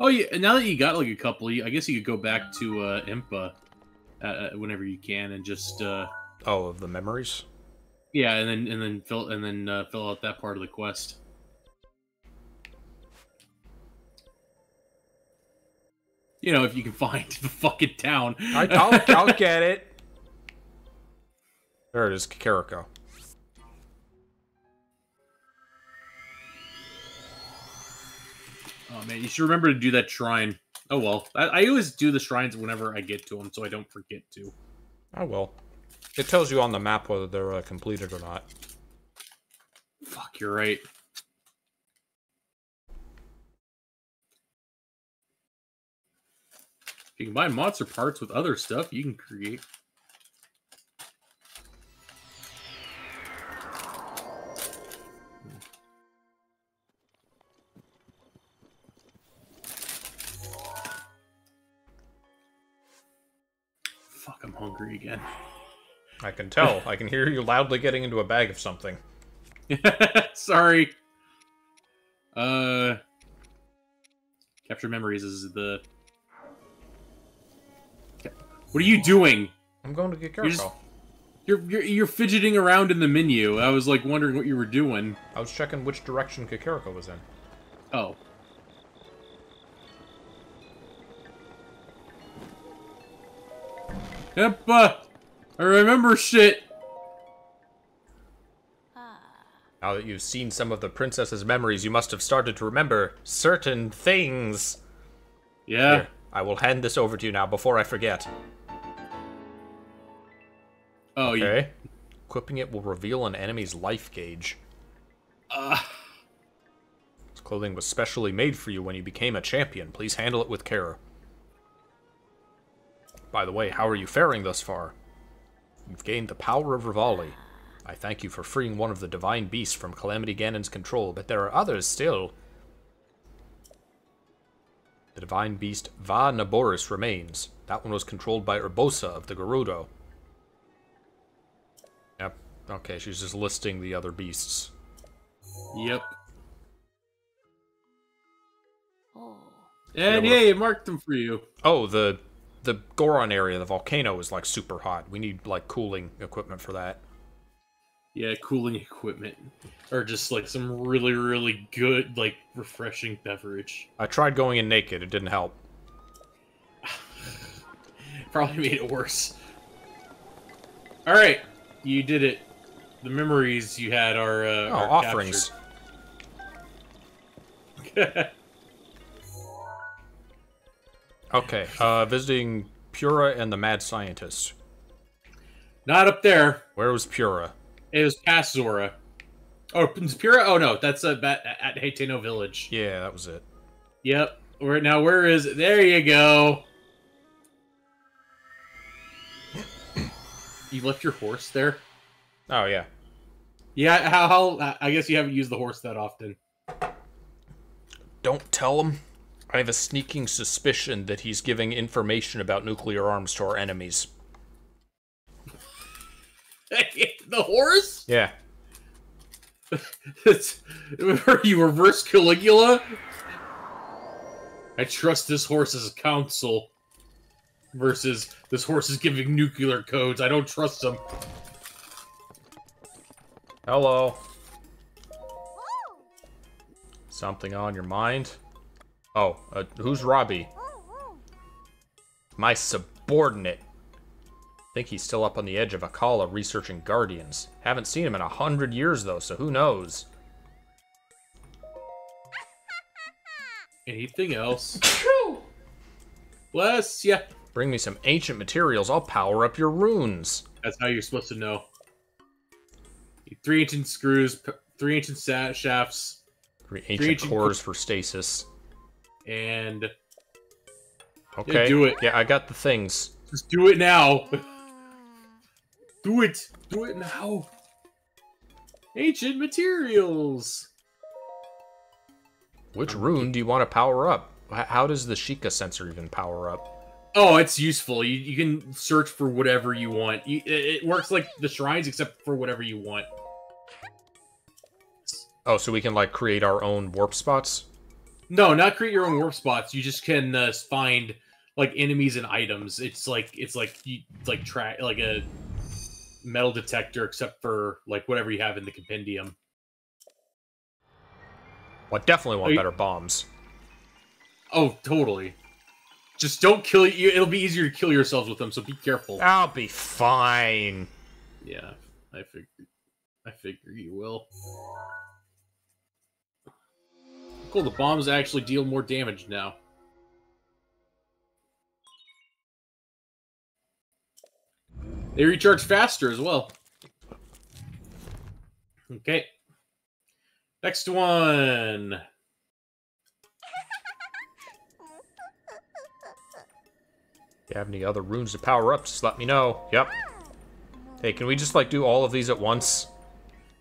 Oh yeah. and Now that you got like a couple, I guess you could go back to uh, Impa uh, whenever you can and just uh, Oh, of the memories? yeah, and then and then fill and then uh, fill out that part of the quest. You know, if you can find the fucking town. I, I'll, I'll get it. There it is, Kakariko. Oh man, you should remember to do that shrine. Oh well, I, I always do the shrines whenever I get to them, so I don't forget to. I will. It tells you on the map whether they're uh, completed or not. Fuck, you're right. If you buy monster parts with other stuff, you can create. Hungry again. I can tell. I can hear you loudly getting into a bag of something. Sorry. Uh, capture memories is the. What are you doing? I'm going to get You're just- You're, you're you're fidgeting around in the menu. I was like wondering what you were doing. I was checking which direction Kakariko was in. Oh. Yep. Uh, I remember shit. Now that you've seen some of the princess's memories, you must have started to remember certain things. Yeah. Here, I will hand this over to you now before I forget. Oh. Okay. Equipping it will reveal an enemy's life gauge. Uh, This clothing was specially made for you when you became a champion. Please handle it with care. By the way, how are you faring thus far? You've gained the power of Revali. I thank you for freeing one of the divine beasts from Calamity Ganon's control, but there are others still. The divine beast Va Naboris remains. That one was controlled by Urbosa of the Gerudo. Yep. Okay, she's just listing the other beasts. yep. Oh. And Yeah, yeah, we're- it marked them for you. Oh, the the Goron area, the volcano is like super hot. We need like cooling equipment for that. Yeah, cooling equipment, or just like some really, really good, like refreshing beverage. I tried going in naked, it didn't help. Probably made it worse. All right, you did it. The memories you had are, uh, Oh, are offerings. Okay, uh, visiting Purah and the Mad Scientist. Not up there. Where was Purah? It was past Zora. Oh, Purah. Oh no, that's uh, at, at Hateno Village. Yeah, that was it. Yep. Where now? Where is it? There you go. You left your horse there. Oh yeah. Yeah, how, how I guess you haven't used the horse that often. Don't tell him. I have a sneaking suspicion that he's giving information about nuclear arms to our enemies. the horse? Yeah. You reverse Caligula? I trust this horse's counsel. Versus this horse is giving nuclear codes. I don't trust him. Hello. Something on your mind? Oh, uh, who's Robbie? My subordinate. Think he's still up on the edge of Akkala researching Guardians. Haven't seen him in a hundred years though, so who knows? Anything else? Bless ya. Bring me some ancient materials, I'll power up your runes. That's how you're supposed to know. Three ancient screws, three ancient shafts, Three ancient ancient cores for stasis. And Okay. do it. Yeah, I got the things. just do it now. do it. Do it now. Ancient materials. Which rune do you want to power up? How does the Sheikah sensor even power up? Oh, it's useful. You, you can search for whatever you want. You, it, it works like the shrines, except for whatever you want. Oh, so we can like create our own warp spots? No, not create your own warp spots. You just can uh, find like enemies and items. It's like it's like you it's like track like a metal detector, except for like whatever you have in the compendium. Well, I definitely want you- better bombs. Oh, totally. Just don't kill you. It'll be easier to kill yourselves with them, so be careful. I'll be fine. Yeah, I figure. I figure you will. Cool. The bombs actually deal more damage now. They recharge faster as well. Okay. Next one. If you have any other runes to power up, just let me know. Yep. Hey, can we just like do all of these at once?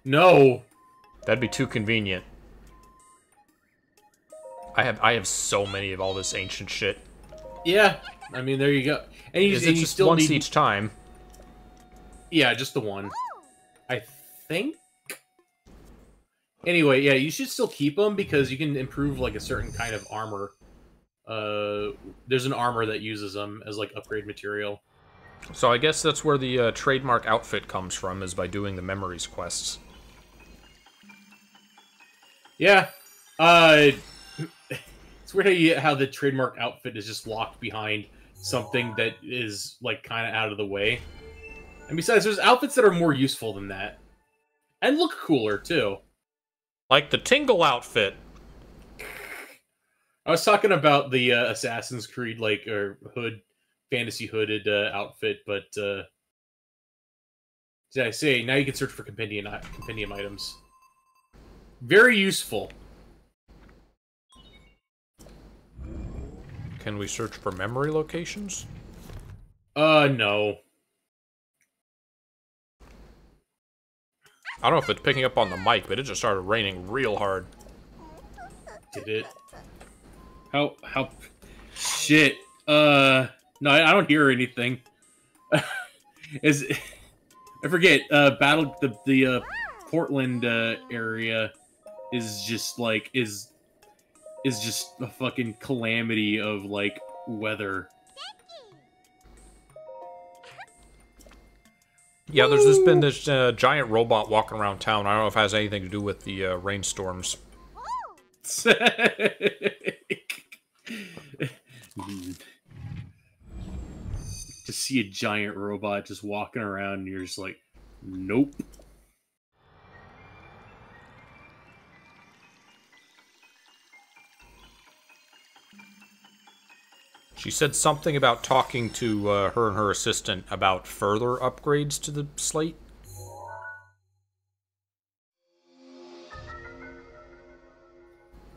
No. That'd be too convenient. I have I have so many of all this ancient shit. Yeah. I mean, there you go. And you, and you still once need each time? Yeah, just the one. I think. Anyway, yeah, you should still keep them because you can improve like a certain kind of armor. Uh, there's an armor that uses them as like upgrade material. So I guess that's where the uh, trademark outfit comes from, is by doing the memories quests. Yeah. Uh, it's weird how, you, how the trademark outfit is just locked behind something that is like kind of out of the way. And besides, there's outfits that are more useful than that, and look cooler too. Like the Tingle outfit. I was talking about the uh, Assassin's Creed like or hood fantasy hooded uh, outfit, but uh did I say now you can search for compendium compendium items. Very useful. Can we search for memory locations? Uh no. I don't know if it's picking up on the mic, but it just started raining real hard. Did it? How how shit. Uh no, I I don't hear anything. Is I forget, uh battle the the uh Portland uh area is just like is is just a fucking calamity of like weather. Yeah, there's just been this uh, giant robot walking around town. I don't know if it has anything to do with the uh, rainstorms. to see a giant robot just walking around and you're just like, nope. She said something about talking to uh, her and her assistant about further upgrades to the slate.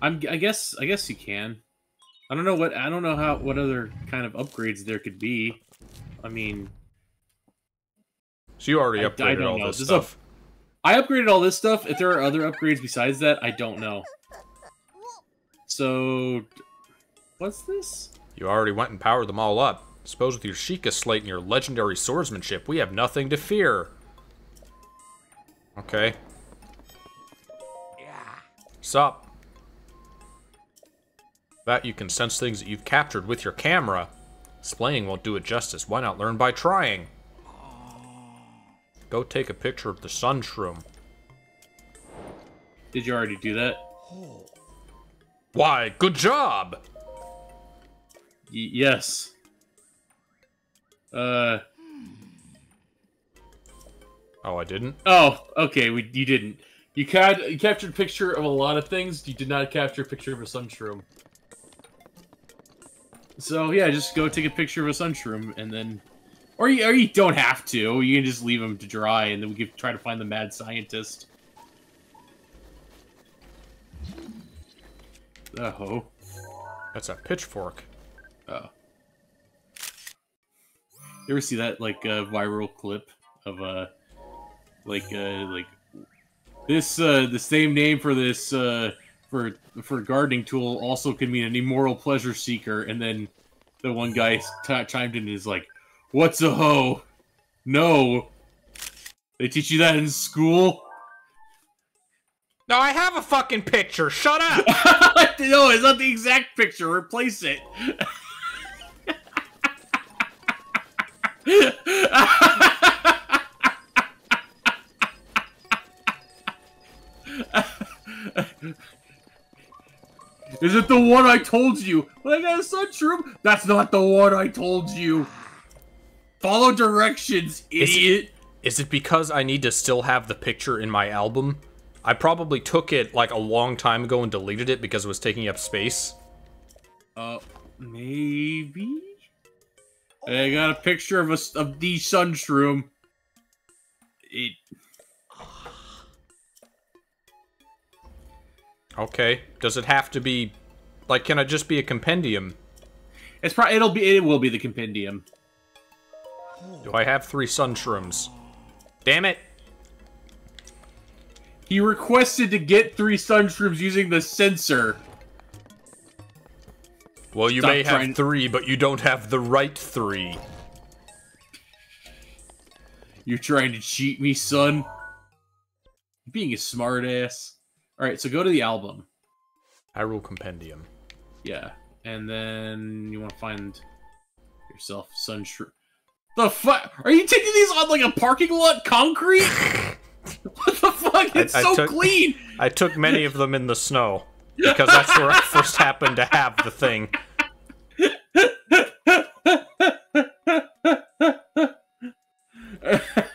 I'm I guess I guess you can. I don't know what I don't know how what other kind of upgrades there could be. I mean, So you already I- I upgraded don't all know. this This stuff. I upgraded all this stuff. If there are other upgrades besides that, I don't know. So, what's this? You already went and powered them all up. Suppose with your Sheikah slate and your legendary swordsmanship, we have nothing to fear. Okay. Yeah. Sup? That you can sense things that you've captured with your camera. Displaying won't do it justice. Why not learn by trying? Go take a picture of the sun shroom. Did you already do that? Why, good job! Y yes. Uh. Oh, I didn't? Oh, okay. We you didn't. You, ca you captured a picture of a lot of things. You did not capture a picture of a sunshroom. So yeah, just go take a picture of a sunshroom and then, or you or you don't have to. You can just leave them to dry, and then we can try to find the mad scientist. Oh. That's a pitchfork. Oh. You ever see that like uh, viral clip of uh like uh like this uh the same name for this uh for for gardening tool also can mean an immoral pleasure seeker and then the one guy chimed in and is like what's a hoe no they teach you that in school No, I have a fucking picture. Shut up. no it's not the exact picture replace it Is it the one I told you? Well, I got a sunshroom. That's not the one I told you. Follow directions, Is it- idiot. Is it because I need to still have the picture in my album? I probably took it like a long time ago and deleted it because it was taking up space. Uh, maybe. I got a picture of a of the sunshroom. It. Okay. Does it have to be like can it just be a compendium? It's probably it'll be it will be the compendium. Do I have three sunshrooms? Damn it. He requested to get three sunshrooms using the sensor. Well, you Stop may have three, but you don't have the right three. You're trying to cheat me, son. You're being a smartass. All right, so go to the album. Hyrule Compendium. Yeah, and then you want to find yourself sunshroom. The fuck? Are you taking these on like a parking lot concrete? what the fuck? It's I so took- clean. I took many of them in the snow because that's where I first happened to have the thing.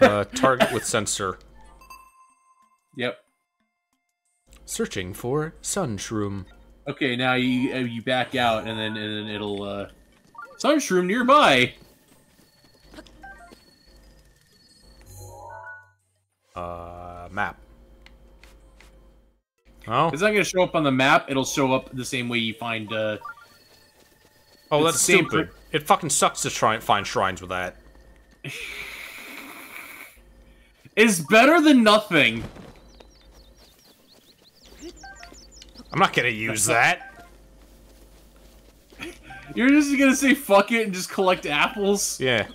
Uh, target with sensor. Yep. Searching for sunshroom. Okay, now you uh, you back out, and then and then it'll uh, sunshroom nearby. Uh, map. Oh, It's not gonna show up on the map. It'll show up the same way you find. uh... oh, that's stupid. It fucking sucks to try and find shrines with that. It's better than nothing. I'm not gonna use that. You're just gonna say fuck it and just collect apples. Yeah.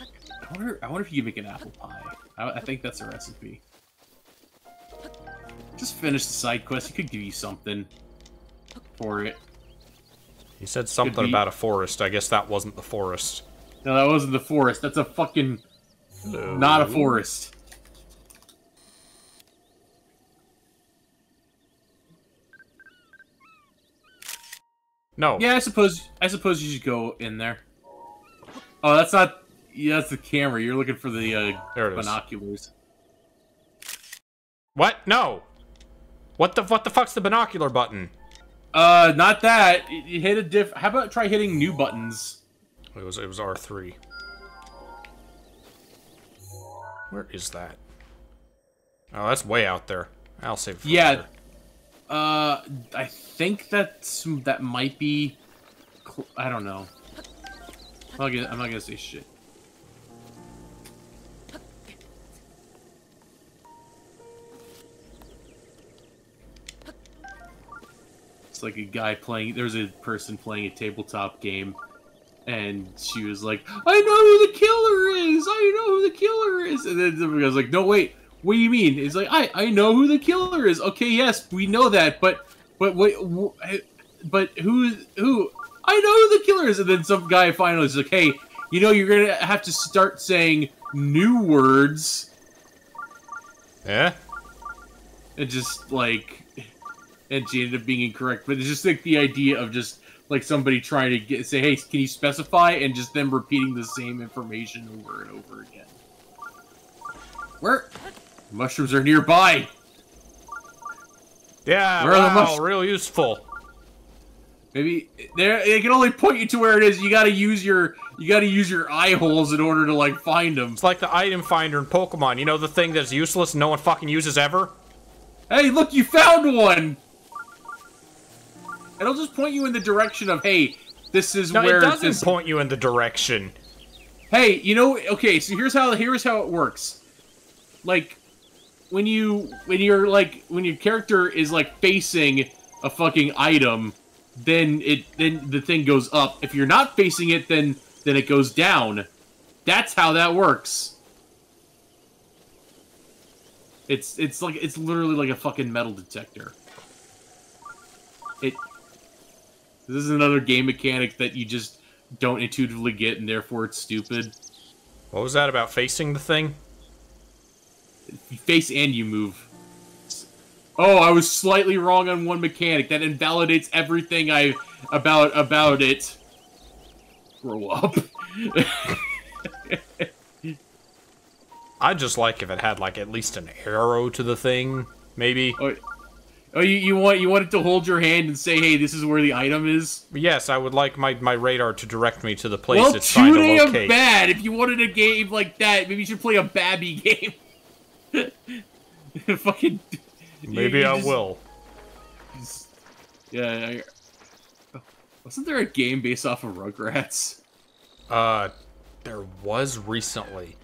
I wonder. I wonder if you can make an apple pie. I, I think that's a recipe. Just finish the side quest. He could give you something for it. He said something about a forest. I guess that wasn't the forest. No, that wasn't the forest. That's a fucking not a forest. No. Yeah, I suppose. I suppose you should go in there. Oh, that's not. Yeah, that's the camera. You're looking for the uh, it is. binoculars. What? No. What the what the fuck's the binocular button? Uh, not that. You- hit a diff. How about try hitting new buttons? It was it was R three. Where is that? Oh, that's way out there. I'll save. for Yeah. later. Uh, I think that's that might be. I don't know. I'm not gonna, I'm not gonna say shit. Was like a guy playing. There was a person playing a tabletop game, and she was like, "I know who the killer is. I know who the killer is." And then the guy was like, "No, wait. What do you mean?" He's like, "I I know who the killer is. Okay, yes, we know that, but but wait, wh- eh, but who who? I know who the killer is." And then some guy finally is like, "Hey, you know, you're gonna have to start saying new words." Yeah. and just like and she ended up being incorrect but it's just like the idea of just like somebody trying to get say hey can you specify and just them repeating the same information over and over again where mushrooms are nearby Yeah. Where wow, real useful. maybe there they can only point you to where it is you got to use your you got to use your eye holes in order to like find them It's like the item finder in Pokemon. You know the thing that's useless and no one fucking uses ever? hey look you found one it'll just point you in the direction of hey this is No, where it doesn't this point you in the direction. Hey, you know, okay, so here's how here's how it works. Like when you when you're like when your character is like facing a fucking item, then it then the thing goes up. If you're not facing it, then then it goes down. That's how that works. It's it's like it's literally like a fucking metal detector. It this is another game mechanic that you just don't intuitively get and therefore it's stupid. What was that about facing the thing? You face and you move. Oh, I was slightly wrong on one mechanic. That invalidates everything I about about it. Grow up. I'd just like if it had like at least an arrow to the thing, maybe. oh, oh, you, you want you want it to hold your hand and say, "Hey, this is where the item is." Yes, I would like my, my radar to direct me to the place well, it's trying too to damn bad. If you wanted a game like that, maybe you should play a Babby game. Fucking. Maybe you I just- will. just- yeah. I, wasn't there a game based off of Rugrats? Uh, there was recently.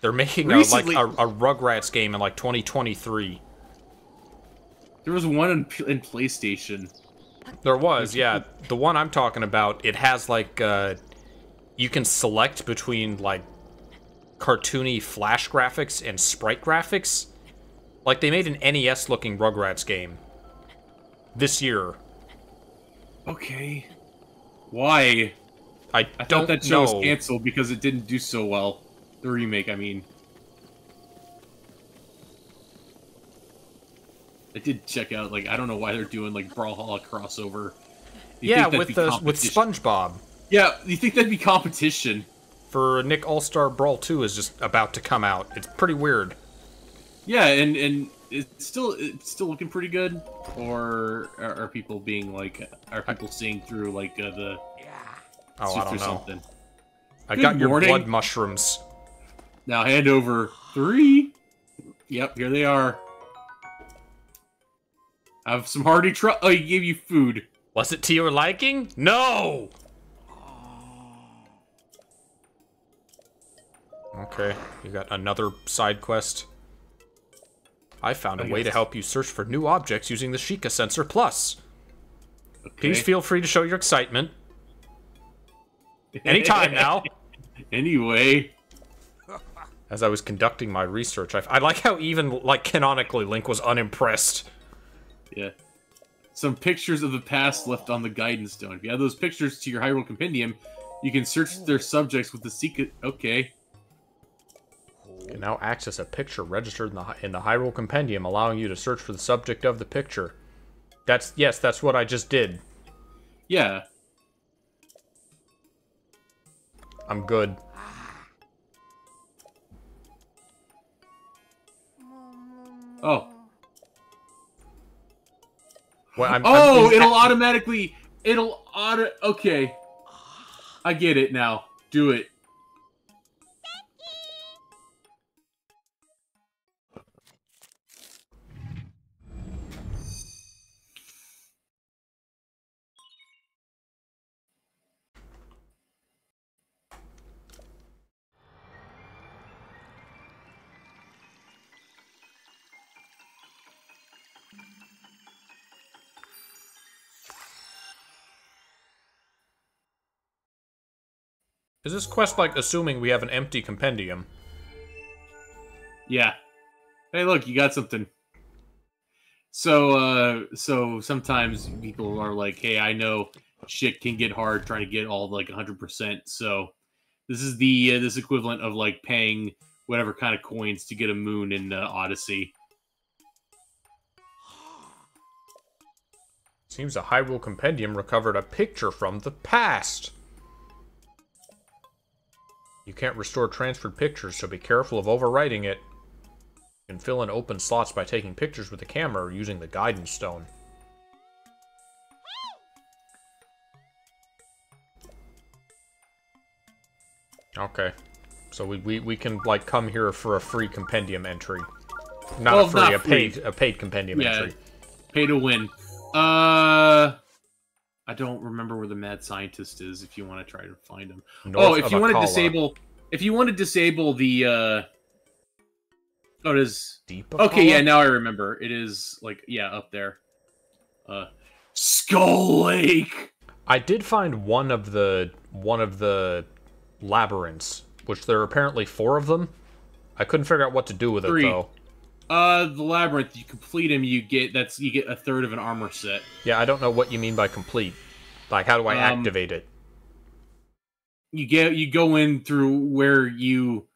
They're making Recently- a, like a, a Rugrats game in like 2023. There was one in, in PlayStation. There was, yeah. The one I'm talking about, it has like uh, you can select between like cartoony flash graphics and sprite graphics. Like they made an NES-looking Rugrats game this year. Okay. Why? I, I don't thought that show know. was canceled because it didn't do so well. The remake, I mean. I did check out, like, I don't know why they're doing, like, Brawlhalla crossover. You yeah, with the with SpongeBob. Yeah, you think that'd be competition? For Nick All Star Brawl 2 is just about to come out. It's pretty weird. Yeah, and and it's still it's still looking pretty good. Or are, are people being like, are people seeing through like uh, the Oh, I don't know. something? I Good got your morning. blood mushrooms. Now hand over three. Yep, here they are. Have some hearty tr- Oh, he gave you food. Was it to your liking? No! Okay, you got another side quest. I found a I way to help you search for new objects using the Sheikah Sensor Plus. Please feel free to show your excitement. Anytime now. Anyway, As I was conducting my research, I, I like how even, like, canonically, Link was unimpressed. Yeah. Some pictures of the past left on the guidance stone. If you add those pictures to your Hyrule Compendium, you can search hmm. their subjects with the secret. Okay. You can now access a picture registered in the in the Hyrule Compendium, allowing you to search for the subject of the picture. That's yes, that's what I just did. Yeah. I'm good. Oh. Well, I'm, Oh, I'm, it'll automatically. It'll auto. Okay. I get it now. Do it. Is this quest like assuming we have an empty compendium? Yeah. Hey, look, you got something. So, uh, so sometimes people are like, "Hey, I know shit can get hard trying to get all like 100%." So, this is the uh, this equivalent of like paying whatever kind of coins to get a moon in uh, Odyssey. Seems a Hyrule compendium recovered a picture from the past. You can't restore transferred pictures, so be careful of overwriting it. You can fill in open slots by taking pictures with the camera or using the guidance stone. Okay. So we, we, we can, like, come here for a free compendium entry. Not Well, a free, not a free. paid, a paid compendium Yeah. entry. Pay to win. Uh, I don't remember where the mad scientist is. If you want to try to find him. North oh, if you want to disable, if you want to disable the, uh, oh, it is. Deep Okay, yeah, now I remember. It is like yeah, up there. Uh, Skull Lake. I did find one of the one of the labyrinths, which there are apparently four of them. I couldn't figure out what to do with Three. it though. Uh, the labyrinth. You complete him, you get that's you get a third of an armor set. Yeah, I don't know what you mean by complete. Like, how do I Um, activate it? You get you go in through where you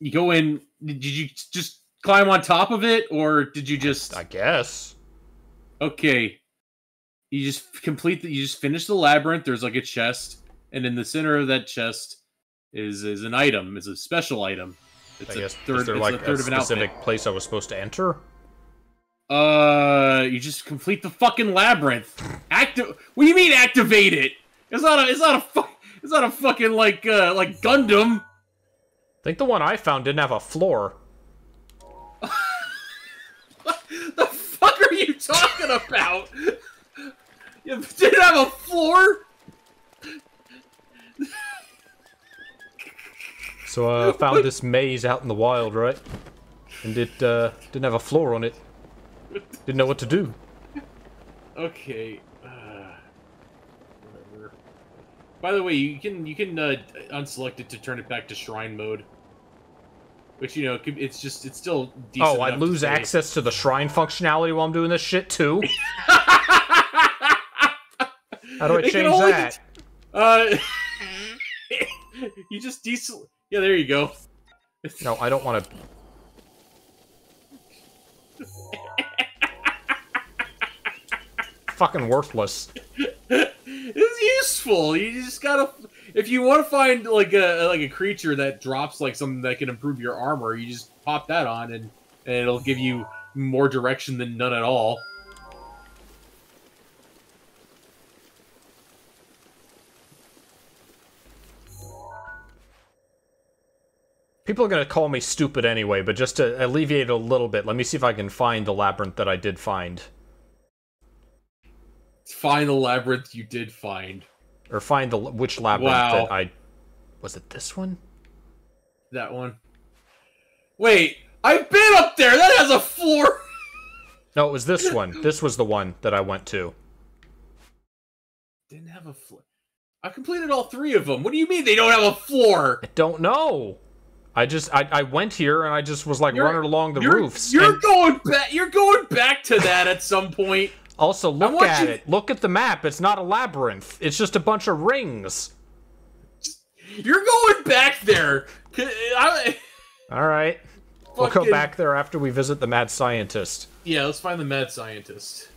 you go in. Did you just climb on top of it, or did you just I guess. okay? You just complete the, you just finish the labyrinth. There's like a chest, and in the center of that chest is is an item. Is a special item. It's I a guess third. is there like a third of an outfit. specific place I was supposed to enter? Uh, you just complete the fucking labyrinth. Active. What do you mean activate it? It's not a. It's not a. Fu- it's not a fucking like uh like Gundam. I think the one I found didn't have a floor. the fuck are you talking about? You didn't have a floor. So I found this maze out in the wild, right? And it uh, didn't have a floor on it. Didn't know what to do. Okay. Uh, whatever. By the way, you can you can uh, unselect it to turn it back to shrine mode. Which you know, it's just it's still. Decent Oh, I enough to lose access to the shrine functionality while I'm doing this shit too. How do I It change that? Uh, you just decent. Yeah, there you go. No, I don't want to. Fucking worthless. It's useful. You just gotta. If you want to find like a like a creature that drops like something that can improve your armor, you just pop that on and and it'll give you more direction than none at all. People are gonna call me stupid anyway, but just to alleviate it a little bit, let me see if I can find the labyrinth that I did find. Find the labyrinth you did find. Or find the which labyrinth Wow. that I. Was it this one? That one. Wait, I've been up there. That has a floor. No, it was this one. This was the one that I went to. Didn't have a floor. I completed all three of them. What do you mean they don't have a floor? I don't know. I just I, I went here and I just was like You're- running along the you're, roofs. You're going back. You're going back to that at some point. also look at you- it. Look at the map. It's not a labyrinth. It's just a bunch of rings. You're going back there. I, All right. We'll go back there after we visit the mad scientist. yeah, let's find the mad scientist.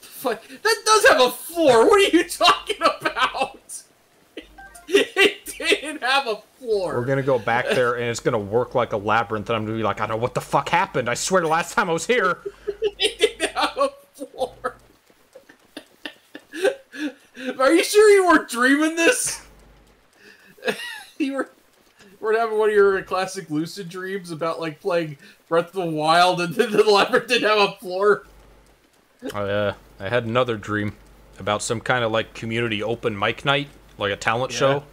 Fuck, that does have a floor. What are you talking about? It didn't have a floor. We're gonna go back there and it's gonna work like a labyrinth and I'm gonna be like, I don't know what the fuck happened. I swear the last time I was here. It didn't have a floor. Are you sure you weren't dreaming this? you were, were having one of your classic lucid dreams about like playing Breath of the Wild and then the labyrinth didn't have a floor. Uh, I had another dream about some kind of like community open mic night, like a talent Yeah. show.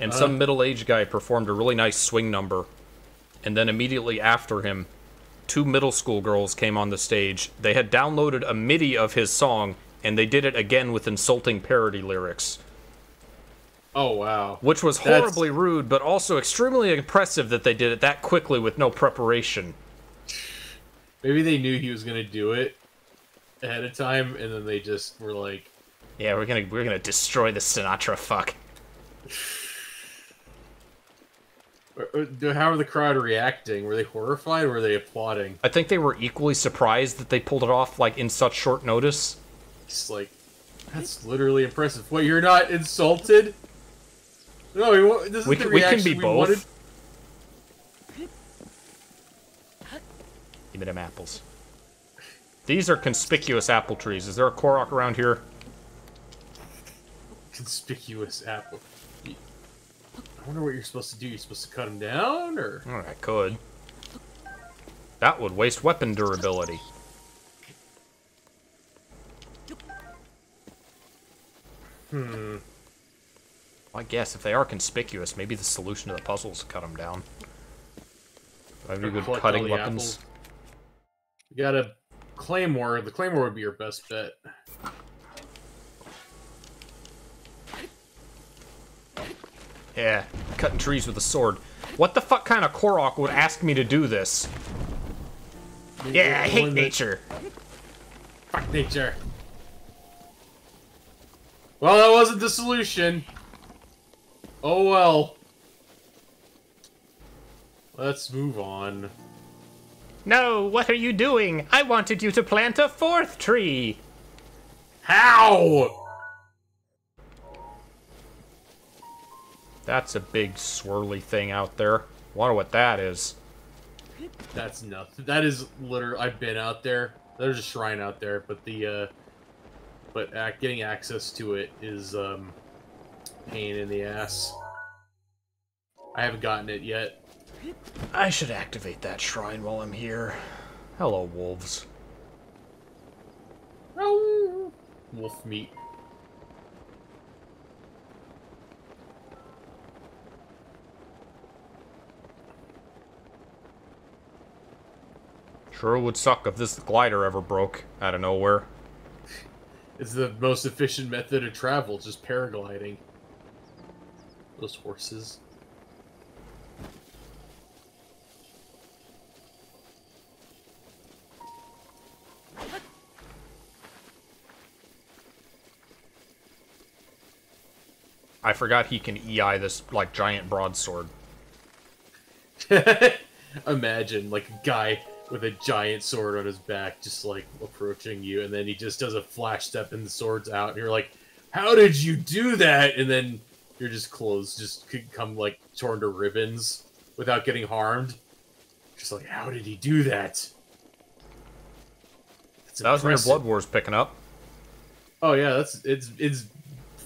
And uh-huh. some middle-aged guy performed a really nice swing number. And then immediately after him, two middle school girls came on the stage. They had downloaded a MIDI of his song and they did it again with insulting parody lyrics. Oh wow. which was That's- horribly rude, but also extremely impressive that they did it that quickly with no preparation. Maybe they knew he was gonna do it ahead of time, and then they just were like, Yeah, we're gonna we're gonna destroy the Sinatra fuck. "How are the crowd reacting? Were they horrified? or Were they applauding?" I think they were equally surprised that they pulled it off like in such short notice. It's like, that's literally impressive. What? You're not insulted? No, this is We the can, we can be we both. wanted. Give me them apples. These are conspicuous apple trees. Is there a Korok around here? Conspicuous apple. I wonder what you're supposed to do. You're supposed to cut them down, or Oh, I could. That would waste weapon durability. hmm. I guess if they are conspicuous, maybe the solution to the puzzle is to cut them down. Do I have good cutting weapons? You got a claymore. The claymore would be your best bet. Yeah, cutting trees with a sword. What the fuck kind of Korok would ask me to do this? Yeah, I hate one that- nature. Fuck nature. Well, that wasn't the solution. Oh well. Let's move on. No, what are you doing? I wanted you to plant a fourth tree. How? That's a big swirly thing out there. Wonder what that is. That's nothing. That is literally. I've been out there. There's a shrine out there, but the uh, but ac getting access to it is um, pain in the ass. I haven't gotten it yet. I should activate that shrine while I'm here. Hello, wolves. Wolf meat. Sure would suck if this glider ever broke out of nowhere. It's the most efficient method of travel, just paragliding. Those horses. I forgot he can EI this, like, giant broadsword. Imagine, like, a guy with a giant sword on his back just, like, approaching you, and then he just does a flash step and the sword's out, and you're like, how did you do that? And then your just clothes just could come, like, torn to ribbons without getting harmed. Just like, how did he do that? That's That was when your. Blood War's picking up. Oh yeah, that's it's it's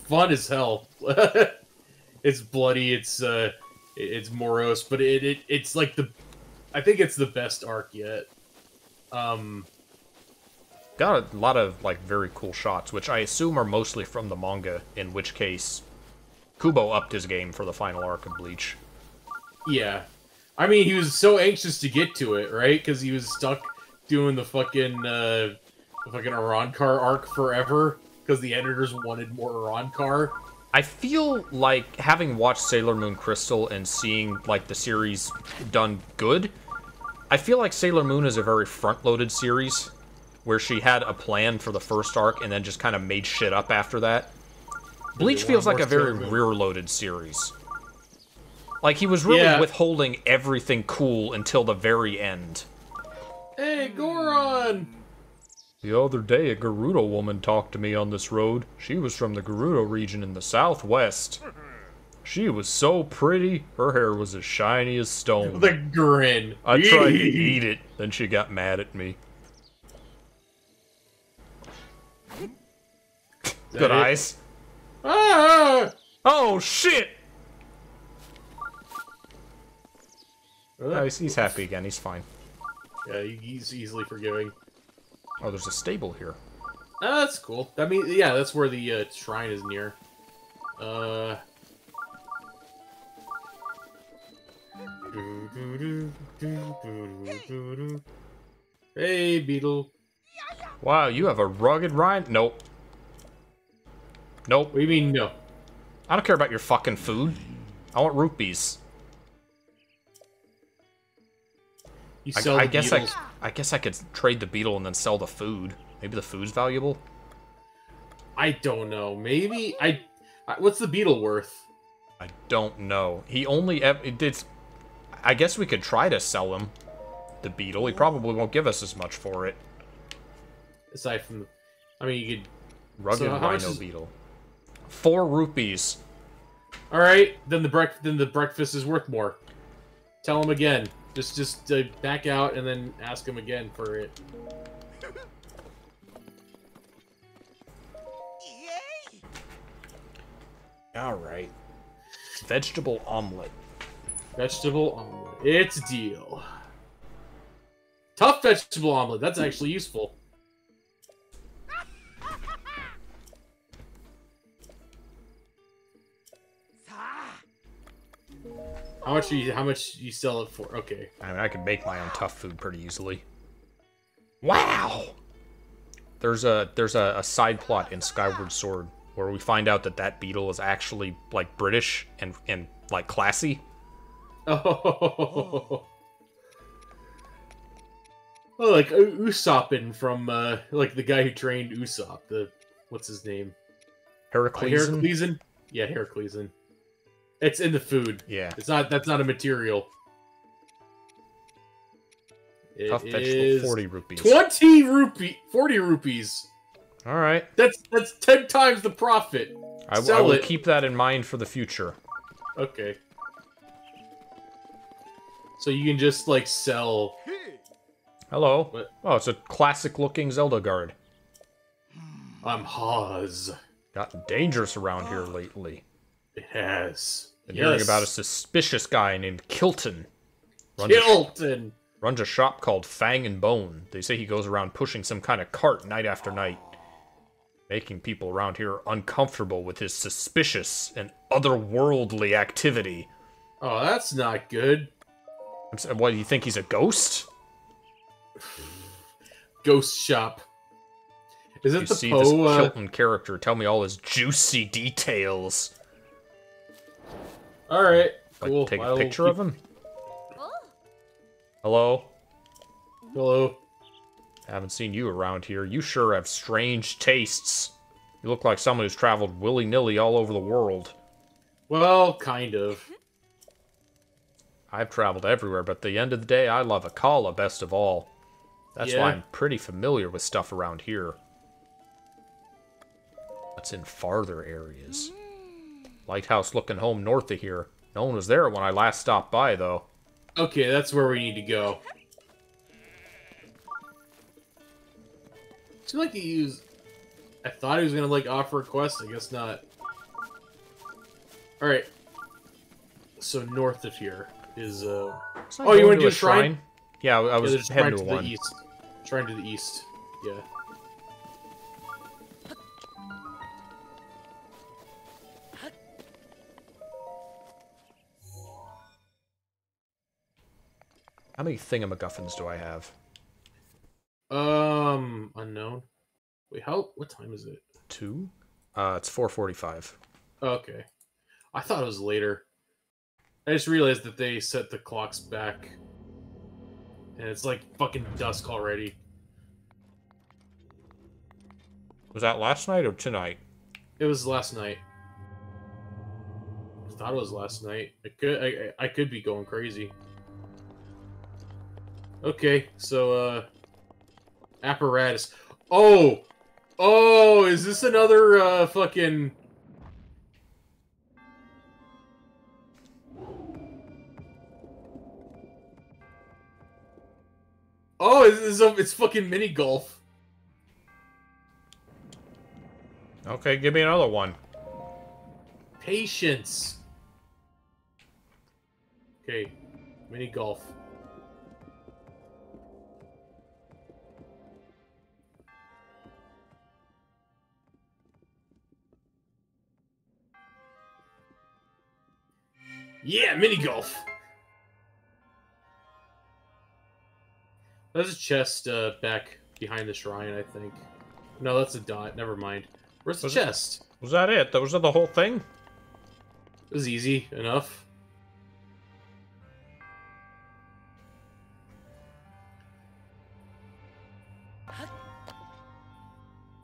fun as hell. it's bloody. It's uh, it's morose, but it, it it's like the, I think it's the best arc yet. Um, Got a lot of, like, very cool shots, which I assume are mostly from the manga, in which case Kubo upped his game for the final arc of Bleach. yeah, I mean he was so anxious to get to it, right? Because he was stuck doing the fucking uh, the fucking Arrancar arc forever because the editors wanted more Arrancar. I feel like having watched Sailor Moon Crystal and seeing like the series done good, I feel like Sailor Moon is a very front-loaded series where she had a plan for the first arc and then just kind of made shit up after that. Bleach wanted feels like a very rear-loaded series. Like he was really Yeah. withholding everything cool until the very end. Hey, Goron! The other day, a Gerudo woman talked to me on this road. She was from the Gerudo region in the southwest. She was so pretty, her hair was as shiny as stone. The grin. I tried to eat it, then she got mad at me. Good it? eyes. Ah! Oh shit! Oh, he's, he's happy again. He's fine. Yeah, he's easily forgiving. Oh, there's a stable here. Ah, that's cool. I mean, yeah, that's where the uh, shrine is near. Uh. Hey, Beetle. Wow, you have a rugged rind. Nope. Nope. What do you mean, no? I don't care about your fucking food. I want rupees. You I, sell I the guess I. I guess I could trade the beetle and then sell the food. Maybe the food's valuable. I don't know. Maybe I. I what's the beetle worth? I don't know. He only ev- it did. I guess we could try to sell him the beetle. He probably won't give us as much for it. Aside from, I mean, you could. Rugged So how much rhino is- beetle. Four rupees. All right, then the break then the breakfast is worth more. Tell him again. Just just uh, back out and then ask him again for it. All right. Vegetable omelet. Vegetable omelet. It's a deal. Tough vegetable omelet. That's actually useful. How much you? How much you sell it for? Okay. I mean, I could make my own tough food pretty easily. Wow. There's a there's a, a side plot in Skyward Sword where we find out that that beetle is actually like British and and like classy. Oh. Oh, like Usoppin from uh, like the guy who trained Usopp. The what's his name? Heracles. Heraclean. Yeah, Heraclean. It's in the food. Yeah. It's not. That's not a material. It Tough vegetable. Forty rupees. Twenty rupee. Forty rupees. All right. That's that's ten times the profit. I, I will it. keep that in mind for the future. Okay. So you can just like sell. Hello. What? Oh, it's a classic-looking Zelda guard. I'm Haz. Gotten dangerous around here lately. It has. Been hearing about a suspicious guy named Kilton. Runs a, Kilton. runs a shop called Fang and Bone. They say he goes around pushing some kind of cart night after night, making people around here uncomfortable with his suspicious and otherworldly activity. Oh, that's not good. I'm What do you think? He's a ghost? Ghost shop. Is it You the see this? Uh, Kilton character tell me all his juicy details. all right. Like, cool. take I a picture keep- of him. Hello. Hello. Haven't seen you around here. You sure have strange tastes. You look like someone who's traveled willy nilly all over the world. Well, kind of. I've traveled everywhere, but at the end of the day, I love Akkala best of all. That's Yeah? why I'm pretty familiar with stuff around here. What's in farther areas? Lighthouse looking home north of here. No one was there when I last stopped by, though. Okay, that's where we need to go. Seemed like he was. I thought he was gonna like offer a quest. I guess not. All right. So north of here is uh. It's not Oh, you going wanna do a a shrine? Yeah, I I yeah, was there's heading shrine to to the east. Shrine to the east. Yeah. How many thingamaguffins do I have? Um, unknown. Wait, how? What time is it? Two? Uh, it's 445. Okay. I thought it was later. I just realized that they set the clocks back. And it's like fucking dusk already. Was that last night or tonight? It was last night. I thought it was last night. I could I, I could be going crazy. Okay, so uh apparatus. Oh! Oh, is this another uh fucking Oh, it's, it's, it's fucking mini golf. Okay, give me another one. Patience. Okay, mini golf. Yeah, mini golf. There's a chest uh, back behind the shrine, I think. No, that's a dot. Never mind. Where's the Was it- chest? Was that it? That was that the whole thing? It was easy enough.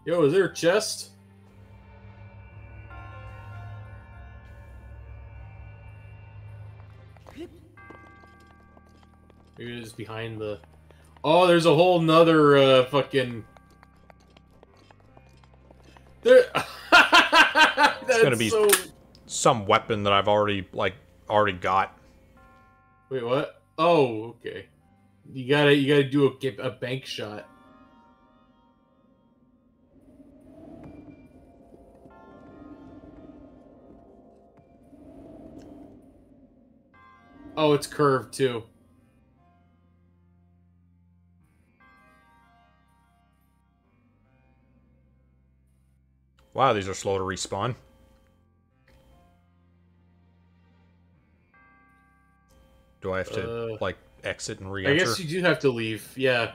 Yo, is there a chest? Maybe it's behind the. Oh, there's a whole nother uh, fucking. There. That's gonna be- so... Some weapon that I've already like already got. Wait, what? Oh, okay. You gotta, you gotta do a, a bank shot. Oh, it's curved too. Wow, these are slow to respawn. Do I have to Uh, like exit and re-enter? I guess you do have to leave. Yeah.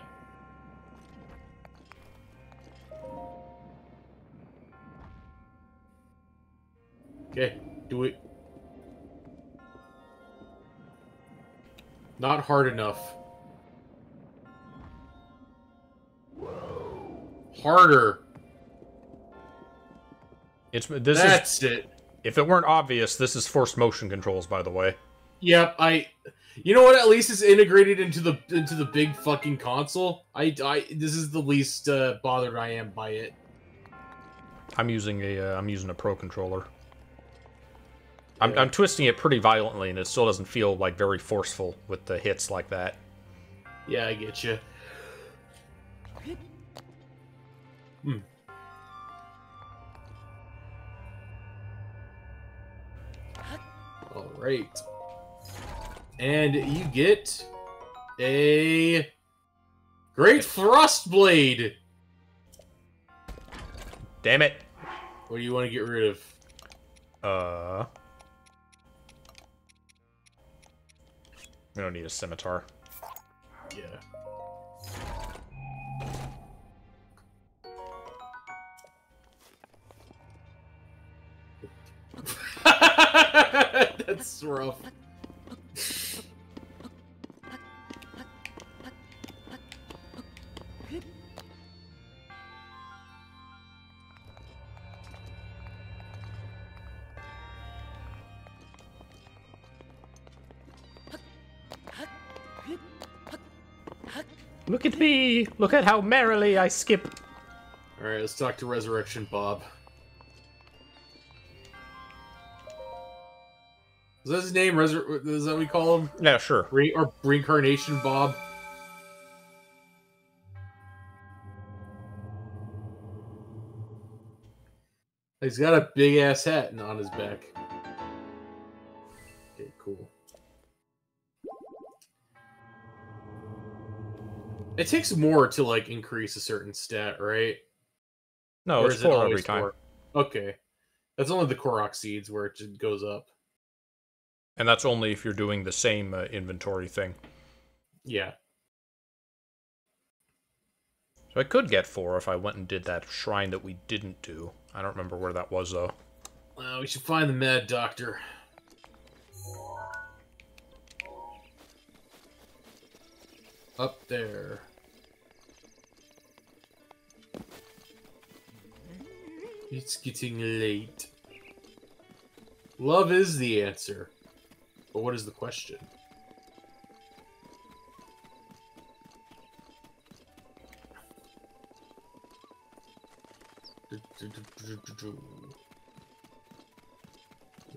Okay, do it. Not hard enough. Harder. It's this is That's it. if it weren't obvious, this is forced motion controls, by the way. Yep, I. You know what? At least it's integrated into the into the big fucking console. I, I this is the least uh, bothered I am by it. I'm using a uh, I'm using a pro controller. I'm, Yeah. I'm twisting it pretty violently, and it still doesn't feel like very forceful with the hits like that. Yeah, I get you. Hmm. All right. And you get a great thrust blade. Damn it! What do you want to get rid of? Uh, we don't need a scimitar. Yeah. That's rough. Look at me! Look at how merrily I skip. All right, let's talk to Resurrection Bob. Is that his name? Resur- is that what we call him? Yeah, sure. Re- or reincarnation Bob? He's got a big ass hat on his back. Okay, cool. It takes more to like increase a certain stat, right? No, Or it's it four always every time. Okay. That's only the Korok seeds where it just goes up. And that's only if you're doing the same uh, inventory thing. Yeah. So I could get four if I went and did that shrine that we didn't do. I don't remember where that was though. Uh, we should find the Mad Doctor. Up there. It's getting late. Love is the answer. But what is the question?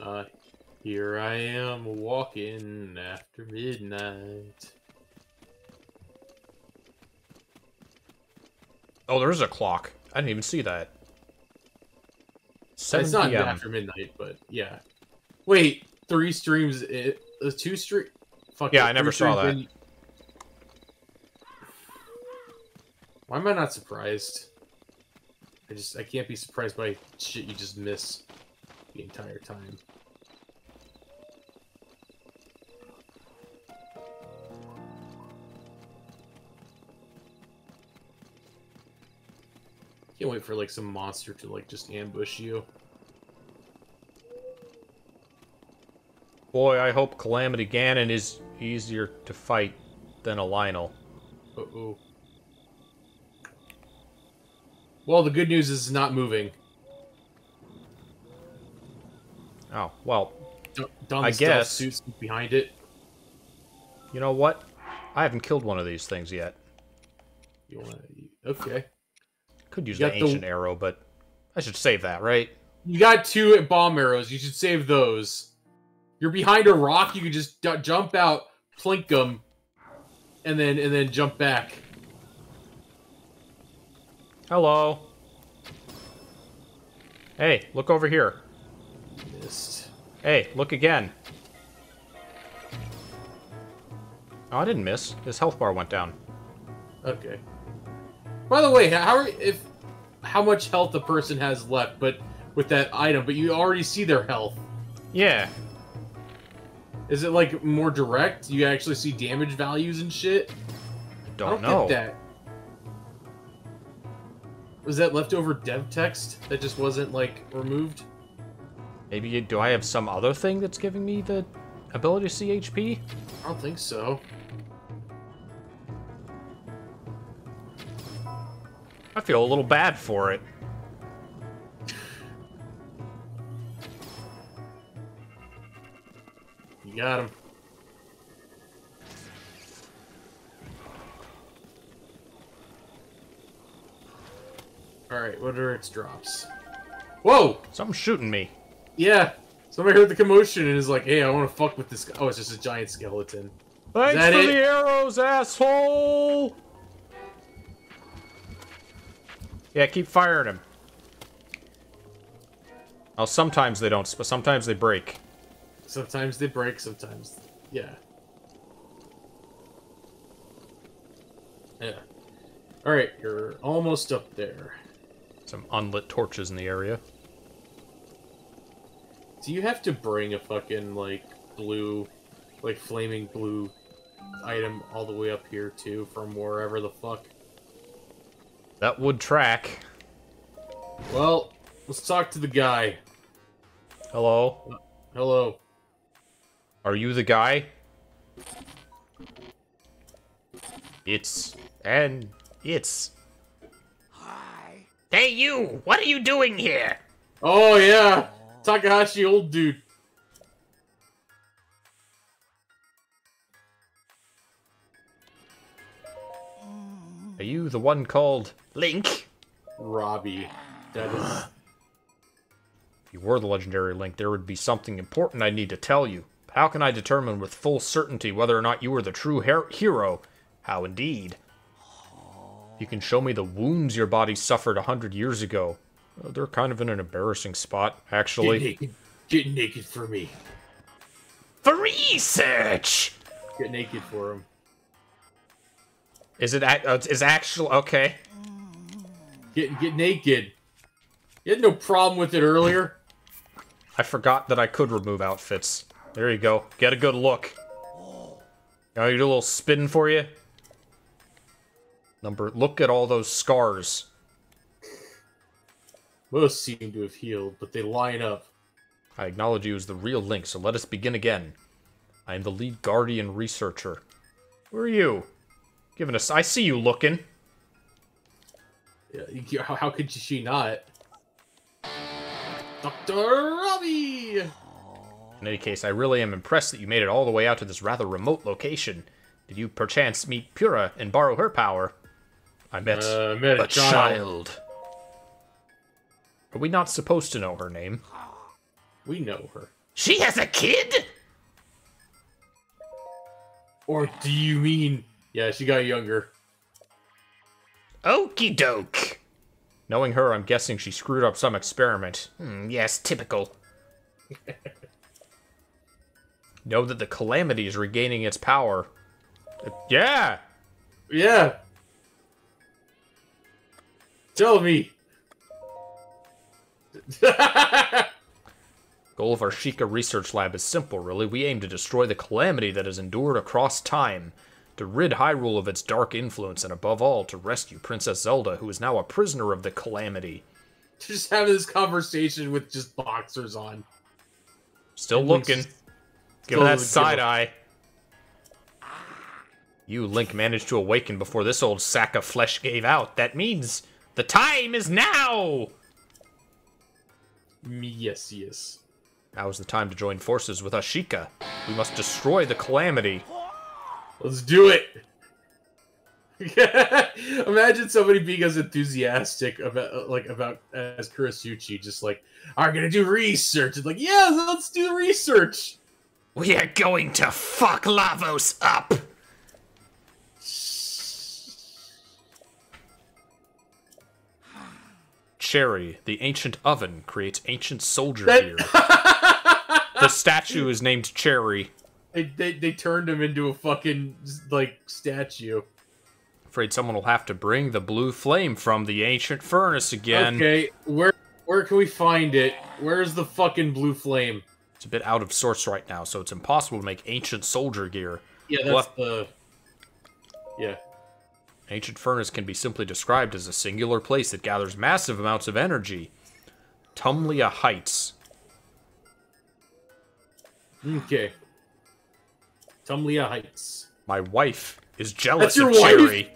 Uh, here I am walking after midnight. Oh, there is a clock. I didn't even see that. 7 it's not p.m. after midnight, but yeah. Wait, three streams. It uh, two stream. Fuck. Yeah, it, I never saw that. in- Why am I not surprised? I just I can't be surprised by shit you just miss the entire time. Can't wait for like some monster to like just ambush you. Boy, I hope Calamity Ganon is easier to fight than a Lynel. Uh oh. Well, the good news is it's not moving. Oh, well, D- I guess- suits behind it. you know what? I haven't killed one of these things yet. You wanna? Okay. Could use the got the- ancient arrow, but I should save that, right? You got two bomb arrows. You should save those. You're behind a rock. You can just d- jump out, plink them, and then and then jump back. Hello. Hey, look over here. Missed. Hey, look again. Oh, I didn't miss. His health bar went down. Okay. By the way, how are, if how much health a person has left, but with that item, but you already see their health. Yeah. Is it like more direct? You actually see damage values and shit. Don't, I don't know. get that. Was that leftover dev text that just wasn't like removed? Maybe you- do I have some other thing that's giving me the ability to see HP? I don't think so. I feel a little bad for it. Got him. Alright, what are its drops? Whoa! Something's shooting me. Yeah! Somebody heard the commotion and is like, hey, I want to fuck with this guy. Oh, it's just a giant skeleton. Thanks for it? the arrows, asshole! Yeah, keep firing him. Oh, sometimes they don't, but sometimes they break. Sometimes they break, sometimes. Yeah. Yeah. Alright, you're almost up there. Some unlit torches in the area. Do you have to bring a fucking, like, blue, like, flaming blue item all the way up here, too, from wherever the fuck? That would track. Well, let's talk to the guy. Hello? Uh, hello. Are you the guy? It's... and... it's... Hi. Hey you! What are you doing here? Oh, yeah! Takahashi, old dude. Are you the one called Link? Robbie. That is... If you were the legendary Link, there would be something important I need to tell you. How can I determine with full certainty whether or not you are the true her- hero? How indeed. You can show me the wounds your body suffered a hundred years ago. Well, they're kind of in an embarrassing spot, actually. Get naked. Get naked for me. For research! Get naked for him. Is it uh, is actual okay? Get get naked. You had no problem with it earlier. I forgot that I could remove outfits. There you go. Get a good look. Now you do a little spin for you. Number. Look at all those scars. Most seem to have healed, but they line up. I acknowledge you as the real Link, so let us begin again. I am the lead guardian researcher. Who are you? Giving us. I see you looking. Yeah, how, how could she not? Dr. Robbie! In any case, I really am impressed that you made it all the way out to this rather remote location. Did you perchance meet Purah and borrow her power? I met Uh, I met a a child. child. Are we not supposed to know her name? We know her. She has a kid? Or do you mean... Yeah, she got younger. Okie doke. Knowing her, I'm guessing she screwed up some experiment. Hmm, yes, typical. know that the Calamity is regaining its power. Yeah! Yeah! Tell me! Goal of our Sheikah research lab is simple, really. We aim to destroy the calamity that has endured across time, to rid Hyrule of its dark influence, and above all, to rescue Princess Zelda, who is now a prisoner of the calamity. just having this conversation with just boxers on. Still looking. Just- Give that side eye. You, Link, managed to awaken before this old sack of flesh gave out. That means the time is now! Me- Yes, yes. Now is the time to join forces with Ashika. We must destroy the Calamity. Let's do it. Imagine somebody being as enthusiastic about like about as Kurasuchi, just like, I'm gonna do research. It's like, yeah, let's do research. We are going to fuck Lavos up! Cherry, the ancient oven, creates ancient soldier That- gear. the statue is named Cherry. They, they they turned him into a fucking like statue. Afraid someone will have to bring the blue flame from the ancient furnace again. Okay, where where can we find it? Where's the fucking blue flame? It's a bit out of sorts right now, so it's impossible to make ancient soldier gear. Yeah, that's What? the. Yeah. Ancient furnace can be simply described as a singular place that gathers massive amounts of energy. Tumlea Heights. Okay. Tumlea Heights. My wife is jealous That's your of wife? Cherry.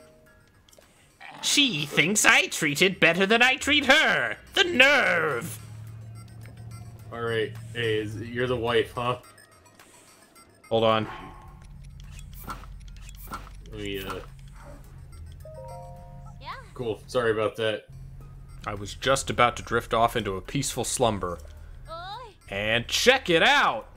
She thinks I treat it better than I treat her. The nerve! All right. Hey, is, you're the wife, huh? Hold on. Let me. Uh... Cool. Sorry about that. I was just about to drift off into a peaceful slumber. And check it out!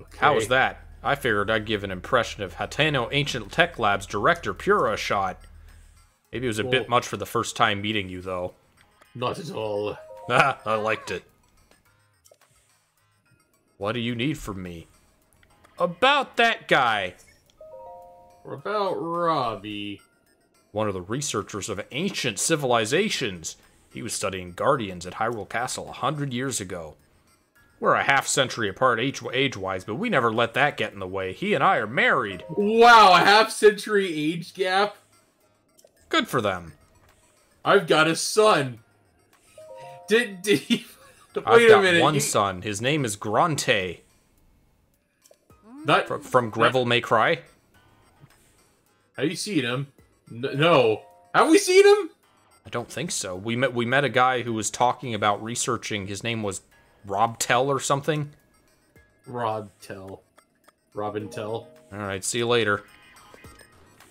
Okay. How was that? I figured I'd give an impression of Hateno Ancient Tech Lab's director Purah a shot. Maybe it was a bit much for the first time meeting you, though. Not at all. Ah, I liked it. What do you need from me? About that guy! About Robbie? One of the researchers of ancient civilizations. He was studying Guardians at Hyrule Castle a hundred years ago. We're a half century apart age-wise, but we never let that get in the way. He and I are married. Wow, a half century age gap. Good for them. I've got a son. Did did he? Wait I've a got minute. one you- son. His name is Grante. Not From, from Grevel May Cry. Have you seen him? No. Have we seen him? I don't think so. We met we met a guy who was talking about researching. His name was Rob Tell or something. Rob Tell. Robin Tell. All right, see you later.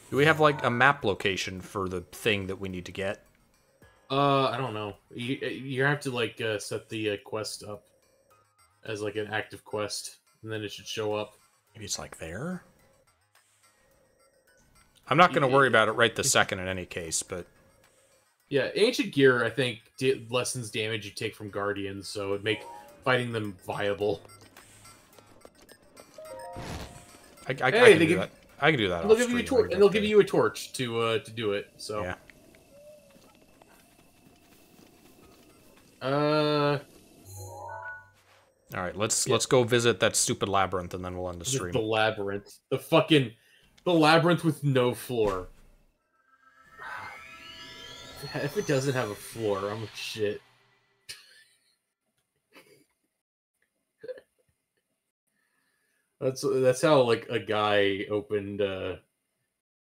Do we have like a map location for the thing that we need to get? Uh, I don't know. You you have to like uh, set the uh, quest up as like an active quest, and then it should show up. Maybe it's like there. I'm not going to worry about it right this second in any case, but Yeah, ancient gear I think lessens damage you take from guardians, so it'd make fighting them viable. I, I, I can do give- that. I can do that. They'll give you a torch, and they'll give you a torch to uh to do it. So Yeah. Uh, All right, let's let's go visit that stupid labyrinth, and then we'll end the stream. the labyrinth, the fucking the labyrinth with no floor. If it doesn't have a floor, I'm a shit. That's that's how like a guy opened uh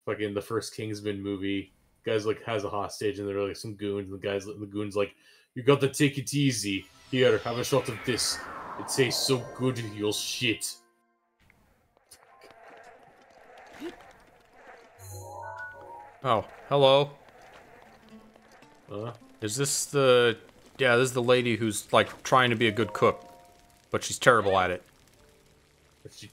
fucking the first Kingsman movie. Guys like has a hostage and they're like some goons and the guys the goons like you got to take it easy. Here, have a shot of this. It tastes so good you'll shit. Oh, hello. Uh, Is this the? Yeah, this is the lady who's like trying to be a good cook, but she's terrible at it. she-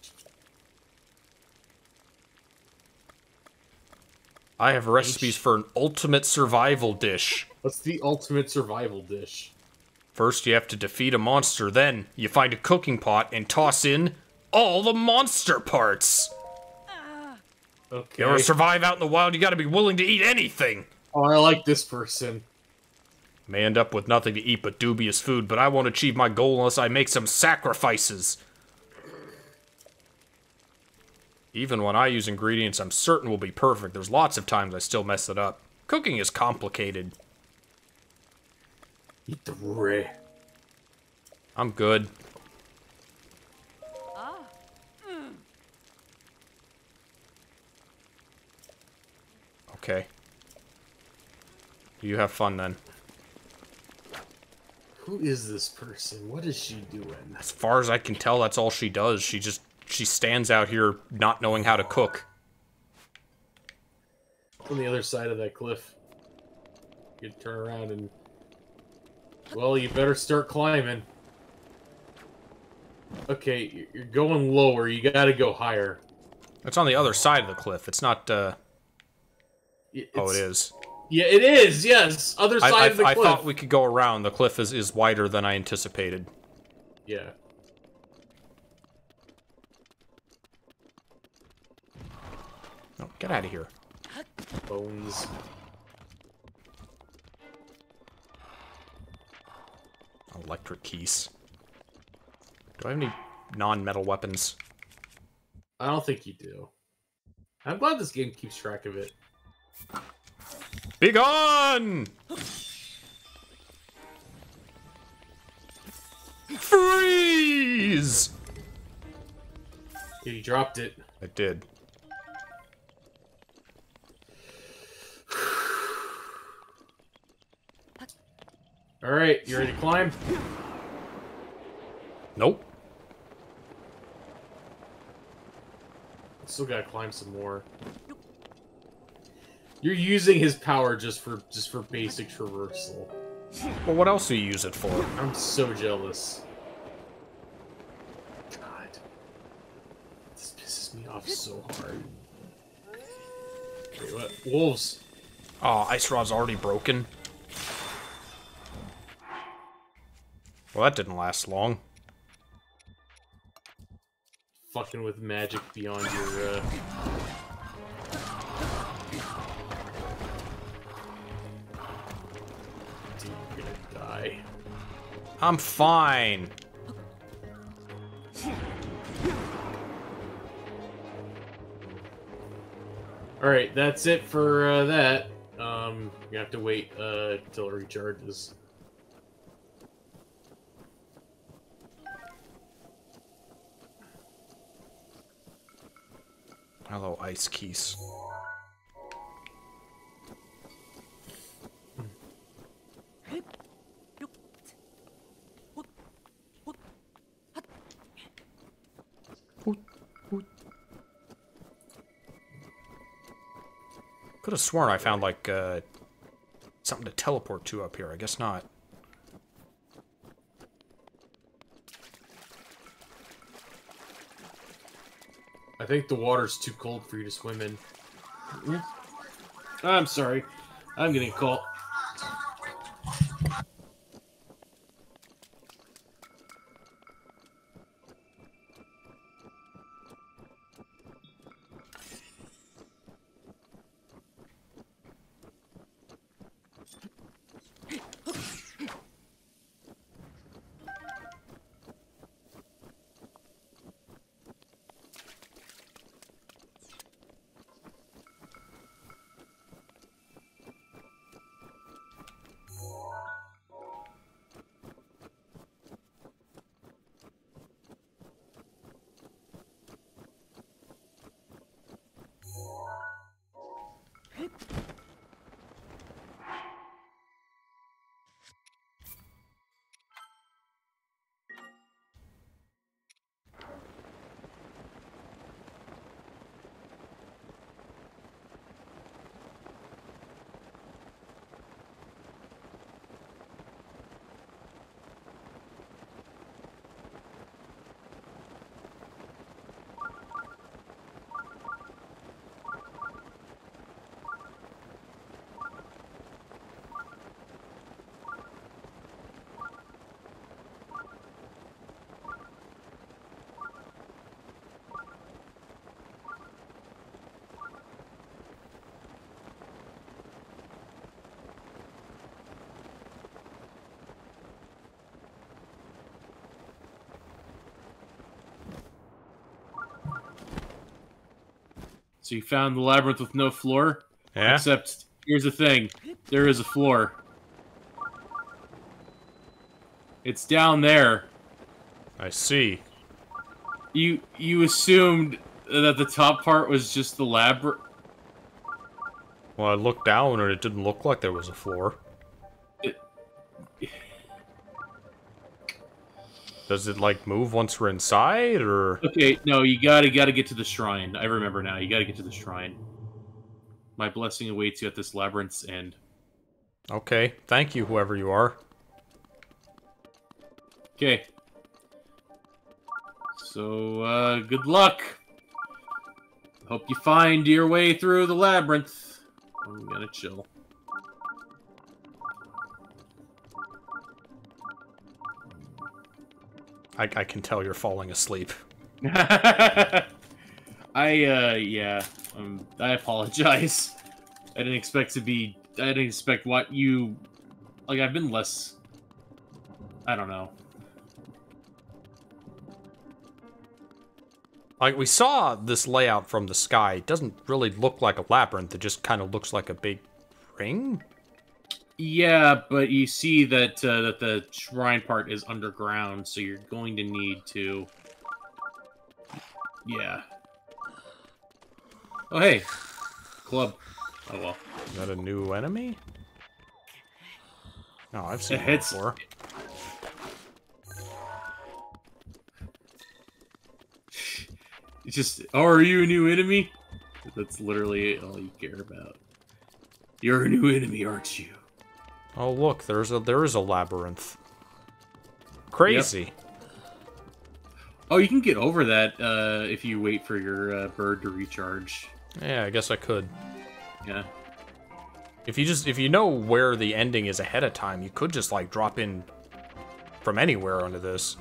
I have recipes for an ultimate survival dish. What's the ultimate survival dish? First, you have to defeat a monster. Then, you find a cooking pot and toss in all the monster parts. Okay. You want to survive out in the wild, you gotta be willing to eat anything. Oh, I like this person. May end up with nothing to eat but dubious food, but I won't achieve my goal unless I make some sacrifices. Even when I use ingredients I'm certain will be perfect, there's lots of times I still mess it up. Cooking is complicated. Eat the ray. I'm good. Okay. You have fun then. Who is this person? What is she doing? As far as I can tell, that's all she does. She just she stands out here not knowing how to cook. On the other side of that cliff. You turn around and. Well, you better start climbing. Okay, you're going lower. You gotta go higher. It's on the other side of the cliff. It's not. uh Y- Oh, it's- Yeah, it is. Yes, other side I, of the cliff. I thought we could go around. The cliff is, is wider than I anticipated. Yeah. Get out of here. Bones. Electric Keese. Do I have any non-metal weapons? I don't think you do. I'm glad this game keeps track of it. Be gone! Freeze! Yeah, you dropped it. I did. All right, you ready to climb? Nope. Still gotta climb some more. You're using his power just for just for basic traversal. Well, what else do you use it for? I'm so jealous. God, this pisses me off so hard. Wait, what? Wolves. Oh, Ice Rod's already broken. Well, that didn't last long. Fucking with magic beyond your. Uh... Dude, you're gonna die. I'm fine. All right, that's it for uh, that. Um, you have to wait uh, till it recharges. Hello, Ice Keese. Could have sworn I found like uh, something to teleport to up here. I guess not. I think the water's too cold for you to swim in. I'm sorry. I'm getting a So you found the labyrinth with no floor? Yeah. Except, here's the thing. There is a floor. It's down there. I see. You you assumed that the top part was just the labyrinth. Well, I looked down and it didn't look like there was a floor. Does it like move once we're inside, or Okay, no, you gotta gotta get to the shrine. I remember now. You gotta get to the shrine. My blessing awaits you at this labyrinth's end. okay? Thank you, whoever you are. Okay. So, uh, good luck. Hope you find your way through the labyrinth. I'm gonna chill. I, I can tell you're falling asleep. I, uh, yeah. Um, I apologize. I didn't expect to be. I didn't expect what you. Like, I've been less. I don't know. Like we saw this layout from the sky. It doesn't really look like a labyrinth. It just kind of looks like a big ring. Yeah, but you see that uh, that the shrine part is underground, so you're going to need to. Yeah. Oh hey, club. Oh well. Is that a new enemy? No, I've seen It before. It's just, oh, are you a new enemy? That's literally all you care about. You're a new enemy, aren't you? Oh look, there's a there is a labyrinth. Crazy. Oh, you can get over that uh, if you wait for your uh, bird to recharge. Yeah, I guess I could. Yeah. If you just if you know where the ending is ahead of time, you could just like drop in from anywhere onto this.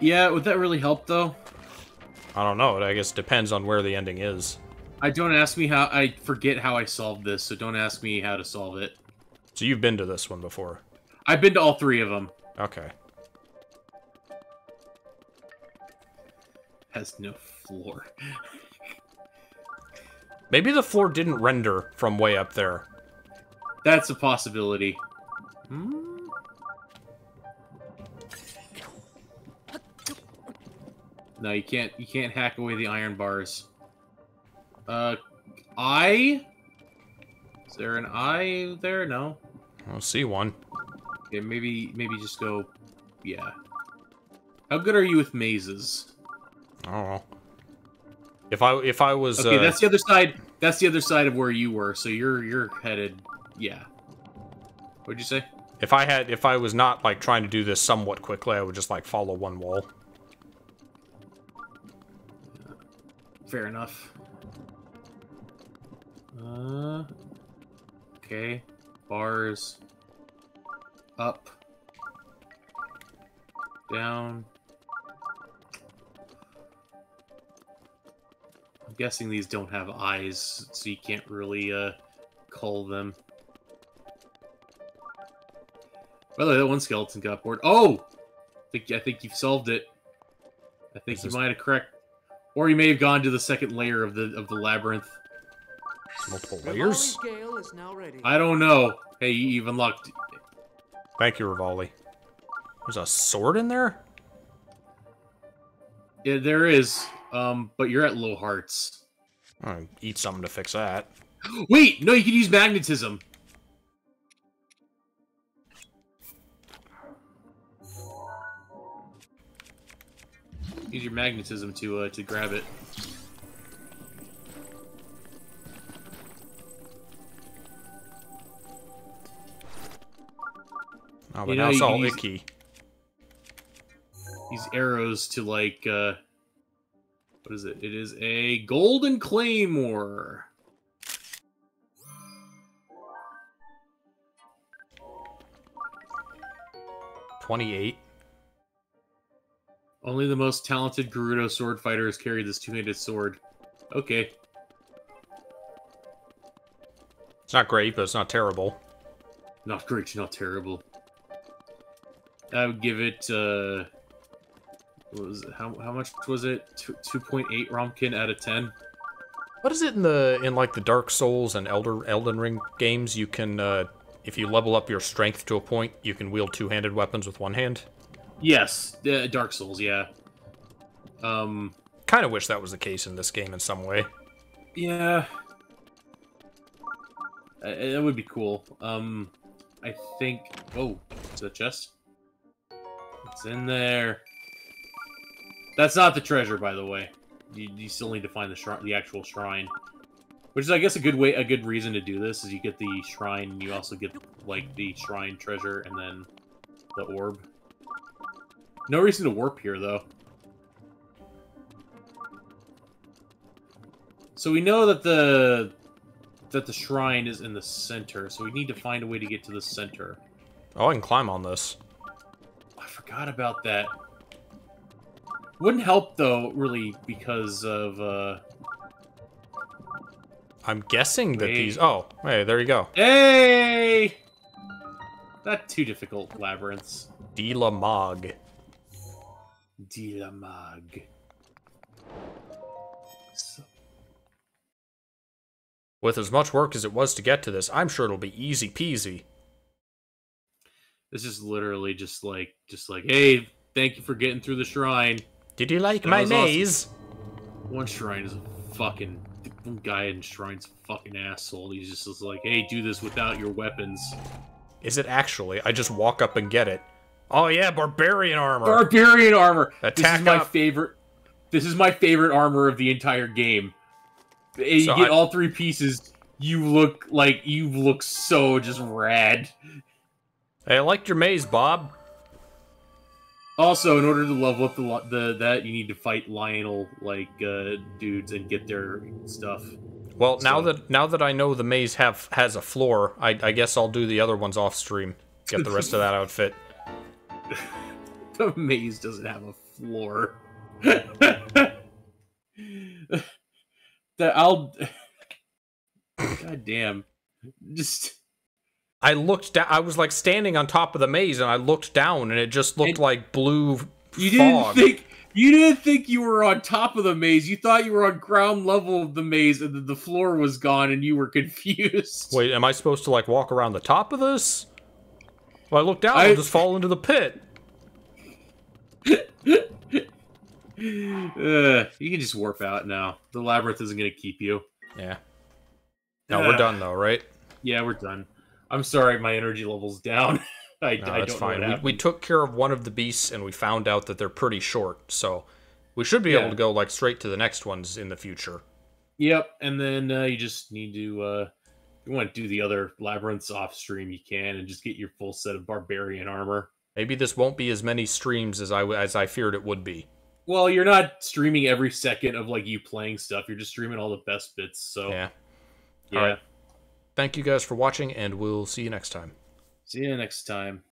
Yeah, would that really help though? I don't know. I guess depends on where the ending is. I don't ask me how. I forget how I solved this, so don't ask me how to solve it. So you've been to this one before. I've been to all three of them. Okay. Has no floor. Maybe the floor didn't render from way up there. That's a possibility. Hmm? No, you can't. You can't hack away the iron bars. Uh, eye. Is there an eye there? No. I don't see one. Okay, maybe maybe just go. Yeah. How good are you with mazes? I don't know. If I if I was Okay, uh, that's the other side. That's the other side of where you were. So you're you're headed. Yeah. What'd you say? if I had if I was not like trying to do this somewhat quickly, I would just like follow one wall. Fair enough. Uh. Okay. Bars. Up. Down. I'm guessing these don't have eyes, so you can't really uh cull them. By the way, that one skeleton got bored. Oh, I think I think you've solved it. I think Is you this- might have correct, or you may have gone to the second layer of the of the labyrinth. Multiple layers. Revali's Gale is now ready. I don't know. Hey, you- you've. Thank you, Rivali. There's a sword in there. Yeah, there is. Um, but you're at low hearts. I'll eat something to fix that. Wait, no, you can use magnetism. Use your magnetism to uh, to grab it. Oh, You but know, now it's you all use- icky. These arrows to like uh what is it? It is a golden claymore. Twenty-eight. Only the most talented Gerudo sword fighters carry this two-handed sword. Okay. It's not great, but it's not terrible. Not great, not terrible. I would give it uh what was it? How, how much was it? 2.8 Romkin out of 10. What is it in the in like the Dark Souls and Elder Elden Ring games? You can uh, if you level up your strength to a point, you can wield two-handed weapons with one hand. Yes, uh, Dark Souls, yeah. Um Kind of wish that was the case in this game in some way. yeah. That would be cool. Um, I think. Oh, is that chest? It's in there. That's not the treasure, by the way. You, you still need to find the shrine, the actual shrine. Which is, I guess, a good way, a good reason to do this is you get the shrine, you also get like the shrine treasure, and then the orb. No reason to warp here, though. So we know that the that the shrine is in the center, so we need to find a way to get to the center. Oh, I can climb on this. Forgot about that. Wouldn't help though, really, because of uh I'm guessing that Wait. these. Oh, hey, there you go. Hey! Not too difficult labyrinths. Dila Maag. Dilamag. So, With as much work as it was to get to this, I'm sure it'll be easy peasy. This is literally just like, just like, hey, thank you for getting through the shrine. Did you like That my was awesome. maze? One shrine is a fucking one guy in shrine's a fucking asshole. He's just, just like, hey, do this without your weapons. Is it actually? I just walk up and get it. Oh yeah, barbarian armor. Barbarian armor. this Attack is my up. favorite. This is my favorite armor of the entire game. You So get I- all three pieces. You look like you look so just rad. Hey, I liked your maze, Bob. Also, in order to level up the the that, you need to fight Lynel like uh, dudes and get their stuff. Well, now that now that I know the maze have has a floor, I, I guess I'll do the other ones off stream. Get the rest of that outfit. The maze doesn't have a floor. that I'll. God damn. Just. I looked down. I was like standing on top of the maze, and I looked down, and it just looked And- like blue You didn't fog. think. You didn't think you were on top of the maze. You thought you were on ground level of the maze, and the floor was gone, and you were confused. Wait, am I supposed to like walk around the top of this? Well, I look down, I- I'll just fall into the pit. Uh, you can just warp out now. The labyrinth isn't going to keep you. Yeah. No, we're done though, right? Yeah, we're done. I'm sorry, my energy level's down. I, No, I that's don't fine. We, we took care of one of the beasts, and we found out that they're pretty short, so we should be able to go like straight to the next ones in the future. Yep, and then uh, you just need to. Uh, if you want to do the other labyrinths off stream, you can, and just get your full set of barbarian armor. Maybe this won't be as many streams as I as I feared it would be. Well, you're not streaming every second of like you playing stuff. You're just streaming all the best bits. So Yeah. yeah. Alright. Thank you guys for watching, and we'll see you next time. See you next time.